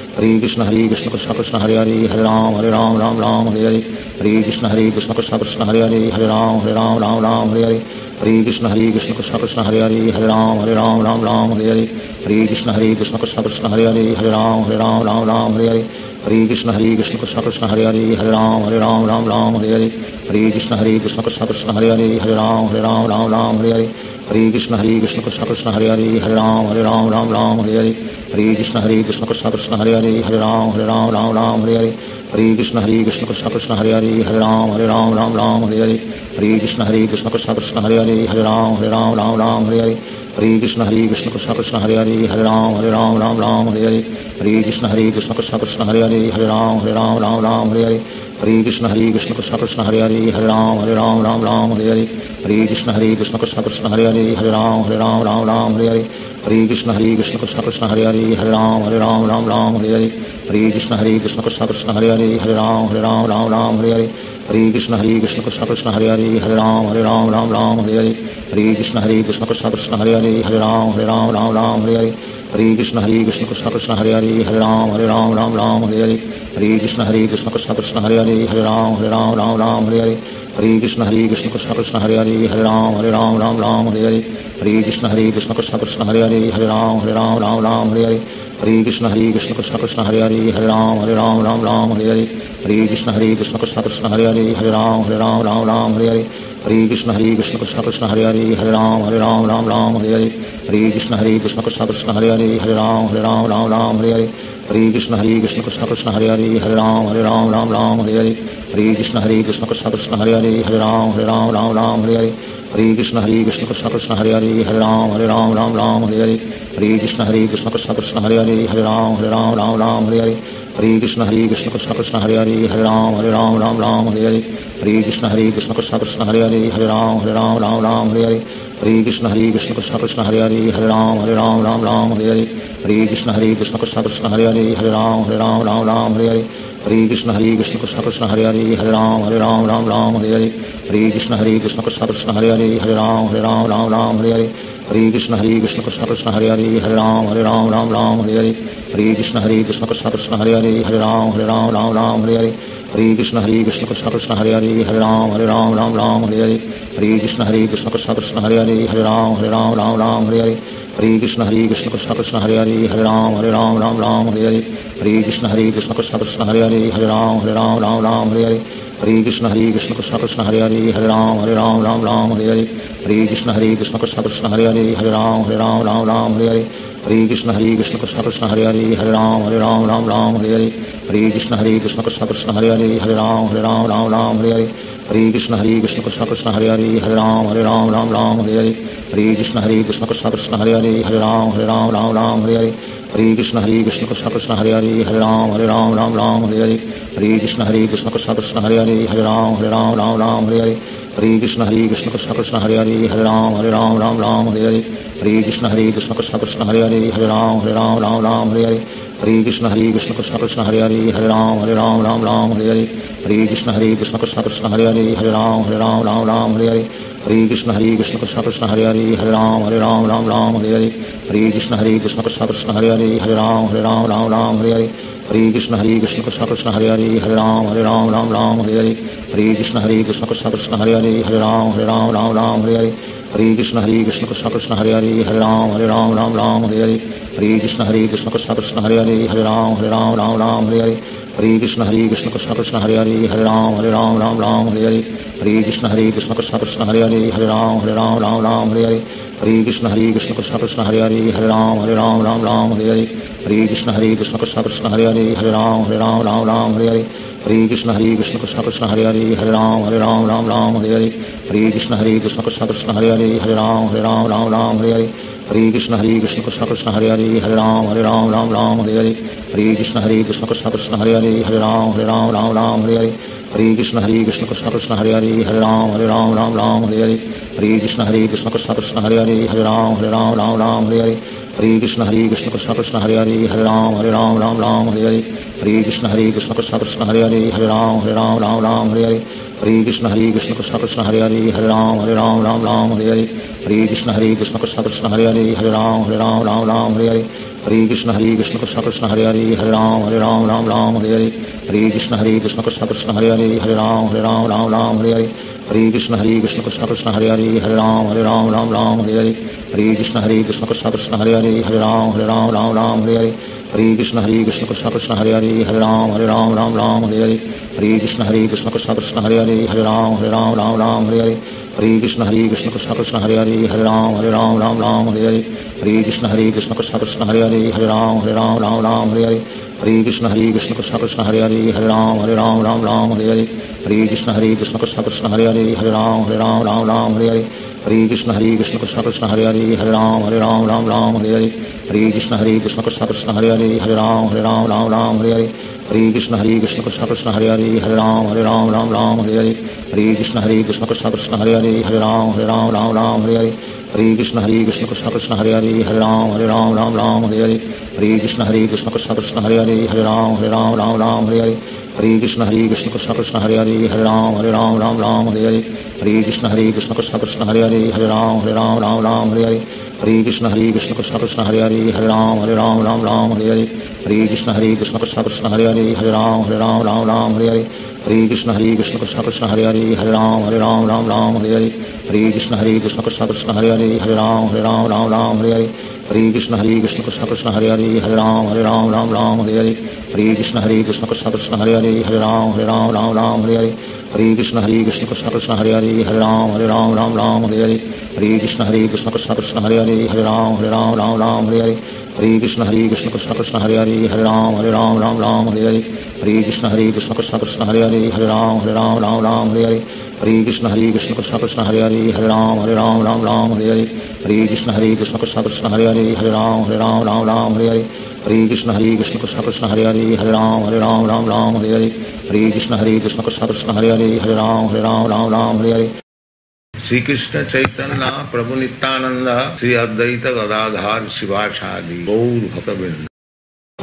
ہری کشن ہری کشن کشن کشن ہری ہری ہری رام ہری رام رام رام ہری ہری ہری کشن ہری کشن کشن کشن ہری ہری ہری رام ہری رام رام رام ہری ہری ہری کشن ہری کشن کشن کشن ہری ہری ہری رام ہری رام رام رام ہری ہری ہری کشن ہری کشن کشن کشن ہری ہری ہری رام ہری رام رام رام ہری ہری ہری کشن ہری کشن کشن کشن ہری ہری ہر رام ہر رام رام رام ہری ہری ہری کشن ہری کشن کشن کشن ہری ہری ہر رام ہر رام رام رام ہری ہری ہری کشن ہری کشن کشن کشن ہری ہری ہر رام ہر رام رام رام ہری ہری ہری کشن ہری کشن کشن کشن ہری ہری ہر رام ہر رام رام رام ہری ہری ہری کشن ہری کشن کشن کشن ہری ہری ہر رام ہر رام رام رام ہری ہری ہری کشن ہری کشن کشن کشن ہری ہری ہر رام ہر رام رام رام ہری ہری ہری کشن ہری کشن کشن کشن ہری ہری ہر رام ہر رام رام رام ہری ہری ہری کشن ہری کشن کشن کشن ہری ہری ہر رام ہر رام رام رام ہری ہری ہری کشن ہری کشن کشن کشن ہری ہری ہر رام ہر رام رام رام ہری ہری ہری کشن ہری کشن کشن کشن ہری ہری ہر رام ہر رام رام رام ہری ہری ہری کشن ہری کشن کشن کشن ہری ہری ہر رام ہر رام رام رام ہری ہری ہری کشن ہری کشن کشن کشن ہری ہری ہر رام ہر رام رام رام ہری ہری ہری کشن ہری کشن کشن کشن ہری ہری ہر رام ہر رام رام رام ہری ہری ہری کشن ہری کشن کشن کشن ہری ہری ہر رام ہر رام رام رام ہری ہری ہری کشن ہری کشن کشن کشن ہری ہری ہر رام ہر رام رام رام ہری ہری ہری کشن ہری کشن کشن کشن ہری ہری ہر رام ہر رام رام رام ہری ہری ہری کشن ہری کشن کشن کشن ہری ہری ہر رام ہر رام رام رام ہری ہری ہری کشن ہری کشن کشن کشن ہری ہری ہر رام ہر رام رام رام ہری ہری ہری کشن ہری کشن کشن کشن ہری ہری ہر رام ہر رام رام رام ہری ہری ہری کشن ہری کشن کشن کشن ہری ہری ہر رام ہر رام رام رام ہری ہری ہری کشن ہری کشن کشن کشن ہری ہری ہر رام ہر رام رام رام ہری ہری ہری کشن ہری کشن کشن کشن ہری ہری ہر رام ہر رام رام رام ہری ہری ہری کشن ہری کشن کشن کشن ہری ہری ہر رام ہر رام رام رام ہری ہری ہری کشن ہری کشن کشن کشن ہری ہری ہر رام ہر رام رام رام ہری ہری ہری کشن ہری کشن کشن کشن ہری ہری ہر رام ہر رام رام رام ہری ہری ہری کشن ہری کشن کشن کشن ہری ہری ہر رام ہر رام رام رام ہری ہری ہری کشن ہری کشن کشن کشن ہری ہری ہر رام ہر رام رام رام ہری ہری ہری کشن ہری کشن کشن کشن ہری ہری ہر رام ہر رام رام رام ہری ہری ہری کشن ہری کشن کشن کشن ہری ہری ہر رام ہر رام رام رام ہری ہری ہری کشن ہری کشن کشن کشن ہری ہری ہر رام ہر رام رام رام ہری ہری ہری کشن ہری کشن کشن کشن ہری ہری ہر رام ہر رام رام رام ہری ہری ہری کشن ہری کشن کشن کشن ہری ہری ہر رام ہر رام رام رام ہری ہری ہری کشن ہری کشن کشن کشن ہری ہری ہر رام ہر رام رام رام ہری ہری ہری کشن ہری کشن کشن کشن ہری ہری ہر رام ہر رام رام رام ہری ہری ہری کشن ہری کشن کشن کشن ہری ہری ہر رام ہر رام رام رام ہری ہری ہری کشن ہری کشن کشن کشن ہری ہری ہر رام ہر رام رام رام ہری ہری ہری کشن ہری کشن کشن کشن ہری ہری ہر رام ہر رام رام رام ہری ہری ہری کشن ہری کشن کشن کشن ہری ہری ہر رام ہر رام رام رام ہری ہری ہری کشن ہری کشن کشن کشن ہری ہری ہر رام ہر رام رام رام ہری ہری ہری کشن ہری کشن کشن کشن ہری ہری ہر رام ہر رام رام رام ہری ہری ہری کشن ہری کشن کشن کشن ہری ہری ہر رام ہر رام رام رام ہری ہری ہری کشن ہری کشن کشن کشن ہری ہری ہر رام ہر رام رام رام ہری ہری ہری کشن ہری کشن کشن کشن ہری ہری ہر رام ہر رام رام رام ہری ہری ہری کشن ہری کشن کشن کشن ہری ہری ہر رام ہر رام رام رام ہری ہری ہری کشن ہری کشن کشن کشن ہری ہری ہر رام ہر رام رام رام ہری ہری ہری کشن ہری کشن کشن کشن ہری ہری ہر رام ہر رام رام رام ہری ہری ہری کشن ہری کشن کشن کشن ہری ہری ہر رام ہر رام رام رام ہری ہری ہری کشن ہری کشن کشن کشن ہری ہری ہر رام ہر رام رام رام ہری ہری ہری کشن ہری کشن کشن کشن ہری ہری ہر رام ہر رام رام رام ہری ہری ہری کشن ہری کشن کشن کشن ہری ہری ہر رام ہر رام رام رام ہری ہری ہری کشن ہری کشن کشن کشن ہری ہری ہر رام ہر رام رام رام ہری ہری ہری کشن ہری کشن کشن کشن ہری ہری ہر رام ہر رام رام رام ہری ہری ہری کشن ہری کشن کشن کشن ہری ہری ہر رام ہر رام رام رام ہری ہری ہری کشن ہری کشن کشن کشن ہری ہری ہر رام ہر رام رام رام ہری ہری ہری کشن ہری کشن کشن کشن ہری ہری ہر رام ہر رام رام رام ہری ہری ہری کشن ہری کشن کشن کشن ہری ہری ہر رام ہر رام رام رام ہری ہری ہری کشن ہری کشن کشن کشن ہری ہری ہر رام ہر رام رام رام ہری ہری ہری کشن ہری کشن کشن کشن ہری ہری ہر رام ہر رام رام رام ہری ہری ہری کشن ہری کشن کشن کشن ہری ہری ہر رام ہر رام رام رام ہری ہری ہری کشن ہری کشن کشن کشن ہری ہری ہر رام ہر رام رام رام ہری ہری ہری کشن ہری کشن کشن کشن ہری ہری ہر رام ہر رام رام رام ہری ہری ہری کشن ہری کشن کشن کشن ہری ہری ہر رام ہر رام رام رام ہری ہری ہری کشن ہری کشن کشن کشن ہری ہری ہر رام ہر رام رام رام ہری ہری ہری کشن ہری کشن کشن کشن ہری ہری ہر رام ہر رام رام رام ہری ہری ہری کشن ہری کشن کشن کشن ہری ہری ہر رام ہر رام رام رام ہری ہری ہری کشن ہری کشن کشن کشن ہری ہری ہر رام ہر رام رام رام ہری ہری ہری کشن ہری کشن کشن کشن ہری ہری ہر رام ہر رام رام رام ہری ہری ہری کشن ہری کشن کشن کشن ہری ہری ہر رام ہر رام رام رام ہری ہری ہری کشن ہری کشن کشن کشن ہری ہری ہر رام ہر رام رام رام ہری ہری ہری کشن ہری کشن کشن کشن ہری ہری ہر رام ہر رام رام رام ہری ہری ہری کشن ہری کشن کشن کشن ہری ہری ہر رام ہر رام رام رام ہری ہری ہری کشن ہری کشن کشن کشن ہری ہری ہر رام ہر رام رام رام ہری ہری ہری کشن ہری کشن کشن کشن ہری ہری ہر رام ہر رام رام رام ہری ہری ہری کشن ہری کشن کشن کشن ہری ہری ہر رام ہر رام رام رام ہری ہری ہری کشن ہری کشن کشن کشن ہری ہری ہری رام ہری رام رام رام ہری ہری ہری کشن ہری کشن کشن کشن ہری ہری ہری رام ہری رام رام رام ہری ہری ہری کشن ہری کشن کشن کشن ہری ہری ہری رام ہری رام رام رام ہری ہری ہری کشن ہری کشن کشن کشن ہری ہری ہری رام ہری رام رام رام ہری ہری ہری کشن ہری کشن کشن کشن ہری ہری ہری رام ہری رام رام رام ہری ہری ہری کشن ہری کشن کشن کشن ہری ہری ہری رام ہری رام رام رام ہری ہری ہری کشن ہری کشن کشن کشن ہری ہری ہر رام ہر رام رام رام ہری ہری ہری کشن ہری کشن کشن کشن ہری ہری ہر رام ہر رام رام رام ہری ہری ہری کشن ہری کشن کشن کشن ہری ہری ہر رام ہر رام رام رام ہری ہری ہری کشن ہری کشن کشن کشن ہری ہری ہر رام ہر رام رام رام ہری ہری ہری کشن ہری کشن کشن کشن ہری ہری ہر رام ہر رام رام رام ہری ہری ہری کشن ہری کشن کشن کشن ہری ہری ہر رام ہر رام رام رام ہری ہری ہری کشن ہری کشن کشن کشن ہری ہری ہر رام ہر رام رام رام ہری ہری ہری کشن ہری کشن کشن کشن ہری ہری ہر رام ہر رام رام رام ہری ہری ہری کشن ہری کشن کشن کشن، ہری ہری ہر رام ہر رام رام رام، ہری ہری۔ ہری کشن ہری کشن کشن کشن، ہری ہری ہر رام ہر رام رام رام، ہری ہری۔ ہری کشن ہری کشن کشن کشن، ہری ہری ہر رام ہر رام رام رام، ہری ہری۔ ہری کشن ہری کشن کشن کشن، ہری ہری ہر رام ہر رام رام رام، ہری ہری۔ ہری کشن ہری کشن کشن کشن ہری ہری ہری رام ہری رام رام رام ہری ہری ہری کشن ہری کشن کشن کشن ہری ہری ہری رام ہری رام رام رام ہری ہری ہری کشن ہری کشن کشن کشن ہری ہری ہری رام ہری رام رام رام ہری ہری ہری کشن ہری کشن کشن کشن ہری ہری ہری رام ہری رام رام رام ہری ہری ہری کشن ہری کشن کشن کشن ہری ہری ہری رام ہری رام رام رام ہری ہری ہری کشن ہری کشن کشن کشن ہری ہری ہری رام ہری رام رام رام ہری ہری ہری کشن ہری کشن کشن کشن، ہری ہری ہر رام ہر رام رام رام، ہری ہری۔ ہری کشن ہری کشن کشن کشن، ہری ہری ہر رام ہر رام رام رام، ہری ہری۔ ہری کشن ہری کشن کشن کشن، ہری ہری ہر رام ہر رام رام رام، ہری ہری۔ ہری کشن ہری کشن کشن کشن، ہری ہری ہر رام ہر رام رام رام، ہری ہری۔ شری శ్రీకృష్ణ చైతన్య ప్రభు నిత్యానంద శ్రీ అద్వైత గదాధార్ శివాచాది గౌర్ భక్తబింద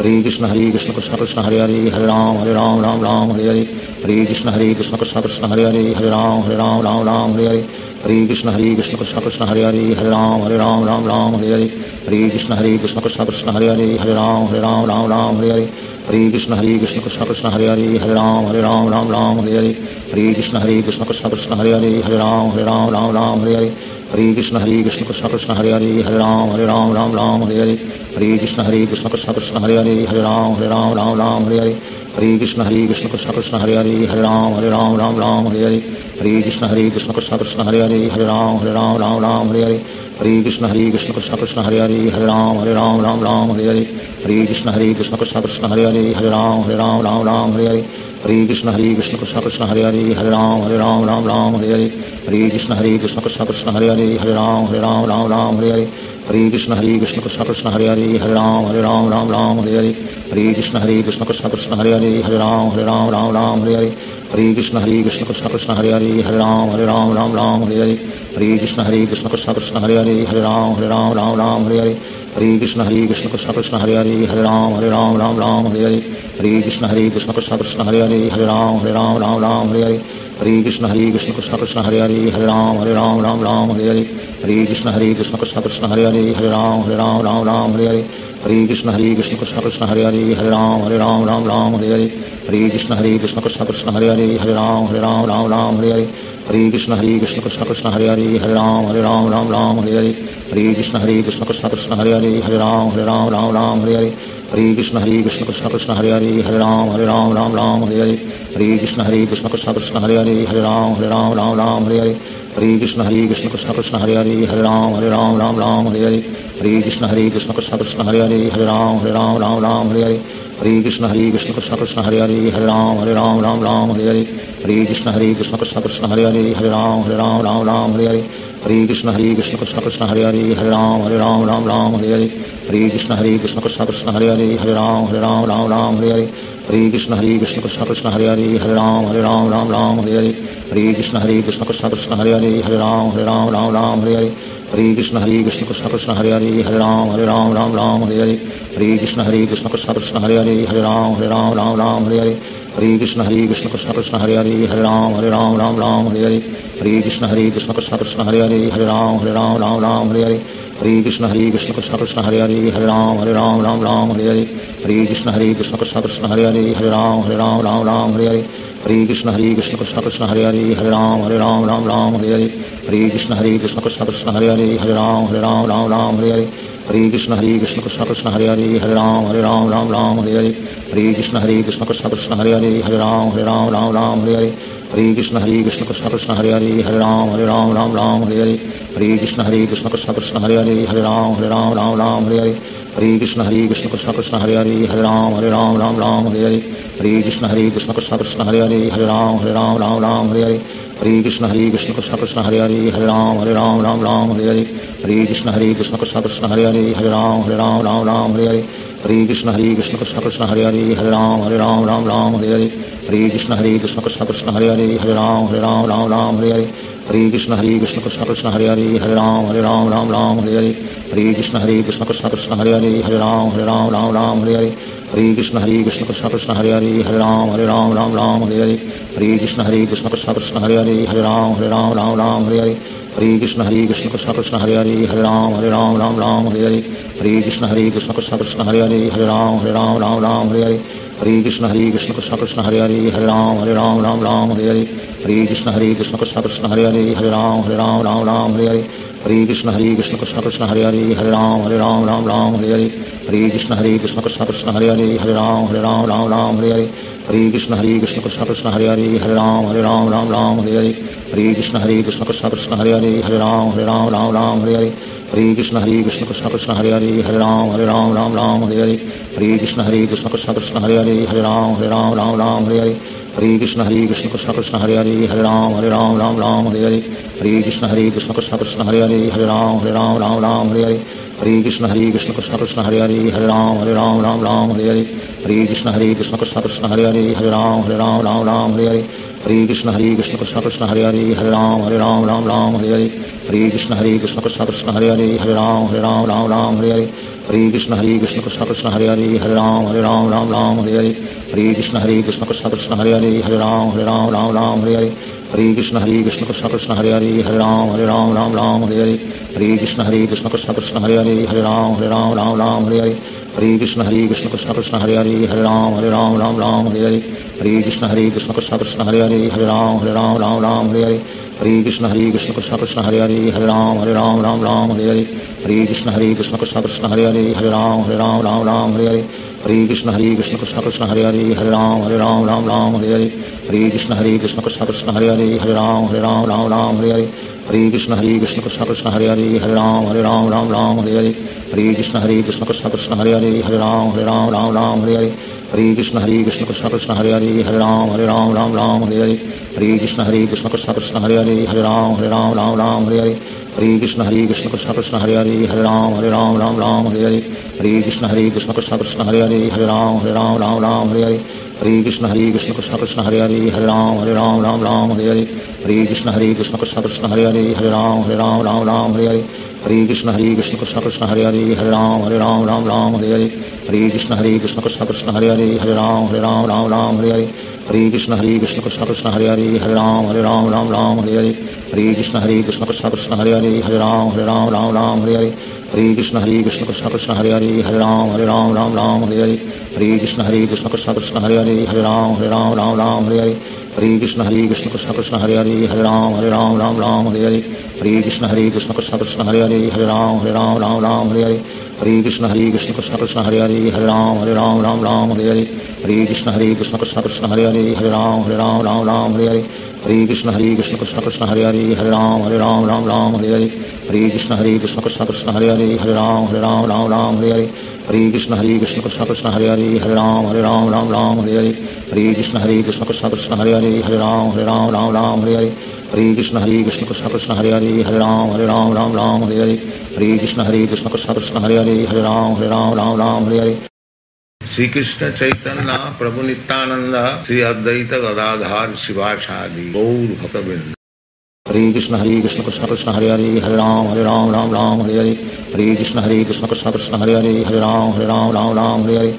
ہری کشن ہری کشن کشن کشن ہری ہری ہری رام ہری رام رام رام ہری ہری ہری کشن ہری کشن کشن کشن ہری ہری ہری رام ہری رام رام رام ہری ہری ہری کشن ہری کشن کشن کشن ہری ہری ہری رام ہری رام رام رام ہری ہری ہری کشن ہری کشن کشن کشن ہری ہری ہری رام ہری رام رام رام ہری ہری ہری کشن ہری کشن کشن کشن ہری ہری ہری رام ہری رام رام رام ہری ہری ہری کشن ہری کشن کشن کشن ہری ہری ہری رام ہری رام رام رام ہری ہری ہری کشن ہری کشن کشن کشن ہری ہری ہری رام ہری رام رام رام ہری ہری ہری کشن ہری کشن کشن کشن ہری ہری ہری رام ہری رام رام رام ہری ہری ہری کشن ہری کشن کشن کشن ہری ہری ہری رام ہری رام رام رام ہری ہری ہری کشن ہری کشن کشن کشن ہری ہری ہری رام ہری رام رام رام ہری ہری ہری کشن ہری کشن کشن کشن ہری ہری ہری رام ہری رام رام رام ہری ہری ہری کشن ہری کشن کشن کشن ہری ہری ہری رام ہری رام رام رام ہری ہری ہری کشن ہری کشن کشن کشن ہری ہری ہری رام ہری رام رام رام ہری ہری ہری کشن ہری کشن کشن کشن ہری ہری ہری رام ہری رام رام رام ہری ہری ہری کشن ہری کشن کشن کشن ہری ہری ہری رام ہری رام رام رام ہری ہری ہری کشن ہری کشن کشن کشن ہری ہری ہری رام ہری رام رام رام ہری ہری ہری کشن ہری کشن کشن کشن ہری ہری ہری رام ہری رام رام رام ہری ہری ہری کشن ہری کشن کشن کشن ہری ہری ہری رام ہری رام رام رام ہری ہری ہری کشن ہری کشن کشن کشن ہری ہری ہری رام ہری رام رام رام ہری ہری ہری کشن ہری کشن کشن کشن ہری ہری ہری رام ہری رام رام رام ہری ہری ہری کشن ہری کشن کشن کشن ہری ہری ہری رام ہری رام رام رام ہری ہری ہری کشن ہری کشن کشن کشن ہری ہری ہری رام ہری رام رام رام ہری ہری ہری کشن ہری کشن کشن کشن ہری ہری ہری رام ہری رام رام رام ہری ہری ہری کشن ہری کشن کشن کشن ہری ہری ہری رام ہری رام رام رام ہری ہری ہری کشن ہری کشن کشن کشن ہری ہری ہری رام ہری رام رام رام ہری ہری ہری کشن ہری کشن کشن کشن ہری ہری ہری رام ہری رام رام رام ہری ہری ہری کشن ہری کشن کشن کشن ہری ہری ہری رام ہری رام رام رام ہری ہری ہری کشن ہری کشن کشن کشن ہری ہری ہری رام ہری رام رام رام ہری ہری ہری کشن ہری کشن کشن کشن ہری ہری ہری رام ہری رام رام رام ہری ہری ہری کشن ہری کشن کشن کشن ہری ہری ہری رام ہری رام رام رام ہری ہری ہری کشن ہری کشن کشن کشن ہری ہری ہری رام ہری رام رام رام ہری ہری ہری کشن ہری کشن کشن کشن ہری ہری ہری رام ہری رام رام رام ہری ہری ہری کشن ہری کشن کشن کشن ہری ہری ہری رام ہری رام رام رام ہری ہری ہری کشن ہری کشن کشن کشن ہری ہری ہری رام ہری رام رام رام ہری ہری ہری کشن ہری کشن کشن کشن ہری ہری ہری رام ہری رام رام رام ہری ہری ہری کشن ہری کشن کشن کشن ہری ہری ہری رام ہری رام رام رام ہری ہری ہری کشن ہری کشن کشن کشن ہری ہری ہری رام ہری رام رام رام ہری ہری ہری کشن ہری کشن کشن کشن ہری ہری ہری رام ہری رام رام رام ہری ہری ہری کشن ہری کشن کشن کشن ہری ہری ہری رام ہری رام رام رام ہری ہری ہری کشن ہری کشن کشن کشن ہری ہری ہری رام ہری رام رام رام ہری ہری ہری کشن ہری کشن کشن کشن ہری ہری ہری رام ہری رام رام رام ہری ہری ہری کشن ہری کشن کشن کشن ہری ہری ہری رام ہری رام رام رام ہری ہری ہری کشن ہری کشن کشن کشن ہری ہری ہری رام ہری رام رام رام ہری ہری ہری کشن ہری کشن کشن کشن ہری ہری ہری رام ہری رام رام رام ہری ہری ہری کشن ہری کشن کشن کشن ہری ہری ہری رام ہری رام رام رام ہری ہری ہری کشن ہری کشن کشن کشن ہری ہری ہری رام ہری رام رام رام ہری ہری ہری کشن ہری کشن کشن کشن ہری ہری ہری رام ہری رام رام رام ہری ہری ہری کشن ہری کشن کشن کشن ہری ہری ہری رام ہری رام رام رام ہری ہری ہری کشن ہری کشن کشن کشن ہری ہری ہری رام ہری رام رام رام ہری ہری ہری کشن ہری کشن کشن کشن ہری ہری ہری رام ہری رام رام رام ہری ہری ہری کشن ہری کشن کشن کشن ہری ہری ہری رام ہری رام رام رام ہری ہری ہری کشن ہری کشن کشن کشن ہری ہری ہری رام ہری رام رام رام ہری ہری ہری کشن ہری کشن کشن کشن ہری ہری ہری رام ہری رام رام رام ہری ہری ہری کشن ہری کشن کشن کشن ہری ہری ہری رام ہری رام رام رام ہری ہری ہری کشن ہری کشن کشن کشن ہری ہری ہری رام ہری رام رام رام ہری ہری ہری کشن ہری کشن کشن کشن ہری ہری ہری رام ہری رام رام رام ہری ہری ہری کشن ہری کشن کشن کشن ہری ہری ہری رام ہری رام رام رام ہری ہری ہری کشن ہری کشن کشن کشن ہری ہری ہری رام ہری رام رام رام ہری ہری ہری کشن ہری کشن کشن کشن ہری ہری ہری رام ہری رام رام رام ہری ہری ہری کشن ہری کشن کشن کشن ہری ہری ہری رام ہری رام رام رام ہری ہری ہری کشن ہری کشن کشن کشن ہری ہری ہری رام ہری رام رام رام ہری ہری ہری کشن ہری کشن کشن کشن ہری ہری ہری رام ہری رام رام رام ہری ہری ہری کشن ہری کشن کشن کشن ہری ہری ہری رام ہری رام رام رام ہری ہری ہری کشن ہری کشن کشن کشن ہری ہری ہری رام ہری رام رام رام ہری ہری ہری کشن ہری کشن کشن کشن ہری ہری ہری رام ہری رام رام رام ہری ہری ہری کشن ہری کشن کشن کشن ہری ہری ہری رام ہری رام رام رام ہری ہری ہری کشن ہری کشن کشن کشن ہری ہری ہری رام ہری رام رام رام ہری ہری ہری کشن ہری کشن کشن کشن ہری ہری ہری رام ہری رام رام رام ہری ہری ہری کشن ہری کشن کشن کشن ہری ہری ہری رام ہری رام رام رام ہری ہری ہری کشن ہری کشن کشن کشن ہری ہری ہری رام ہری رام رام رام ہری ہری ہری کشن ہری کشن کشن کشن ہری ہری ہری رام ہری رام رام رام ہری ہری ہری کشن ہری کشن کشن کشن ہری ہری ہری رام ہری رام رام رام ہری ہری ہری کشن ہری کشن کشن کشن ہری ہری ہری رام ہری رام رام رام ہری ہری ہری کشن ہری کشن کشن کشن ہری ہری ہری رام ہری رام رام رام ہری ہری ہری کشن ہری کشن کشن کشن ہری ہری ہری رام ہری رام رام رام ہری ہری ہری کشن ہری کشن کشن کشن ہری ہری ہری رام ہری رام رام رام ہری ہری ہری کشن ہری کشن کشن کشن ہری ہری ہر رام ہر رام رام رام ہری ہری ہری کشن ہری کشن کشن کشن ہری ہری ہر رام ہر رام رام رام ہری ہری ہری کشن ہری کشن کشن کشن ہری ہری ہر رام ہر رام رام رام ہری ہری ہری کشن ہری کشن کشن کشن ہری ہری ہر رام ہر رام رام رام ہری ہری ہری کشن ہری کشن کشن کشن ہری ہری ہری رام ہری رام رام رام ہری ہری ہری کشن ہری کشن کشن کشن ہری ہری ہری رام ہری رام رام رام ہری ہری ہری کشن ہری کشن کشن کشن ہری ہری ہری رام ہری رام رام رام ہری ہری ہری کشن ہری کشن کشن کشن ہری ہری ہری رام ہری رام رام رام ہری ہری ہری کشن ہری کشن کشن کشن ہری ہری ہری رام ہری رام رام رام ہری ہری ہری کشن ہری کشن کشن کشن ہری ہری ہری رام ہری رام رام رام ہری ہری ہری کشن ہری کشن کشن کشن ہری ہری ہری رام ہری رام رام رام ہری ہری ہری کشن ہری کشن کشن کشن ہری ہری ہری رام ہری رام رام رام ہری ہری ہری کشن ہری کشن کشن کشن ہری ہری ہری رام ہری رام رام رام ہری ہری ہری کشن ہری کشن کشن کشن ہری ہری ہری رام ہری رام رام رام ہری ہری ہری کشن ہری کشن کشن کشن ہری ہری ہری رام ہری رام رام رام ہری ہری ہری کشن ہری کشن کشن کشن ہری ہری ہری رام ہری رام رام رام ہری ہری ہری کشن ہری کشن کشن کشن ہری ہری ہری رام ہری رام رام رام ہری ہری ہری کشن ہری کشن کشن کشن ہری ہری ہری رام ہری رام رام رام ہری ہری ہری کشن ہری کشن کشن کشن ہری ہری ہری رام ہری رام رام رام ہری ہری ہری کشن ہری کشن کشن کشن ہری ہری ہری رام ہری رام رام رام ہری ہری ہری کشن ہری کشن کشن کشن ہری ہری ہری رام ہری رام رام رام ہری ہری ہری کشن ہری کشن کشن کشن ہری ہری ہری رام ہری رام رام رام ہری ہری ہری کشن ہری کشن کشن کشن ہری ہری ہری رام ہری رام رام رام ہری ہری ہری کشن ہری کشن کشن کشن ہری ہری ہری رام ہری رام رام رام ہری ہری ہری کشن ہری کشن کشن کشن ہری ہری ہری رام ہری رام رام رام ہری ہری ہری کشن ہری کشن کشن کشن ہری ہری ہری رام ہری رام رام رام ہری ہری ہری کشن ہری کشن کشن کشن ہری ہری ہری رام ہری رام رام رام ہری ہری ہری کشن ہری کشن کشن کشن ہری ہری ہری رام ہری رام رام رام ہری ہری ہری کشن ہری کشن کشن کشن ہری ہری ہری رام ہری رام رام رام ہری ہری ہری کشن ہری کشن کشن کشن ہری ہری ہری رام ہری رام رام رام ہری ہری ہری کشن ہری کشن کشن کشن ہری ہری ہری رام ہری رام رام رام ہری ہری ہری کشن ہری کشن کشن کشن ہری ہری ہری رام ہری رام رام رام ہری ہری شری کشتہ پرندا شاید ہری کرام ہر رام رام رام ہری ہری ہری کرام ہر رام رام رام ہری ہری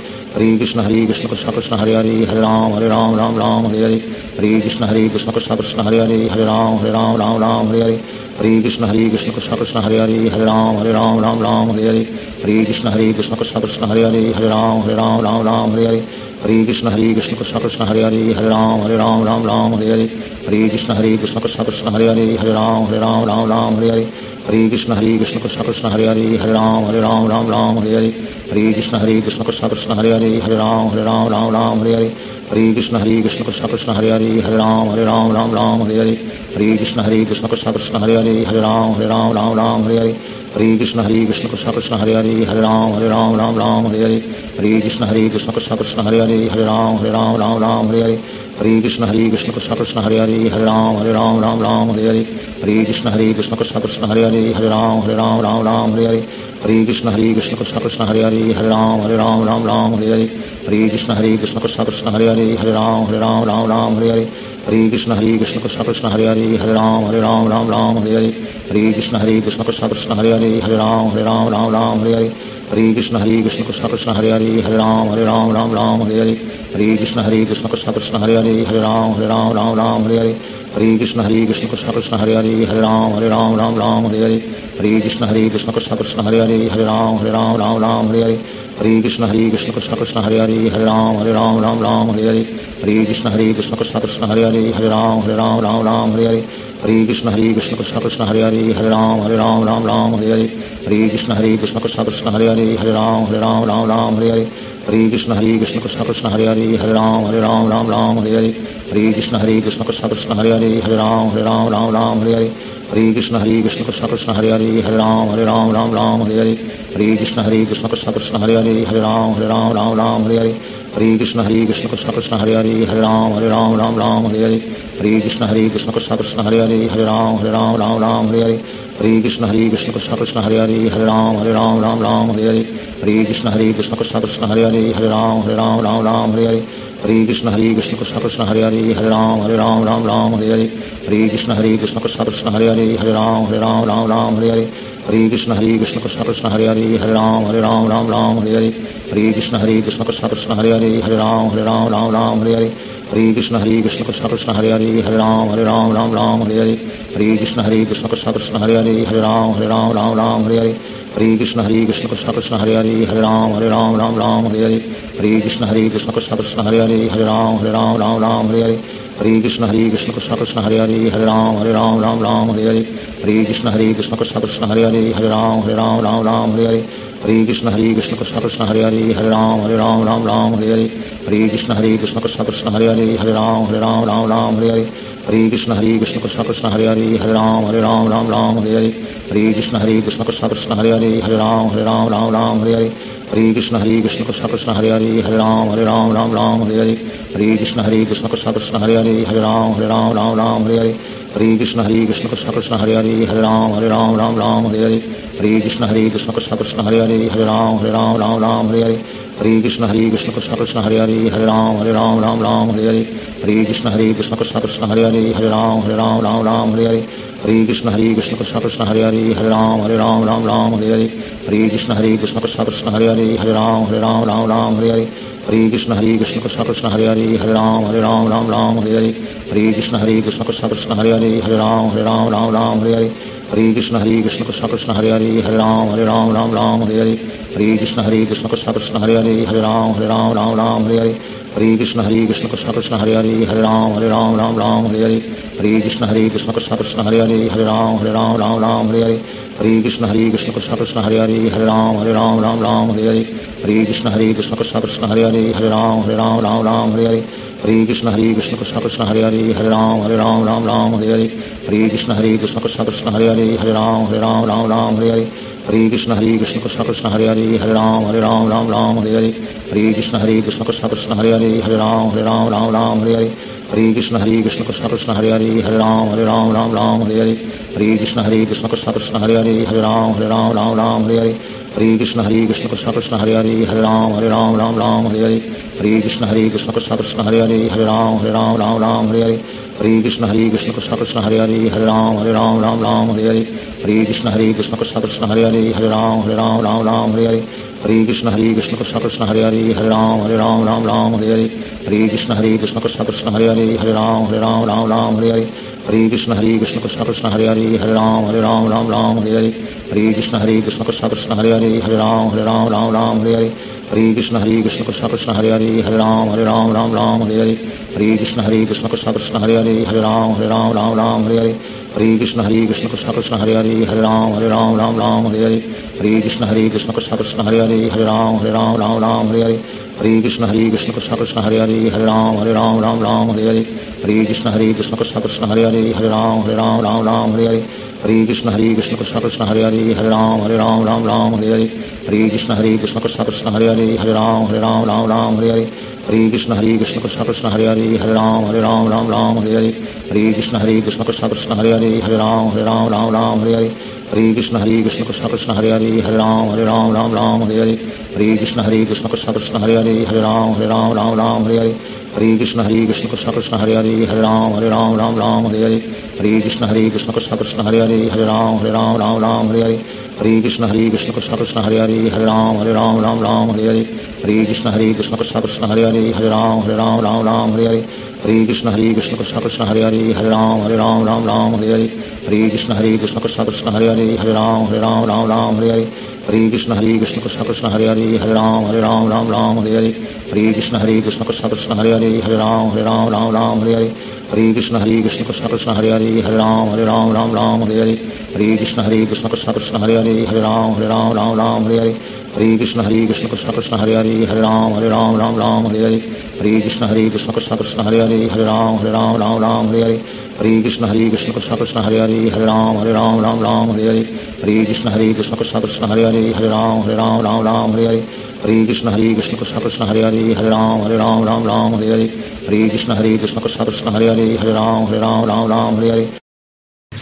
ہری کرم ہر رام رام رام ہری ہری ہر کرام ہر رام رام رام ہری ہری ہری کشن ہری کشن کشن کشن ہری ہری ہری رام ہری رام رام رام ہری ہری ہری کشن ہری کشن کشن کشن ہری ہری ہری رام ہری رام رام رام ہری ہری ہری کشن ہری کشن کشن کشن ہری ہری ہری رام ہری رام رام رام ہری ہری ہری کشن ہری کشن کشن کشن ہری ہری ہری رام ہری رام رام رام ہری ہری ہری کشن ہری کشن کشن کشن ہری ہری ہری رام ہری رام رام رام ہری ہری ہری کشن ہری کشن کشن کشن ہری ہری ہری رام ہری رام رام رام ہری ہری ہری کشن ہری کشن کشن کشن ہری ہری ہر رام ہر رام رام رام ہری ہری ہری کشن ہری کشن کشن کشن ہری ہری ہر رام ہر رام رام رام ہری ہری ہری کشن ہری کشن کشن کشن ہری ہری ہر رام ہر رام رام رام ہری ہری ہری کشن ہری کشن کشن کشن ہری ہری ہر رام ہر رام رام رام ہری ہری ہری کشن ہری کشن کشن کشن ہری ہری ہری رام ہری رام رام رام ہری ہری ہری کشن ہری کشن کشن کشن ہری ہری ہری رام ہری رام رام رام ہری ہری ہری کشن ہری کشن کشن کشن ہری ہری ہری رام ہری رام رام رام ہری ہری ہری کشن ہری کشن کشن کشن ہری ہری ہری رام ہری رام رام رام ہری ہری ہری کشن ہری کشن کشن کشن ہری ہری ہری رام ہری رام رام رام ہری ہری ہری کشن ہری کشن کشن کشن ہری ہری ہری رام ہری رام رام رام ہری ہری ہری کشن ہری کشن کشن کشن ہری ہری ہری رام ہری رام رام رام ہری ہری ہری کشن ہری کشن کشن کشن ہری ہری ہری رام ہری رام رام رام ہری ہری ہری کشن ہری کشن کشن کشن ہری ہری ہری رام ہری رام رام رام ہری ہری ہری کشن ہری کشن کشن کشن ہری ہری ہری رام ہری رام رام رام ہری ہری ہری کشن ہری کشن کشن کشن ہری ہری ہری رام ہری رام رام رام ہری ہری ہری کشن ہری کشن کشن کشن ہری ہری ہری رام ہری رام رام رام ہری ہری ہری کشن ہری کشن کشن کشن ہری ہری ہری رام ہری رام رام رام ہری ہری ہری کشن ہری کشن کشن کشن ہری ہری ہری رام ہری رام رام رام ہری ہری ہری کشن ہری کشن کشن کشن ہری ہری ہری رام ہری رام رام رام ہری ہری ہری کشن ہری کشن کشن کشن ہری ہری ہری رام ہری رام رام رام ہری ہری ہری کشن ہری کشن کشن کشن ہری ہری ہری رام ہری رام رام رام ہری ہری ہری کشن ہری کشن کشن کشن ہری ہری ہری رام ہری رام رام رام ہری ہری ہری کشن ہری کشن کشن کشن ہری ہری ہری رام ہری رام رام رام ہری ہری ہری کشن ہری کشن کشن کشن ہری ہری ہری رام ہری رام رام رام ہری ہری ہری کشن ہری کشن کشن کشن ہری ہری ہری رام ہری رام رام رام ہری ہری ہری کشن ہری کشن کشن کشن ہری ہری ہری رام ہری رام رام رام ہری ہری ہری کشن ہری کشن کشن کشن ہری ہری ہری رام ہری رام رام رام ہری ہری ہری کشن ہری کشن کشن کشن ہری ہری ہری رام ہری رام رام رام ہری ہری ہری کشن ہری کشن کشن کشن ہری ہری ہری رام ہری رام رام رام ہری ہری ہری کشن ہری کشن کشن کشن ہری ہری ہری رام ہری رام رام رام ہری ہری ہری کشن ہری کشن کشن کشن ہری ہری ہری رام ہری رام رام رام ہری ہری ہری کشن ہری کشن کشن کشن ہری ہری ہری رام ہری رام رام رام ہری ہری ہری کشن ہری کشن کشن کشن ہری ہری ہری رام ہری رام رام رام ہری ہری ہری کشن ہری کشن کشن کشن ہری ہری ہری رام ہری رام رام رام ہری ہری ہری کشن ہری کشن کشن کشن ہری ہری ہری رام ہری رام رام رام ہری ہری ہری کشن ہری کشن کشن کشن ہری ہری ہری رام ہری رام رام رام ہری ہری ہری کشن ہری کشن کشن کشن ہری ہری ہری رام ہری رام رام رام ہری ہری ہری کشن ہری کشن کشن کشن ہری ہری ہری رام ہری رام رام رام ہری ہری ہری کشن ہری کشن کشن کشن ہری ہری ہری رام ہری رام رام رام ہری ہری ہری کشن ہری کشن کشن کشن ہری ہری ہری رام ہری رام رام رام ہری ہری ہری کشن ہری کشن کشن کشن ہری ہری ہر رام ہر رام رام رام ہری ہری ہری کشن ہری کشن کشن کشن ہری ہری ہر رام ہر رام رام رام ہری ہری ہری کشن ہری کشن کشن کشن ہری ہری ہری رام ہری رام رام رام ہری ہری ہری کشن ہری کشن کشن کشن ہری ہری ہری رام ہری رام رام رام ہری ہری ہری کشن ہری کشن کشن کشن ہری ہری ہری رام ہری رام رام رام ہری ہری ہری کشن ہری کشن کشن کشن ہری ہری ہری رام ہری رام رام رام ہری ہری ہری کشن ہری کشن کشن کشن ہری ہری ہری رام ہری رام رام رام ہری ہری ہری کشن ہری کشن کشن کشن ہری ہری ہری رام ہری رام رام رام ہری ہری ہری کشن ہری کشن کشن کشن، ہری ہری ہر رام ہر رام رام رام، ہری ہری۔ ہری کشن ہری کشن کشن کشن، ہری ہری ہر رام ہر رام رام رام، ہری ہری۔ ہری کشن ہری کشن کشن کشن، ہری ہری ہر رام ہر رام رام رام، ہری ہری۔ ہری کشن ہری کشن کشن کشن، ہری ہری ہر رام ہر رام رام رام، ہری ہری۔ ہری کشن ہری کشن کشن کشن ہری ہری ہری رام ہری رام رام رام ہری ہری ہری کشن ہری کشن کشن کشن ہری ہری ہری رام ہری رام رام رام ہری ہری ہری کشن ہری کشن کشن کشن ہری ہری ہری رام ہری رام رام رام ہری ہری ہری کشن ہری کشن کشن کشن ہری ہری ہری رام ہری رام رام رام ہری ہری ہری کشن ہری کشن کشن کشن ہری ہری ہری رام ہری رام رام رام ہری ہری ہری کشن ہری کشن کشن کشن ہری ہری ہری رام ہری رام رام رام ہری ہری ہری کشن ہری کشن کشن کشن ہری ہری ہری رام ہری رام رام رام ہری ہری ہری کشن ہری کشن کشن کشن ہری ہری ہری رام ہری رام رام رام ہری ہری ہری کشن ہری کشن کشن کشن ہری ہری ہری رام ہری رام رام رام ہری ہری ہری کشن ہری کشن کشن کشن ہری ہری ہری رام ہری رام رام رام ہری ہری ہری کشن ہری کشن کشن کشن ہری ہری ہری رام ہری رام رام رام ہری ہری ہری کشن ہری کشن کشن کشن ہری ہری ہری رام ہری رام رام رام ہری ہری ہری کشن ہری کشن کشن کشن ہری ہری ہری رام ہری رام رام رام ہری ہری ہری کشن ہری کشن کشن کشن ہری ہری ہری رام ہری رام رام رام ہری ہری ہری کشن ہری کشن کشن کشن ہری ہری ہری رام ہری رام رام رام ہری ہری ہری کشن ہری کشن کشن کشن ہری ہری ہری رام ہری رام رام رام ہری ہری ہری کشن ہری کشن کشن کشن ہری ہری ہری رام ہری رام رام رام ہری ہری ہری کشن ہری کشن کشن کشن ہری ہری ہری رام ہری رام رام رام ہری ہری ہری کشن ہری کشن کشن کشن ہری ہری ہری رام ہری رام رام رام ہری ہری ہری کشن ہری کشن کشن کشن ہری ہری ہری رام ہری رام رام رام ہری ہری ہری کشن ہری کشن کشن کشن ہری ہری ہری رام ہری رام رام رام ہری ہری ہری کشن ہری کشن کشن کشن ہری ہری ہری رام ہری رام رام رام ہری ہری ہری کشن ہری کشن کشن کشن ہری ہری ہری رام ہری رام رام رام ہری ہری ہری کشن ہری کشن کشن کشن ہری ہری ہری رام ہری رام رام رام ہری ہری ہری کشن ہری کشن کشن کشن ہری ہری ہری رام ہری رام رام رام ہری ہری ہری کشن ہری کشن کشن کشن ہری ہری ہری رام ہری رام رام رام ہری ہری ہری کشن ہری کشن کشن کشن ہری ہری ہری رام ہری رام رام رام ہری ہری ہری کشن ہری کشن کشن کشن ہری ہری ہری رام ہری رام رام رام ہری ہری ہری کشن ہری کشن کشن کشن ہری ہری ہری رام ہری رام رام رام ہری ہری ہری کشن ہری کشن کشن کشن ہری ہری ہری رام ہری رام رام رام ہری ہری ہری کشن ہری کشن کشن کشن ہری ہری ہری رام ہری رام رام رام ہری ہری ہری کشن ہری کشن کشن کشن ہری ہری ہری رام ہری رام رام رام ہری ہری ہری کشن ہری کشن کشن کشن ہری ہری ہری رام ہری رام رام رام ہری ہری ہری کشن ہری کشن کشن کشن ہری ہری ہری رام ہری رام رام رام ہری ہری ہری کشن ہری کشن کشن کشن ہری ہری ہری رام ہری رام رام رام ہری ہری ہری کشن ہری کشن کشن کشن ہری ہری ہری رام ہری رام رام رام ہری ہری ہری کشن ہری کشن کشن کشن ہری ہری ہری رام ہری رام رام رام ہری ہری ہری کشن ہری کشن کشن کشن ہری ہری ہری رام ہری رام رام رام ہری ہری ہری کشن ہری کشن کشن کشن ہری ہری ہری رام ہری رام رام رام ہری ہری ہری کشن ہری کشن کشن کشن ہری ہری ہری رام ہری رام رام رام ہری ہری ہری کشن ہری کشن کشن کشن ہری ہری ہری رام ہری رام رام رام ہری ہری ہری کشن ہری کشن کشن کشن ہری ہری ہری رام ہری رام رام رام ہری ہری ہری کشن ہری کشن کشن کشن ہری ہری ہری رام ہری رام رام رام ہری ہری ہری کشن ہری کشن کشن کشن ہری ہری ہری رام ہری رام رام رام ہری ہری ہری کشن ہری کشن کشن کشن ہری ہری ہری رام ہری رام رام رام ہری ہری ہری کشن ہری کشن کشن کشن ہری ہری ہری رام ہری رام رام رام ہری ہری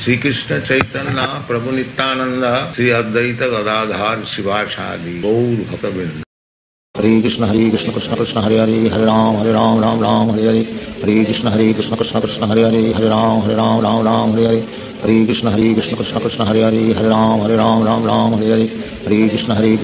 ری کشتہ پرنند گدا شیواچا ہری کرام ہر رام رام رام ہری ہری ہری کرام ہر رام رام رام ہری ہری ہری کرم ہر رام رام رام ہری ہری ہری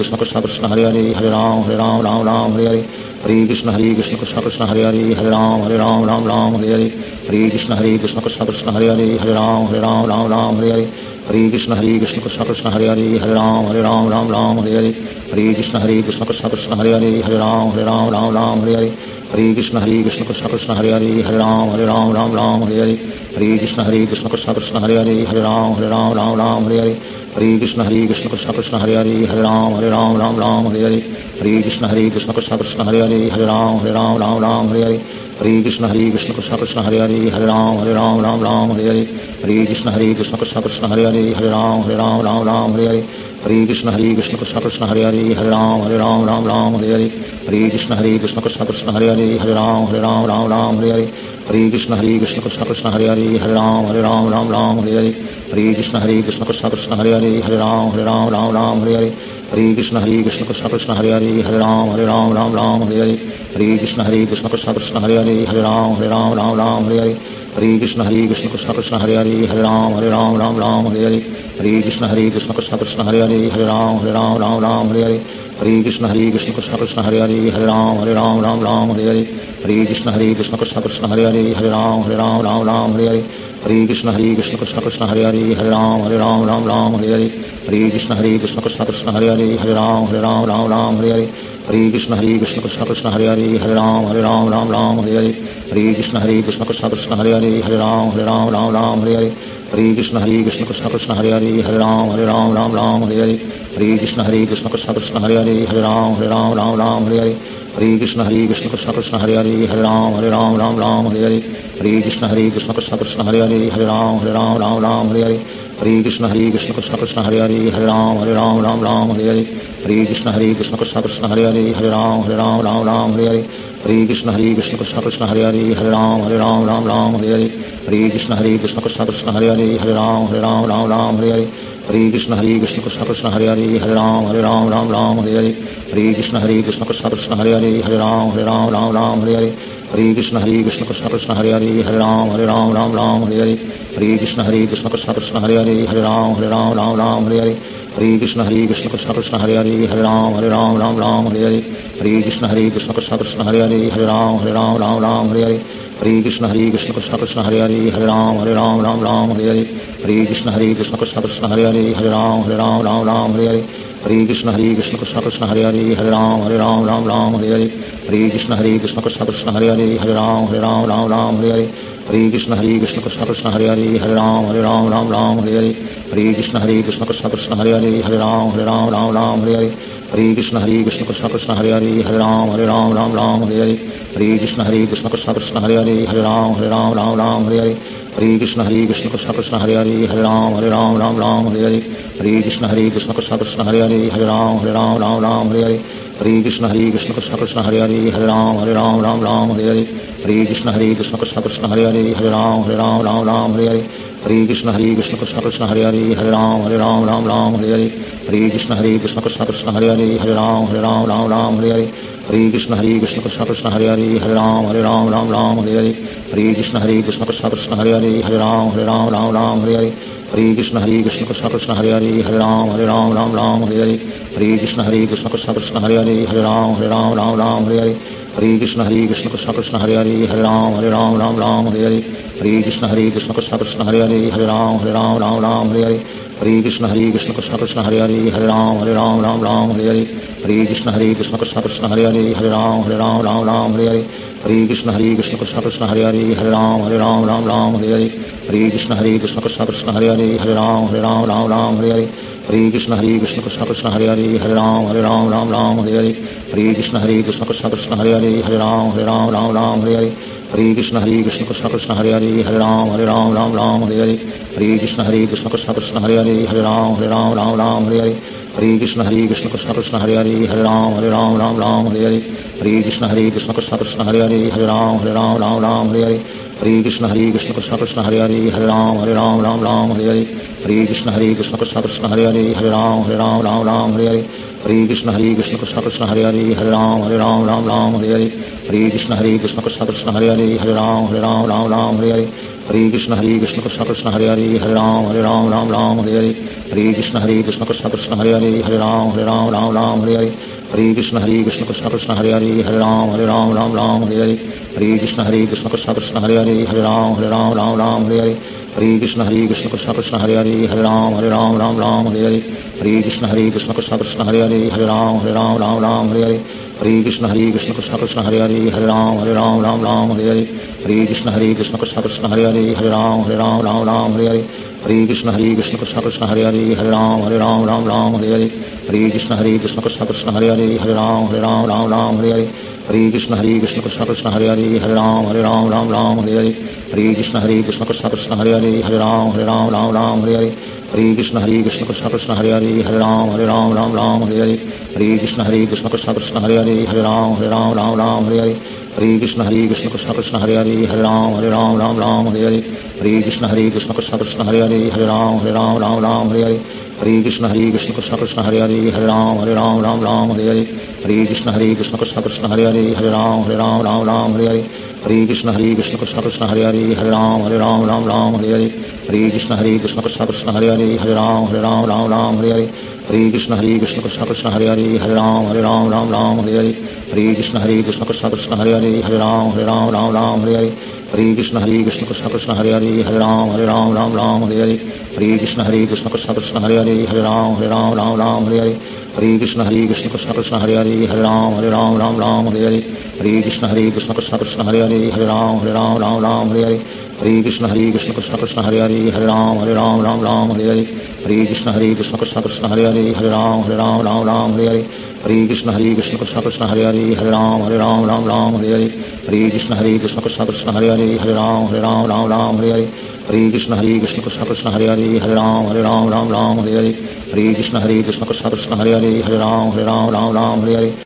کرام ہر رام رام رام ہری ہری ہری کشن ہری کشن کشن کشن ہری ہری ہری رام ہری رام رام رام ہری ہری ہری کشن ہری کشن کشن کشن ہری ہری ہری رام ہری رام رام رام ہری ہری ہری کشن ہری کشن کشن کشن ہری ہری ہری رام ہری رام رام رام ہری ہری ہری کشن ہری کشن کشن کشن ہری ہری ہری رام ہری رام رام رام ہری ہری ہری کشن ہری کشن کشن کشن ہری ہری ہری رام ہری رام رام رام ہری ہری ہری کشن ہری کشن کشن کشن ہری ہری ہری رام ہری رام رام رام ہری ہری ہری کشن ہری کشن کشن کشن ہری ہری ہر رام ہر رام رام رام ہری ہری ہری کشن ہری کشن کشن کشن ہری ہری ہر رام ہر رام رام رام ہری ہری ہری کشن ہری کشن کشن کشن ہری ہری ہر رام ہر رام رام رام ہری ہری ہری کشن ہری کشن کشن کشن ہری ہری ہر رام ہر رام رام رام ہری ہری ہری کشن ہری کشن کشن کشن ہری ہری ہری رام ہری رام رام رام ہری ہری ہری کشن ہری کشن کشن کشن ہری ہری ہری رام ہری رام رام رام ہری ہری ہری کشن ہری کشن کشن کشن ہری ہری ہری رام ہری رام رام رام ہری ہری ہری کشن ہری کشن کشن کشن ہری ہری ہری رام ہری رام رام رام ہری ہری ہری کشن ہری کشن کشن کشن ہری ہری ہری رام ہری رام رام رام ہری ہری ہری کشن ہری کشن کشن کشن ہری ہری ہری رام ہری رام رام رام ہری ہری ہری کشن ہری کشن کشن کشن ہری ہری ہری رام ہری رام رام رام ہری ہری ہری کشن ہری کشن کشن کشن ہری ہری ہری رام ہری رام رام رام ہری ہری ہری کشن ہری کشن کشن کشن ہری ہری ہری رام ہری رام رام رام ہری ہری ہری کشن ہری کشن کشن کشن ہری ہری ہری رام ہری رام رام رام ہری ہری ہری کشن ہری کشن کشن کشن ہری ہری ہری رام ہری رام رام رام ہری ہری ہری کشن ہری کشن کشن کشن ہری ہری ہری رام ہری رام رام رام ہری ہری ہری کشن ہری کشن کشن کشن ہری ہری ہری رام ہری رام رام رام ہری ہری ہری کشن ہری کشن کشن کشن ہری ہری ہری رام ہری رام رام رام ہری ہری ہری کشن ہری کشن کشن کشن ہری ہری ہری رام ہری رام رام رام ہری ہری ہری کشن ہری کشن کشن کشن ہری ہری ہری رام ہری رام رام رام ہری ہری ہری کشن ہری کشن کشن کشن ہری ہری ہری رام ہری رام رام رام ہری ہری ہری کشن ہری کشن کشن کشن ہری ہری ہری رام ہری رام رام رام ہری ہری ہری کشن ہری کشن کشن کشن ہری ہری ہری رام ہری رام رام رام ہری ہری ہری کشن ہری کشن کشن کشن ہری ہری ہری رام ہری رام رام رام ہری ہری ہری کشن ہری کشن کشن کشن ہری ہری ہری رام ہری رام رام رام ہری ہری ہری کشن ہری کشن کشن کشن ہری ہری ہری رام ہری رام رام رام ہری ہری ہری کشن ہری کشن کشن کشن ہری ہری ہری رام ہری رام رام رام ہری ہری ہری کشن ہری کشن کشن کشن ہری ہری ہری رام ہری رام رام رام ہری ہری ہری کشن ہری کشن کشن کشن ہری ہری ہری رام ہری رام رام رام ہری ہری ہری کشن ہری کشن کشن کشن ہری ہری ہری رام ہری رام رام رام ہری ہری ہری کشن ہری کشن کشن کشن ہری ہری ہری رام ہری رام رام رام ہری ہری ہری کشن ہری کشن کشن کشن ہری ہری ہری رام ہری رام رام رام ہری ہری ہری کشن ہری کشن کشن کشن ہری ہری ہری رام ہری رام رام رام ہری ہری ہری کشن ہری کشن کشن کشن ہری ہری ہری رام ہری رام رام رام ہری ہری ہری کشن ہری کشن کشن کشن ہری ہری ہری رام ہری رام رام رام ہری ہری ہری کشن ہری کشن کشن کشن ہری ہری ہری رام ہری رام رام رام ہری ہری ہری کشن ہری کشن کشن کشن ہری ہری ہر رام ہر رام رام رام ہری ہری ہری کشن ہری کشن کشن کشن ہری ہری ہر رام ہر رام رام رام ہری ہری ہری کشن ہری کشن کشن کشن ہری ہری ہر رام ہر رام رام رام ہری ہری ہری کشن ہری کشن کشن کشن ہری ہری ہر رام ہر رام رام رام ہری ہری ہری کشن ہری کشن کشن کشن ہری ہری ہر رام ہر رام رام رام ہری ہری ہری کشن ہری کشن کشن کشن ہری ہری ہر رام ہر رام رام رام ہری ہری ہری کشن ہری کشن کشن کشن ہری ہری ہر رام ہر رام رام رام ہری ہری ہری کشن ہری کشن کشن کشن ہری ہری ہر رام ہر رام رام رام ہری ہری ہری کشن ہری کشن کشن کشن ہری ہری ہر رام ہر رام رام رام ہری ہری ہری کشن ہری کشن کشن کشن ہری ہری ہر رام ہر رام رام رام ہری ہری ہری کشن ہری کشن کشن کشن ہری ہری ہر رام ہر رام رام رام ہری ہری ہری کشن ہری کشن کشن کشن ہری ہری ہر رام ہر رام رام رام ہری ہری ہری کشن ہری کشن کشن کشن ہری ہری ہر رام ہر رام رام رام ہری ہری ہری کشن ہری کشن کشن کشن ہری ہری ہر رام ہر رام رام رام ہری ہری ہری کشن ہری کشن کشن کشن ہری ہری ہر رام ہر رام رام رام ہری ہری ہری کشن ہری کشن کشن کشن ہری ہری ہر رام ہر رام رام رام ہری ہری ہری کشن ہری کشن کشن کشن ہری ہری ہر رام ہر رام رام رام ہری ہری ہری کشن ہری کشن کشن کشن ہری ہری ہر رام ہر رام رام رام ہری ہری ہری کشن ہری کشن کشن کشن ہری ہری ہر رام ہر رام رام رام ہری ہری ہری کشن ہری کشن کشن کشن ہری ہری ہر رام ہر رام رام رام ہری ہری ہری کشن ہری کشن کشن کشن ہری ہری ہر رام ہر رام رام رام ہری ہری ہری کشن ہری کشن کشن کشن ہری ہری ہر رام ہر رام رام رام ہری ہری ہری کشن ہری کشن کشن کشن ہری ہری ہر رام ہر رام رام رام ہری ہری ہری کشن ہری کشن کشن کشن ہری ہری ہر رام ہر رام رام رام ہری ہری ہری کشن ہری کشن کشن کشن ہری ہری ہر رام ہر رام رام رام ہری ہری ہری کشن ہری کشن کشن کشن ہری ہری ہر رام ہر رام رام رام ہری ہری ہری کشن ہری کشن کشن کشن ہری ہری ہر رام ہر رام رام رام ہری ہری ہری کشن ہری کشن کشن کشن ہری ہری ہر رام ہر رام رام رام ہری ہری ہری کشن ہری کشن کشن کشن ہری ہری ہر رام ہر رام رام رام ہری ہری ہری کشن ہری کشن کشن کشن ہری ہری ہر رام ہر رام رام رام ہری ہری ہری کشن ہری کشن کشن کشن ہری ہری ہر رام ہر رام رام رام ہری ہری ہری کشن ہری کشن کشن کشن ہری ہری ہر رام ہر رام رام رام ہری ہری ہری کشن ہری کشن کشن کشن ہری ہری ہر رام ہر رام رام رام ہری ہری ہری کشن ہری کشن کشن کشن ہری ہری ہر رام ہر رام رام رام ہری ہری ہری کشن ہری کشن کشن کشن ہری ہری ہر رام ہر رام رام رام ہری ہری ہری کشن ہری کشن کشن کشن ہری ہری ہر رام ہر رام رام رام ہری ہری ہری کشن ہری کشن کشن کشن ہری ہری ہر رام ہر رام رام رام ہری ہری ہری کشن ہری کشن کشن کشن ہری ہری ہر رام ہر رام رام رام ہری ہری ہری کشن ہری کشن کشن کشن ہری ہری ہر رام ہر رام رام رام ہری ہری ہری کشن ہری کشن کشن کشن ہری ہری ہر رام ہر رام رام رام ہری ہری ہری کشن ہری کشن کشن کشن ہری ہری ہر رام ہر رام رام رام ہری ہری ہری کشن ہری کشن کشن کشن ہری ہری ہر رام ہر رام رام رام ہری ہری ہری کشن ہری کشن کشن کشن ہری ہری ہر رام ہر رام رام رام ہری ہری ہری کشن ہری کشن کشن کشن ہری ہری ہر رام ہر رام رام رام ہری ہری ہری کشن ہری کشن کشن کشن ہری ہری ہر رام ہر رام رام رام ہری ہری ہری کشن ہری کشن کشن کشن ہری ہری ہر رام ہر رام رام رام ہری ہری ہری کشن ہری کشن کشن کشن ہری ہری ہر رام ہر رام رام رام ہری ہری ہری کشن ہری کشن کشن کشن ہری ہری ہر رام ہر رام رام رام ہری ہری ہری کشن ہری کشن کشن کشن ہری ہری ہر رام ہر رام رام رام ہری ہری ہری کشن ہری کشن کشن کشن ہری ہری ہر رام ہر رام رام رام ہری ہری ہری کشن ہری کشن کشن کشن ہری ہری ہر رام ہر رام رام رام ہری ہری ہری کشن ہری کشن کشن کشن ہری ہری ہر رام ہر رام رام رام ہری ہری ہری کشن ہری کشن کشن کشن ہری ہری ہر رام ہر رام رام رام ہری ہری ہری کشن ہری کشن کشن کشن ہری ہری ہر رام ہر رام رام رام ہری ہری ہری کشن ہری کشن کشن کشن ہری ہری ہر رام ہر رام رام رام ہری ہری ہری کشن ہری کشن کشن کشن ہری ہری ہر رام ہر رام رام رام ہری ہری ہری کشن ہری کشن کشن کشن ہری ہری ہر رام ہر رام رام رام ہری ہری ہری کشن ہری کشن کشن کشن ہری ہری ہر رام ہر رام رام رام ہری ہری ہری کشن ہری کشن کشن کشن ہری ہری ہر رام ہر رام رام رام ہری ہری ہری کشن ہری کشن کشن کشن ہری ہری ہر رام ہر رام رام رام ہری ہری ہری کشن ہری کشن کشن کشن ہری ہری ہر رام ہر رام رام رام ہری ہری ہری کشن ہری کشن کشن کشن ہری ہری ہر رام ہر رام رام رام ہری ہری شری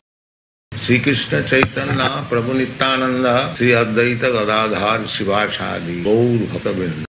శ్రీకృష్ణ చైతన్య ప్రభు నిత్యానంద శ్రీ అద్వైత గదాధార్ శివాచాది గౌర్ భక్తబృంద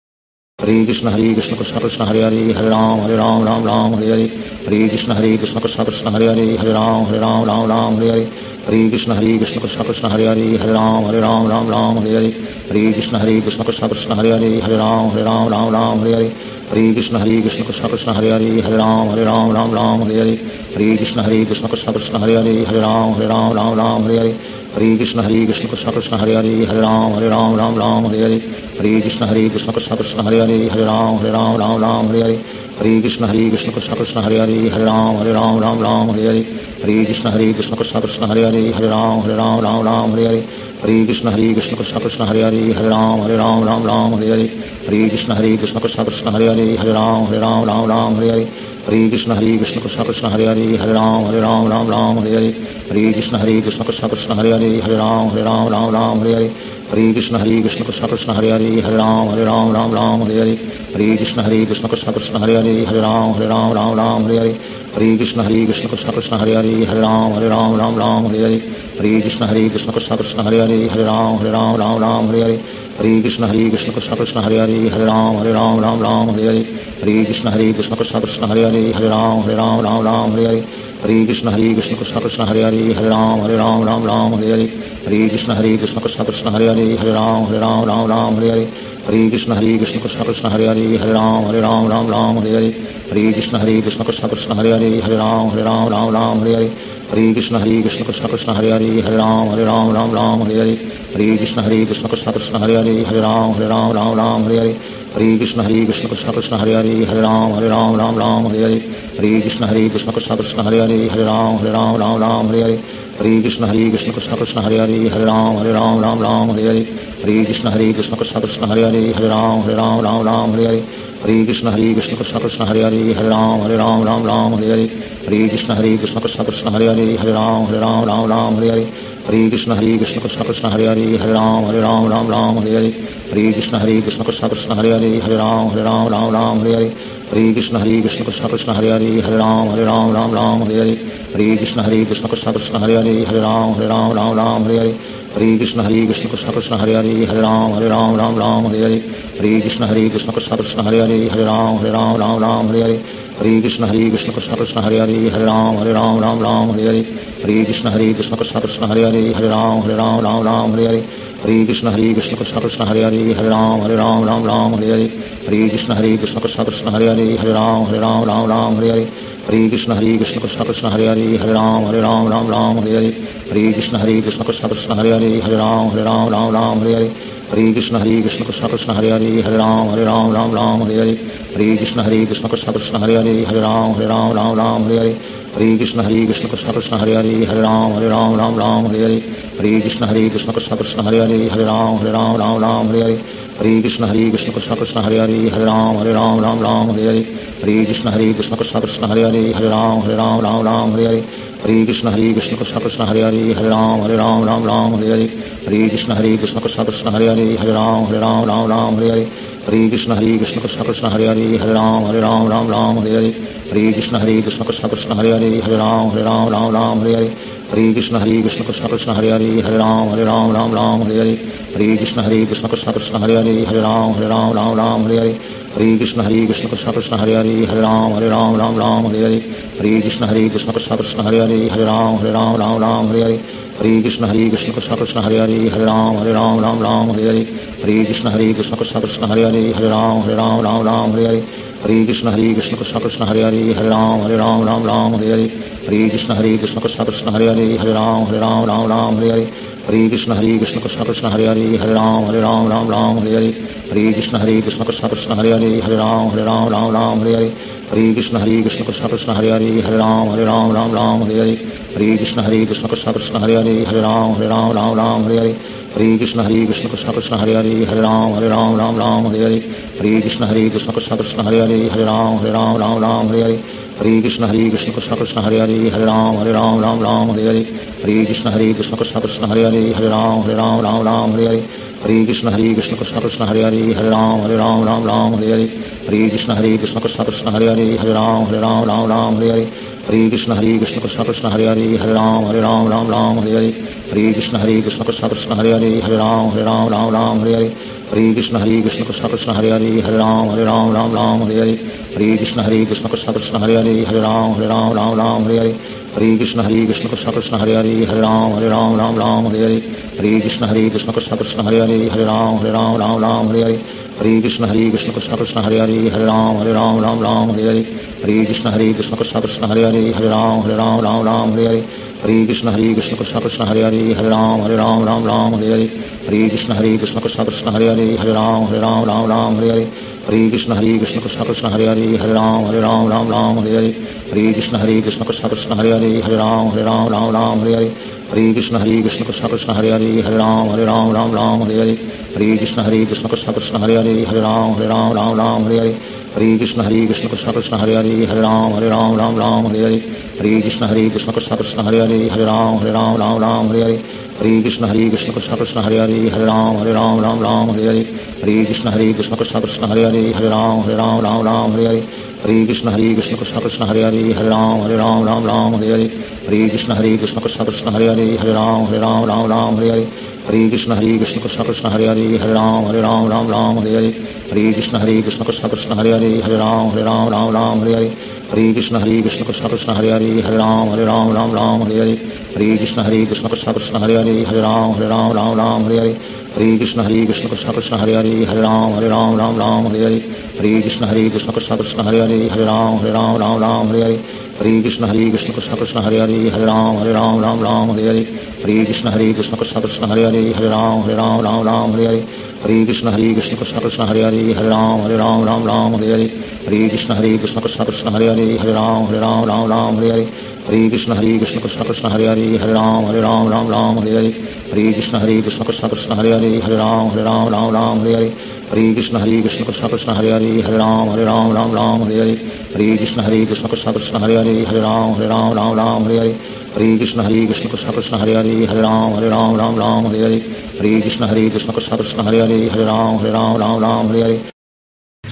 ہری کشن ہری کشن کشن کشن ہری ہری ہر رام ہر رام رام رام ہری ہری ہری کشن ہری کشن کشن کشن ہری ہری ہر رام ہر رام رام رام ہری ہری ہری کشن ہری کشن کشن کشن ہری ہری ہر رام ہر رام رام رام ہری ہری ہری کشن ہری کشن کشن کشن ہری ہری ہر رام ہر رام رام رام ہری ہری ہری کشن ہری کشن کشن کشن ہری ہری ہر رام ہر رام رام رام ہری ہری ہری کشن ہری کشن کشن کشن ہری ہری ہر رام ہر رام رام رام ہری ہری ہری کشن ہری کشن کشن کشن ہری ہری ہر رام ہر رام رام رام ہری ہری ہری کشن ہری کشن کشن کشن ہری ہری ہر رام ہر رام رام رام ہری ہری ہری کشن ہری کشن کشن کشن ہری ہری ہر رام ہر رام رام رام ہری ہری ہری کشن ہری کشن کشن کشن ہری ہری ہر رام ہر رام رام رام ہری ہری ہری کشن ہری کشن کشن کشن ہری ہری ہر رام ہر رام رام رام ہری ہری ہری کشن ہری کشن کشن کشن ہری ہری ہر رام ہر رام رام رام ہری ہری ہری کشن ہری کشن کشن کشن ہری ہری ہر رام ہر رام رام رام ہری ہری ہری کشن ہری کشن کشن کشن ہری ہری ہر رام ہر رام رام رام ہری ہری ہری کشن ہری کشن کشن کشن ہری ہری ہر رام ہر رام رام رام ہری ہری ہری کشن ہری کشن کشن کشن ہری ہری ہر رام ہر رام رام رام ہری ہری ہری کشن ہری کشن کشن کشن ہری ہری ہر رام ہر رام رام رام ہری ہری ہری کشن ہری کشن کشن کشن ہری ہری ہر رام ہر رام رام رام ہری ہری ہری کشن ہری کشن کشن کشن ہری ہری ہر رام ہر رام رام رام ہری ہری ہری کشن ہری کشن کشن کشن ہری ہری ہر رام ہر رام رام رام ہری ہری ہری کشن ہری کشن کشن کشن ہری ہری ہر رام ہر رام رام رام ہری ہری ہری کشن ہری کشن کشن کشن ہری ہری ہر رام ہر رام رام رام ہری ہری ہری کشن ہری کشن کشن کشن ہری ہری ہر رام ہر رام رام رام ہری ہری ہری کشن ہری کشن کشن کشن ہری ہری ہر رام ہر رام رام رام ہری ہری ہری کشن ہری کشن کشن کشن ہری ہری ہر رام ہر رام رام رام ہری ہری ہری کشن ہری کشن کشن کشن ہری ہری ہر رام ہر رام رام رام ہری ہری ہری کشن ہری کشن کشن کشن ہری ہری ہر رام ہر رام رام رام ہری ہری ہری کشن ہری کشن کشن کشن ہری ہری ہر رام ہر رام رام رام ہری ہری ہری کشن ہری کشن کشن کشن ہری ہری ہر رام ہر رام رام رام ہری ہری ہری کشن ہری کشن کشن کشن ہری ہری ہر رام ہر رام رام رام ہری ہری ہری کشن ہری کشن کشن کشن ہری ہری ہر رام ہر رام رام رام ہری ہری ہری کشن ہری کشن کشن کشن ہری ہری ہر رام ہر رام رام رام ہری ہری ہری کشن ہری کشن کشن کشن ہری ہری ہر رام ہر رام رام رام ہری ہری ہری کشن ہری کشن کشن کشن ہری ہری ہر رام ہر رام رام رام ہری ہری ہری کشن ہری کشن کشن کشن ہری ہری ہر رام ہر رام رام رام ہری ہری ہری کشن ہری کشن کشن کشن ہری ہری ہر رام ہر رام رام رام ہری ہری ہری کشن ہری کشن کشن کشن ہری ہری ہر رام ہر رام رام رام ہری ہری ہری کشن ہری کشن کشن کشن ہری ہری ہر رام ہر رام رام رام ہری ہری ہری کشن ہری کشن کشن کشن ہری ہری ہر رام ہر رام رام رام ہری ہری ہری کشن ہری کشن کشن کشن ہری ہری ہر رام ہر رام رام رام ہری ہری ہری کشن ہری کشن کشن کشن ہری ہری ہر رام ہر رام رام رام ہری ہری ہری کشن ہری کشن کشن کشن ہری ہری ہر رام ہر رام رام رام ہری ہری ہری کشن ہری کشن کشن کشن ہری ہری ہر رام ہر رام رام رام ہری ہری ہری کشن ہری کشن کشن کشن ہری ہری ہر رام ہر رام رام رام ہری ہری ہری کشن ہری کشن کشن کشن ہری ہری ہر رام ہر رام رام رام ہری ہری ہری کشن ہری کشن کشن کشن ہری ہری ہر رام ہر رام رام رام ہری ہری ہری کشن ہری کشن کشن کشن ہری ہری ہر رام ہر رام رام رام ہری ہری ہری کشن ہری کشن کشن کشن ہری ہری ہر رام ہر رام رام رام ہری ہری ہری کشن ہری کشن کشن کشن ہری ہری ہر رام ہر رام رام رام ہری ہری ہری کشن ہری کشن کشن کشن ہری ہری ہر رام ہر رام رام رام ہری ہری ہری کشن ہری کشن کشن کشن ہری ہری ہر رام ہر رام رام رام ہری ہری ہری کشن ہری کشن کشن کشن ہری ہری ہر رام ہر رام رام رام ہری ہری ہری کشن ہری کشن کشن کشن ہری ہری ہر رام ہر رام رام رام ہری ہری ہری کشن ہری کشن کشن کشن ہری ہری ہر رام ہر رام رام رام ہری ہری ہری کشن ہری کشن کشن کشن ہری ہری ہر رام ہر رام رام رام ہری ہری ہری کشن ہری کشن کشن کشن ہری ہری ہر رام ہر رام رام رام ہری ہری ہری کشن ہری کشن کشن کشن ہری ہری ہر رام ہر رام رام رام ہری ہری ہری کشن ہری کشن کشن کشن ہری ہری ہر رام ہر رام رام رام ہری ہری ہری کشن ہری کشن کشن کشن ہری ہری ہر رام ہر رام رام رام ہری ہری ہری کشن ہری کشن کشن کشن ہری ہری ہر رام ہر رام رام رام ہری ہری ہری کشن ہری کشن کشن کشن ہری ہری ہر رام ہر رام رام رام ہری ہری ہری کشن ہری کشن کشن کشن ہری ہری ہر رام ہر رام رام رام ہری ہری ہری کشن ہری کشن کشن کشن ہری ہری ہر رام ہر رام رام رام ہری ہری ہری کشن ہری کشن کشن کشن ہری ہری ہر رام ہر رام رام رام ہری ہری ہری کشن ہری کشن کشن کشن ہری ہری ہر رام ہر رام رام رام ہری ہری ہری کشن ہری کشن کشن کشن ہری ہری ہر رام ہر رام رام رام ہری ہری ہری کشن ہری کشن کشن کشن ہری ہری ہر رام ہر رام رام رام ہری ہری ہری کشن ہری کشن کشن کشن ہری ہری ہر رام ہر رام رام رام ہری ہری ہری کشن ہری کشن کشن کشن ہری ہری ہر رام ہر رام رام رام ہری ہری ہری کشن ہری کشن کشن کشن ہری ہری ہر رام ہر رام رام رام ہری ہری ہری کشن ہری کشن کشن کشن ہری ہری ہر رام ہر رام رام رام ہری ہری ہری کشن ہری کشن کشن کشن ہری ہری ہر رام ہر رام رام رام ہری ہری ہری کشن ہری کشن کشن کشن ہری ہری ہر رام ہر رام رام رام ہری ہری ہری کشن ہری کشن کشن کشن ہری ہری ہر رام ہر رام رام رام ہری ہری ہری کشن ہری کشن کشن کشن ہری ہری ہر رام ہر رام رام رام ہری ہری ہری کشن ہری کشن کشن کشن ہری ہری ہر رام ہر رام رام رام ہری ہری ہری کشن ہری کشن کشن کشن ہری ہری ہر رام ہر رام رام رام ہری ہری ہری کشن ہری کشن کشن کشن ہری ہری ہر رام ہر رام رام رام ہری ہری ہری کشن ہری کشن کشن کشن ہری ہری ہر رام ہر رام رام رام ہری ہری ہری کشن ہری کشن کشن کشن ہری ہری ہر رام ہر رام رام رام ہری ہری ہری کشن ہری کشن کشن کشن ہری ہری ہر رام ہر رام رام رام ہری ہری ہری کشن ہری کشن کشن کشن ہری ہری ہر رام ہر رام رام رام ہری ہری ہری کشن ہری کشن کشن کشن ہری ہری ہری رام ہری رام رام رام ہری ہری ہری کشن ہری کشن کشن کشن ہری ہری ہری رام ہری رام رام رام ہری ہری ہری کشن ہری کشن کشن کشن ہری ہری ہری رام ہری رام رام رام ہری ہری ہری کشن ہری کشن کشن کشن ہری ہری ہری رام ہری رام رام رام ہری ہری ہری کشن ہری کشن کشن کشن ہری ہری ہری رام ہری رام رام رام ہری ہری ہری کشن ہری کشن کشن کشن ہری ہری ہری رام ہری رام رام رام ہری ہری ہری کشن ہری کشن کشن کشن ہری ہری ہری رام ہری رام رام رام ہری ہری ہری کشن ہری کشن کشن کشن ہری ہری ہری رام ہری رام رام رام ہری ہری ہری کشن ہری کشن کشن کشن ہری ہری ہری رام ہری رام رام رام ہری ہری ہری کشن ہری کشن کشن کشن ہری ہری ہری رام ہری رام رام رام ہری ہری ہری کشن ہری کشن کشن کشن ہری ہری ہری رام ہری رام رام رام ہری ہری ہری کشن ہری کشن کشن کشن ہری ہری ہری رام ہری رام رام رام ہری ہری ہری کشن ہری کشن کشن کشن ہری ہری ہری رام ہری رام رام رام ہری ہری ہری کشن ہری کشن کشن کشن ہری ہری ہری رام ہری رام رام رام ہری ہری ہری کشن ہری کشن کشن کشن ہری ہری ہری رام ہری رام رام رام ہری ہری ہری کشن ہری کشن کشن کشن ہری ہری ہری رام ہری رام رام رام ہری ہری ہری کشن ہری کشن کشن کشن ہری ہری ہری رام ہری رام رام رام ہری ہری ہری کشن ہری کشن کشن کشن ہری ہری ہری رام ہری رام رام رام ہری ہری ہری کشن ہری کشن کشن کشن ہری ہری ہری رام ہری رام رام رام ہری ہری ہری کشن ہری کشن کشن کشن ہری ہری ہری رام ہری رام رام رام ہری ہری ہری کشن ہری کشن کشن کشن ہری ہری ہری رام ہری رام رام رام ہری ہری ہری کشن ہری کشن کشن کشن ہری ہری ہری رام ہری رام رام رام ہری ہری ہری کشن ہری کشن کشن کشن ہری ہری ہری رام ہری رام رام رام ہری ہری ہری کشن ہری کشن کشن کشن ہری ہری ہری رام ہری رام رام رام ہری ہری ہری کشن ہری کشن کشن کشن ہری ہری ہری رام ہری رام رام رام ہری ہری ہری کشن ہری کشن کشن کشن ہری ہری ہری رام ہری رام رام رام ہری ہری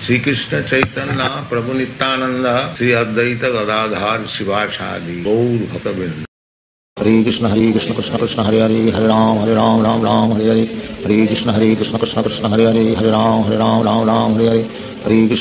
شریقشت پرندا شاید ہری کرام ہر رام رام رام ہری ہری ہری کرم ہر رام رام رام ہری ہری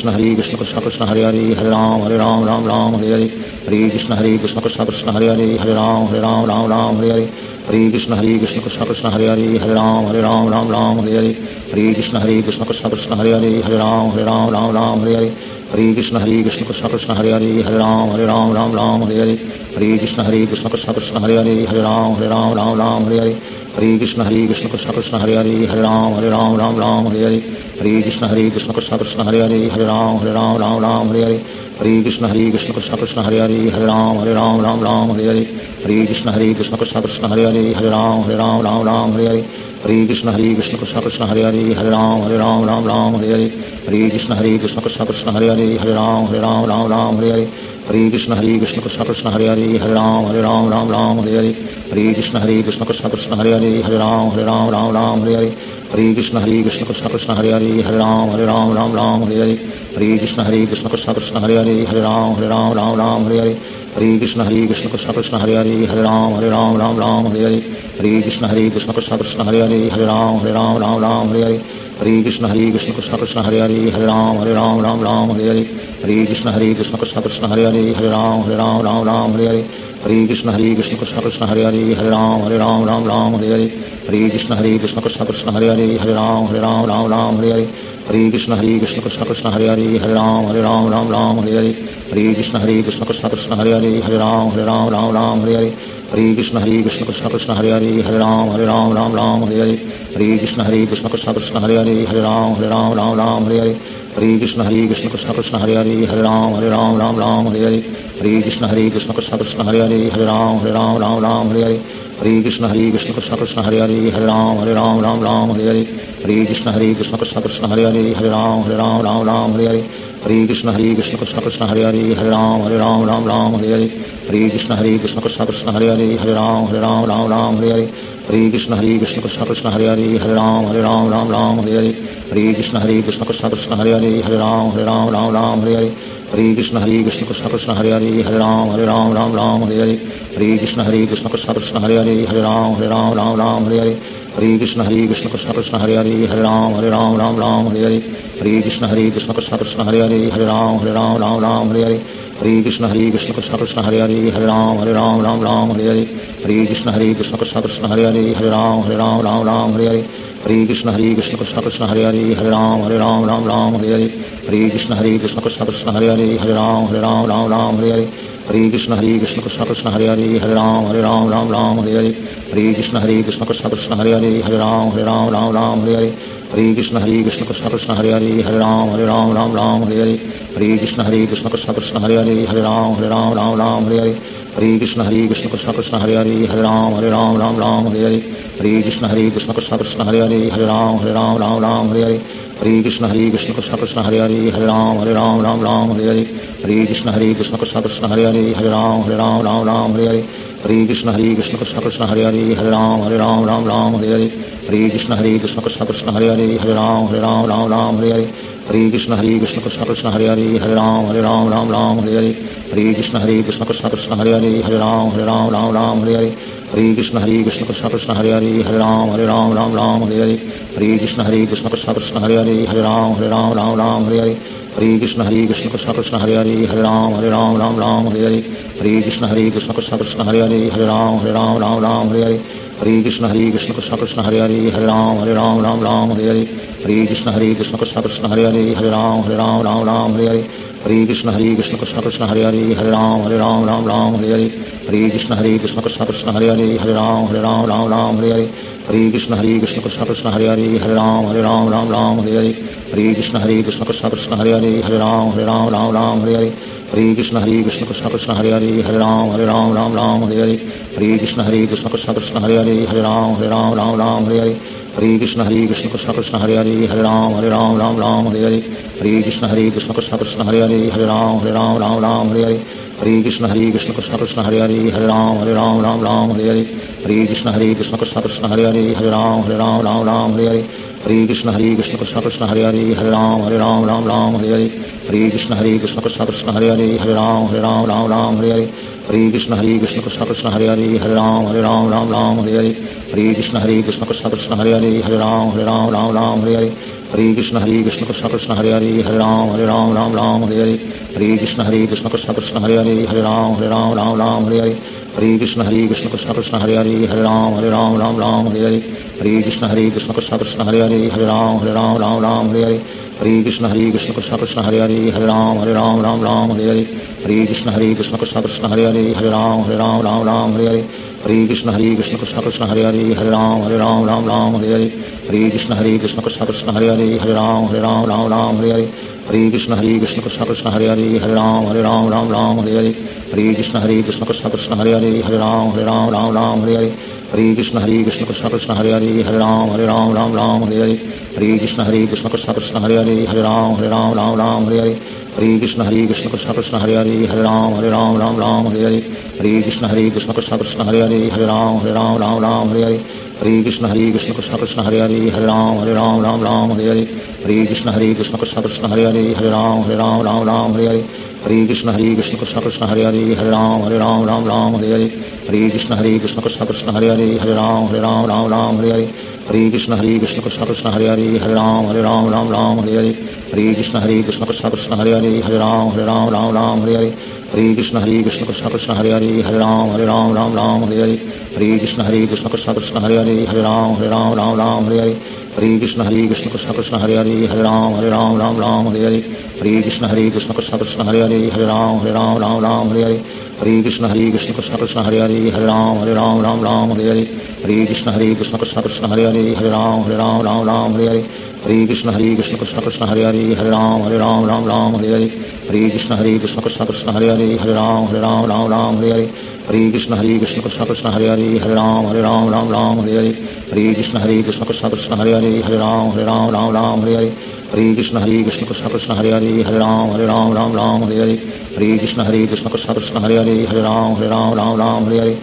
ہری کرام ہر رام رام رام ہری ہری ہر کری ہر رام ہر رام رام رام ہری ہری ہری کشن ہری کشن کشن کشن ہری ہری ہری رام ہری رام رام رام ہری ہری ہری کشن ہری کشن کشن کشن ہری ہری ہری رام ہری رام رام رام ہری ہری ہری کشن ہری کشن کشن کشن ہری ہری ہری رام ہری رام رام رام ہری ہری ہری کشن ہری کشن کشن کشن ہری ہری ہری رام ہری رام رام رام ہری ہری ہری کشن ہری کشن کشن کشن ہری ہری ہری رام ہری رام رام رام ہری ہری ہری کشن ہری کشن کشن کشن ہری ہری ہری رام ہری رام رام رام ہری ہری ہری کشن ہری کشن کشن کشن ہری ہری ہری رام ہری رام رام رام ہری ہری ہری کشن ہری کشن کشن کشن ہری ہری ہری رام ہری رام رام رام ہری ہری ہری کشن ہری کشن کشن کشن ہری ہری ہری رام ہری رام رام رام ہری ہری ہری کشن ہری کشن کشن کشن ہری ہری ہری رام ہری رام رام رام ہری ہری ہری کشن ہری کشن کشن کشن ہری ہری ہری رام ہری رام رام رام ہری ہری ہری کشن ہری کشن کشن کشن ہری ہری ہری رام ہری رام رام رام ہری ہری ہری کشن ہری کشن کشن کشن ہری ہری ہری رام ہری رام رام رام ہری ہری ہری کشن ہری کشن کشن کشن ہری ہری ہری رام ہری رام رام رام ہری ہری ہری کشن ہری کشن کشن کشن ہری ہری ہری رام ہری رام رام رام ہری ہری ہری کشن ہری کشن کشن کشن ہری ہری ہری رام ہری رام رام رام ہری ہری ہری کشن ہری کشن کشن کشن ہری ہری ہری رام ہری رام رام رام ہری ہری ہری کشن ہری کشن کشن کشن ہری ہری ہری رام ہری رام رام رام ہری ہری ہری کشن ہری کشن کشن کشن ہری ہری ہری رام ہری رام رام رام ہری ہری ہری کشن ہری کشن کشن کشن ہری ہری ہری رام ہری رام رام رام ہری ہری ہری کشن ہری کشن کشن کشن ہری ہری ہری رام ہری رام رام رام ہری ہری ہری کشن ہری کشن کشن کشن ہری ہری ہری رام ہری رام رام رام ہری ہری ہری کشن ہری کشن کشن کشن ہری ہری ہری رام ہری رام رام رام ہری ہری ہری کشن ہری کشن کشن کشن ہری ہری ہری رام ہری رام رام رام ہری ہری ہری کشن ہری کشن کشن کشن ہری ہری ہری رام ہری رام رام رام ہری ہری ہری کشن ہری کشن کشن کشن ہری ہری ہری رام ہری رام رام رام ہری ہری ہری کشن ہری کشن کشن کشن ہری ہری ہری رام ہری رام رام رام ہری ہری ہری کشن ہری کشن کشن کشن ہری ہری ہری رام ہری رام رام رام ہری ہری ہری کشن ہری کشن کشن کشن ہری ہری ہری رام ہری رام رام رام ہری ہری ہری کشن ہری کشن کشن کشن ہری ہری ہری رام ہری رام رام رام ہری ہری ہری کشن ہری کشن کشن کشن ہری ہری ہری رام ہری رام رام رام ہری ہری ہری کشن ہری کشن کشن کشن ہری ہری ہری رام ہری رام رام رام ہری ہری ہری کشن ہری کشن کشن کشن ہری ہری ہری رام ہری رام رام رام ہری ہری ہری کشن ہری کشن کشن کشن ہری ہری ہری رام ہری رام رام رام ہری ہری ہری کشن ہری کشن کشن کشن ہری ہری ہری رام ہری رام رام رام ہری ہری ہری کشن ہری کشن کشن کشن ہری ہری ہری رام ہری رام رام رام ہری ہری ہری کشن ہری کشن کشن کشن ہری ہری ہری رام ہری رام رام رام ہری ہری ہری کشن ہری کشن کشن کشن ہری ہری ہری رام ہری رام رام رام ہری ہری ہری کشن ہری کشن کشن کشن ہری ہری ہری رام ہری رام رام رام ہری ہری ہری کشن ہری کشن کشن کشن ہری ہری ہری رام ہری رام رام رام ہری ہری ہری کشن ہری کشن کشن کشن ہری ہری ہری رام ہری رام رام رام ہری ہری ہری کشن ہری کشن کشن کشن ہری ہری ہری رام ہری رام رام رام ہری ہری ہری کشن ہری کشن کشن کشن ہری ہری ہری رام ہری رام رام رام ہری ہری ہری کشن ہری کشن کشن کشن ہری ہری ہری رام ہری رام رام رام ہری ہری ہری کشن ہری کشن کشن کشن ہری ہری ہری رام ہری رام رام رام ہری ہری ہری کشن ہری کشن کشن کشن ہری ہری ہری رام ہری رام رام رام ہری ہری ہری کشن ہری کشن کشن کشن ہری ہری ہری رام ہری رام رام رام ہری ہری ہری کشن ہری کشن کشن کشن ہری ہری ہری رام ہری رام رام رام ہری ہری ہری کشن ہری کشن کشن کشن ہری ہری ہری رام ہری رام رام رام ہری ہری ہری کشن ہری کشن کشن کشن ہری ہری ہری رام ہری رام رام رام ہری ہری ہری کشن ہری کشن کشن کشن ہری ہری ہری رام ہری رام رام رام ہری ہری ہری کشن ہری کشن کشن کشن ہری ہری ہری رام ہری رام رام رام ہری ہری ہری کشن ہری کشن کشن کشن ہری ہری ہری رام ہری رام رام رام ہری ہری ہری کشن ہری کشن کشن کشن ہری ہری ہری رام ہری رام رام رام ہری ہری ہری کشن ہری کشن کشن کشن ہری ہری ہری رام ہری رام رام رام ہری ہری ہری کشن ہری کشن کشن کشن ہری ہری ہری رام ہری رام رام رام ہری ہری ہری کشن ہری کشن کشن کشن ہری ہری ہری رام ہری رام رام رام ہری ہری ہری کشن ہری کشن کشن کشن ہری ہری ہری رام ہری رام رام رام ہری ہری ہری کشن ہری کشن کشن کشن ہری ہری ہری رام ہری رام رام رام ہری ہری ہری کشن ہری کشن کشن کشن ہری ہری ہری رام ہری رام رام رام ہری ہری ہری کشن ہری کشن کشن کشن ہری ہری ہری رام ہری رام رام رام ہری ہری ہری کشن ہری کشن کشن کشن ہری ہری ہری رام ہری رام رام رام ہری ہری ہری کشن ہری کشن کشن کشن ہری ہری ہری رام ہری رام رام رام ہری ہری ہری کشن ہری کشن کشن کشن ہری ہری ہری رام ہری رام رام رام ہری ہری ہری کشن ہری کشن کشن کشن ہری ہری ہری رام ہری رام رام رام ہری ہری ہری کشن ہری کشن کشن کشن ہری ہری ہری رام ہری رام رام رام ہری ہری ہری کشن ہری کشن کشن کشن ہری ہری ہری رام ہری رام رام رام ہری ہری ہری کشن ہری کشن کشن کشن ہری ہری ہری رام ہری رام رام رام ہری ہری ہری کشن ہری کشن کشن کشن ہری ہری ہری رام ہری رام رام رام ہری ہری ہری کشن ہری کشن کشن کشن ہری ہری ہری رام ہری رام رام رام ہری ہری ہری کشن ہری کشن کشن کشن ہری ہری ہری رام ہری رام رام رام ہری ہری ہری کشن ہری کشن کشن کشن ہری ہری ہری رام ہری رام رام رام ہری ہری ہری کشن ہری کشن کشن کشن ہری ہری ہری رام ہری رام رام رام ہری ہری ہری کشن ہری کشن کشن کشن ہری ہری ہری رام ہری رام رام رام ہری ہری ہری کشن ہری کشن کشن کشن ہری ہری ہری رام ہری رام رام رام ہری ہری ہری کشن ہری کشن کشن کشن ہری ہری ہری رام ہری رام رام رام ہری ہری ہری کشن ہری کشن کشن کشن ہری ہری ہری رام ہری رام رام رام ہری ہری ہری کشن ہری کشن کشن کشن ہری ہری ہری رام ہری رام رام رام ہری ہری ہری کشن ہری کشن کشن کشن ہری ہری ہری رام ہری رام رام رام ہری ہری ہری کشن ہری کشن کشن کشن ہری ہری ہری رام ہری رام رام رام ہری ہری ہری کشن ہری کشن کشن کشن ہری ہری ہری رام ہری رام رام رام ہری ہری ہری کشن ہری کشن کشن کشن ہری ہری ہری رام ہری رام رام رام ہری ہری ہری کشن ہری کشن کشن کشن ہری ہری ہری رام ہری رام رام رام ہری ہری ہری کشن ہری کشن کشن کشن ہری ہری ہری رام ہری رام رام رام ہری ہری ہری کشن ہری کشن کشن کشن ہری ہری ہری رام ہری رام رام رام ہری ہری ہری کشن ہری کشن کشن کشن ہری ہری ہری رام ہری رام رام رام ہری ہری ہری کشن ہری کشن کشن کشن ہری ہری ہری رام ہری رام رام رام ہری ہری ہری کشن ہری کشن کشن کشن ہری ہری ہری رام ہری رام رام رام ہری ہری ہری کشن ہری کشن کشن کشن ہری ہری ہری رام ہری رام رام رام ہری ہری ہری کشن ہری کشن کشن کشن ہری ہری ہری رام ہری رام رام رام ہری ہری ہری کشن ہری کشن کشن کشن ہری ہری ہری رام ہری رام رام رام ہری ہری ہری کشن ہری کشن کشن کشن ہری ہری ہری رام ہری رام رام رام ہری ہری ہری کشن ہری کشن کشن کشن ہری ہری ہری رام ہری رام رام رام ہری ہری ہری کشن ہری کشن کشن کشن ہری ہری ہری رام ہری رام رام رام ہری ہری ہری کشن ہری کشن کشن کشن ہری ہری ہری رام ہری رام رام رام ہری ہری ہری کشن ہری کشن کشن کشن ہری ہری ہری رام ہری رام رام رام ہری ہری ہری کشن ہری کشن کشن کشن ہری ہری ہری رام ہری رام رام رام ہری ہری ہری کشن ہری کشن کشن کشن ہری ہری ہری رام ہری رام رام رام ہری ہری ہری کشن ہری کشن کشن کشن ہری ہری ہری رام ہری رام رام رام ہری ہری ہری کشن ہری کشن کشن کشن ہری ہری ہری رام ہری رام رام رام ہری ہری ہری کشن ہری کشن کشن کشن، ہری ہری ہر رام ہر رام رام رام، ہری ہری۔ ہری کشن ہری کشن کشن کشن، ہری ہری ہر رام ہر رام رام رام، ہری ہری۔ ہری کشن ہری کشن کشن کشن، ہری ہری ہر رام ہر رام رام رام، ہری ہری۔ ہری کشن ہری کشن کشن کشن، ہری ہری ہر رام ہر رام رام رام، ہری ہری۔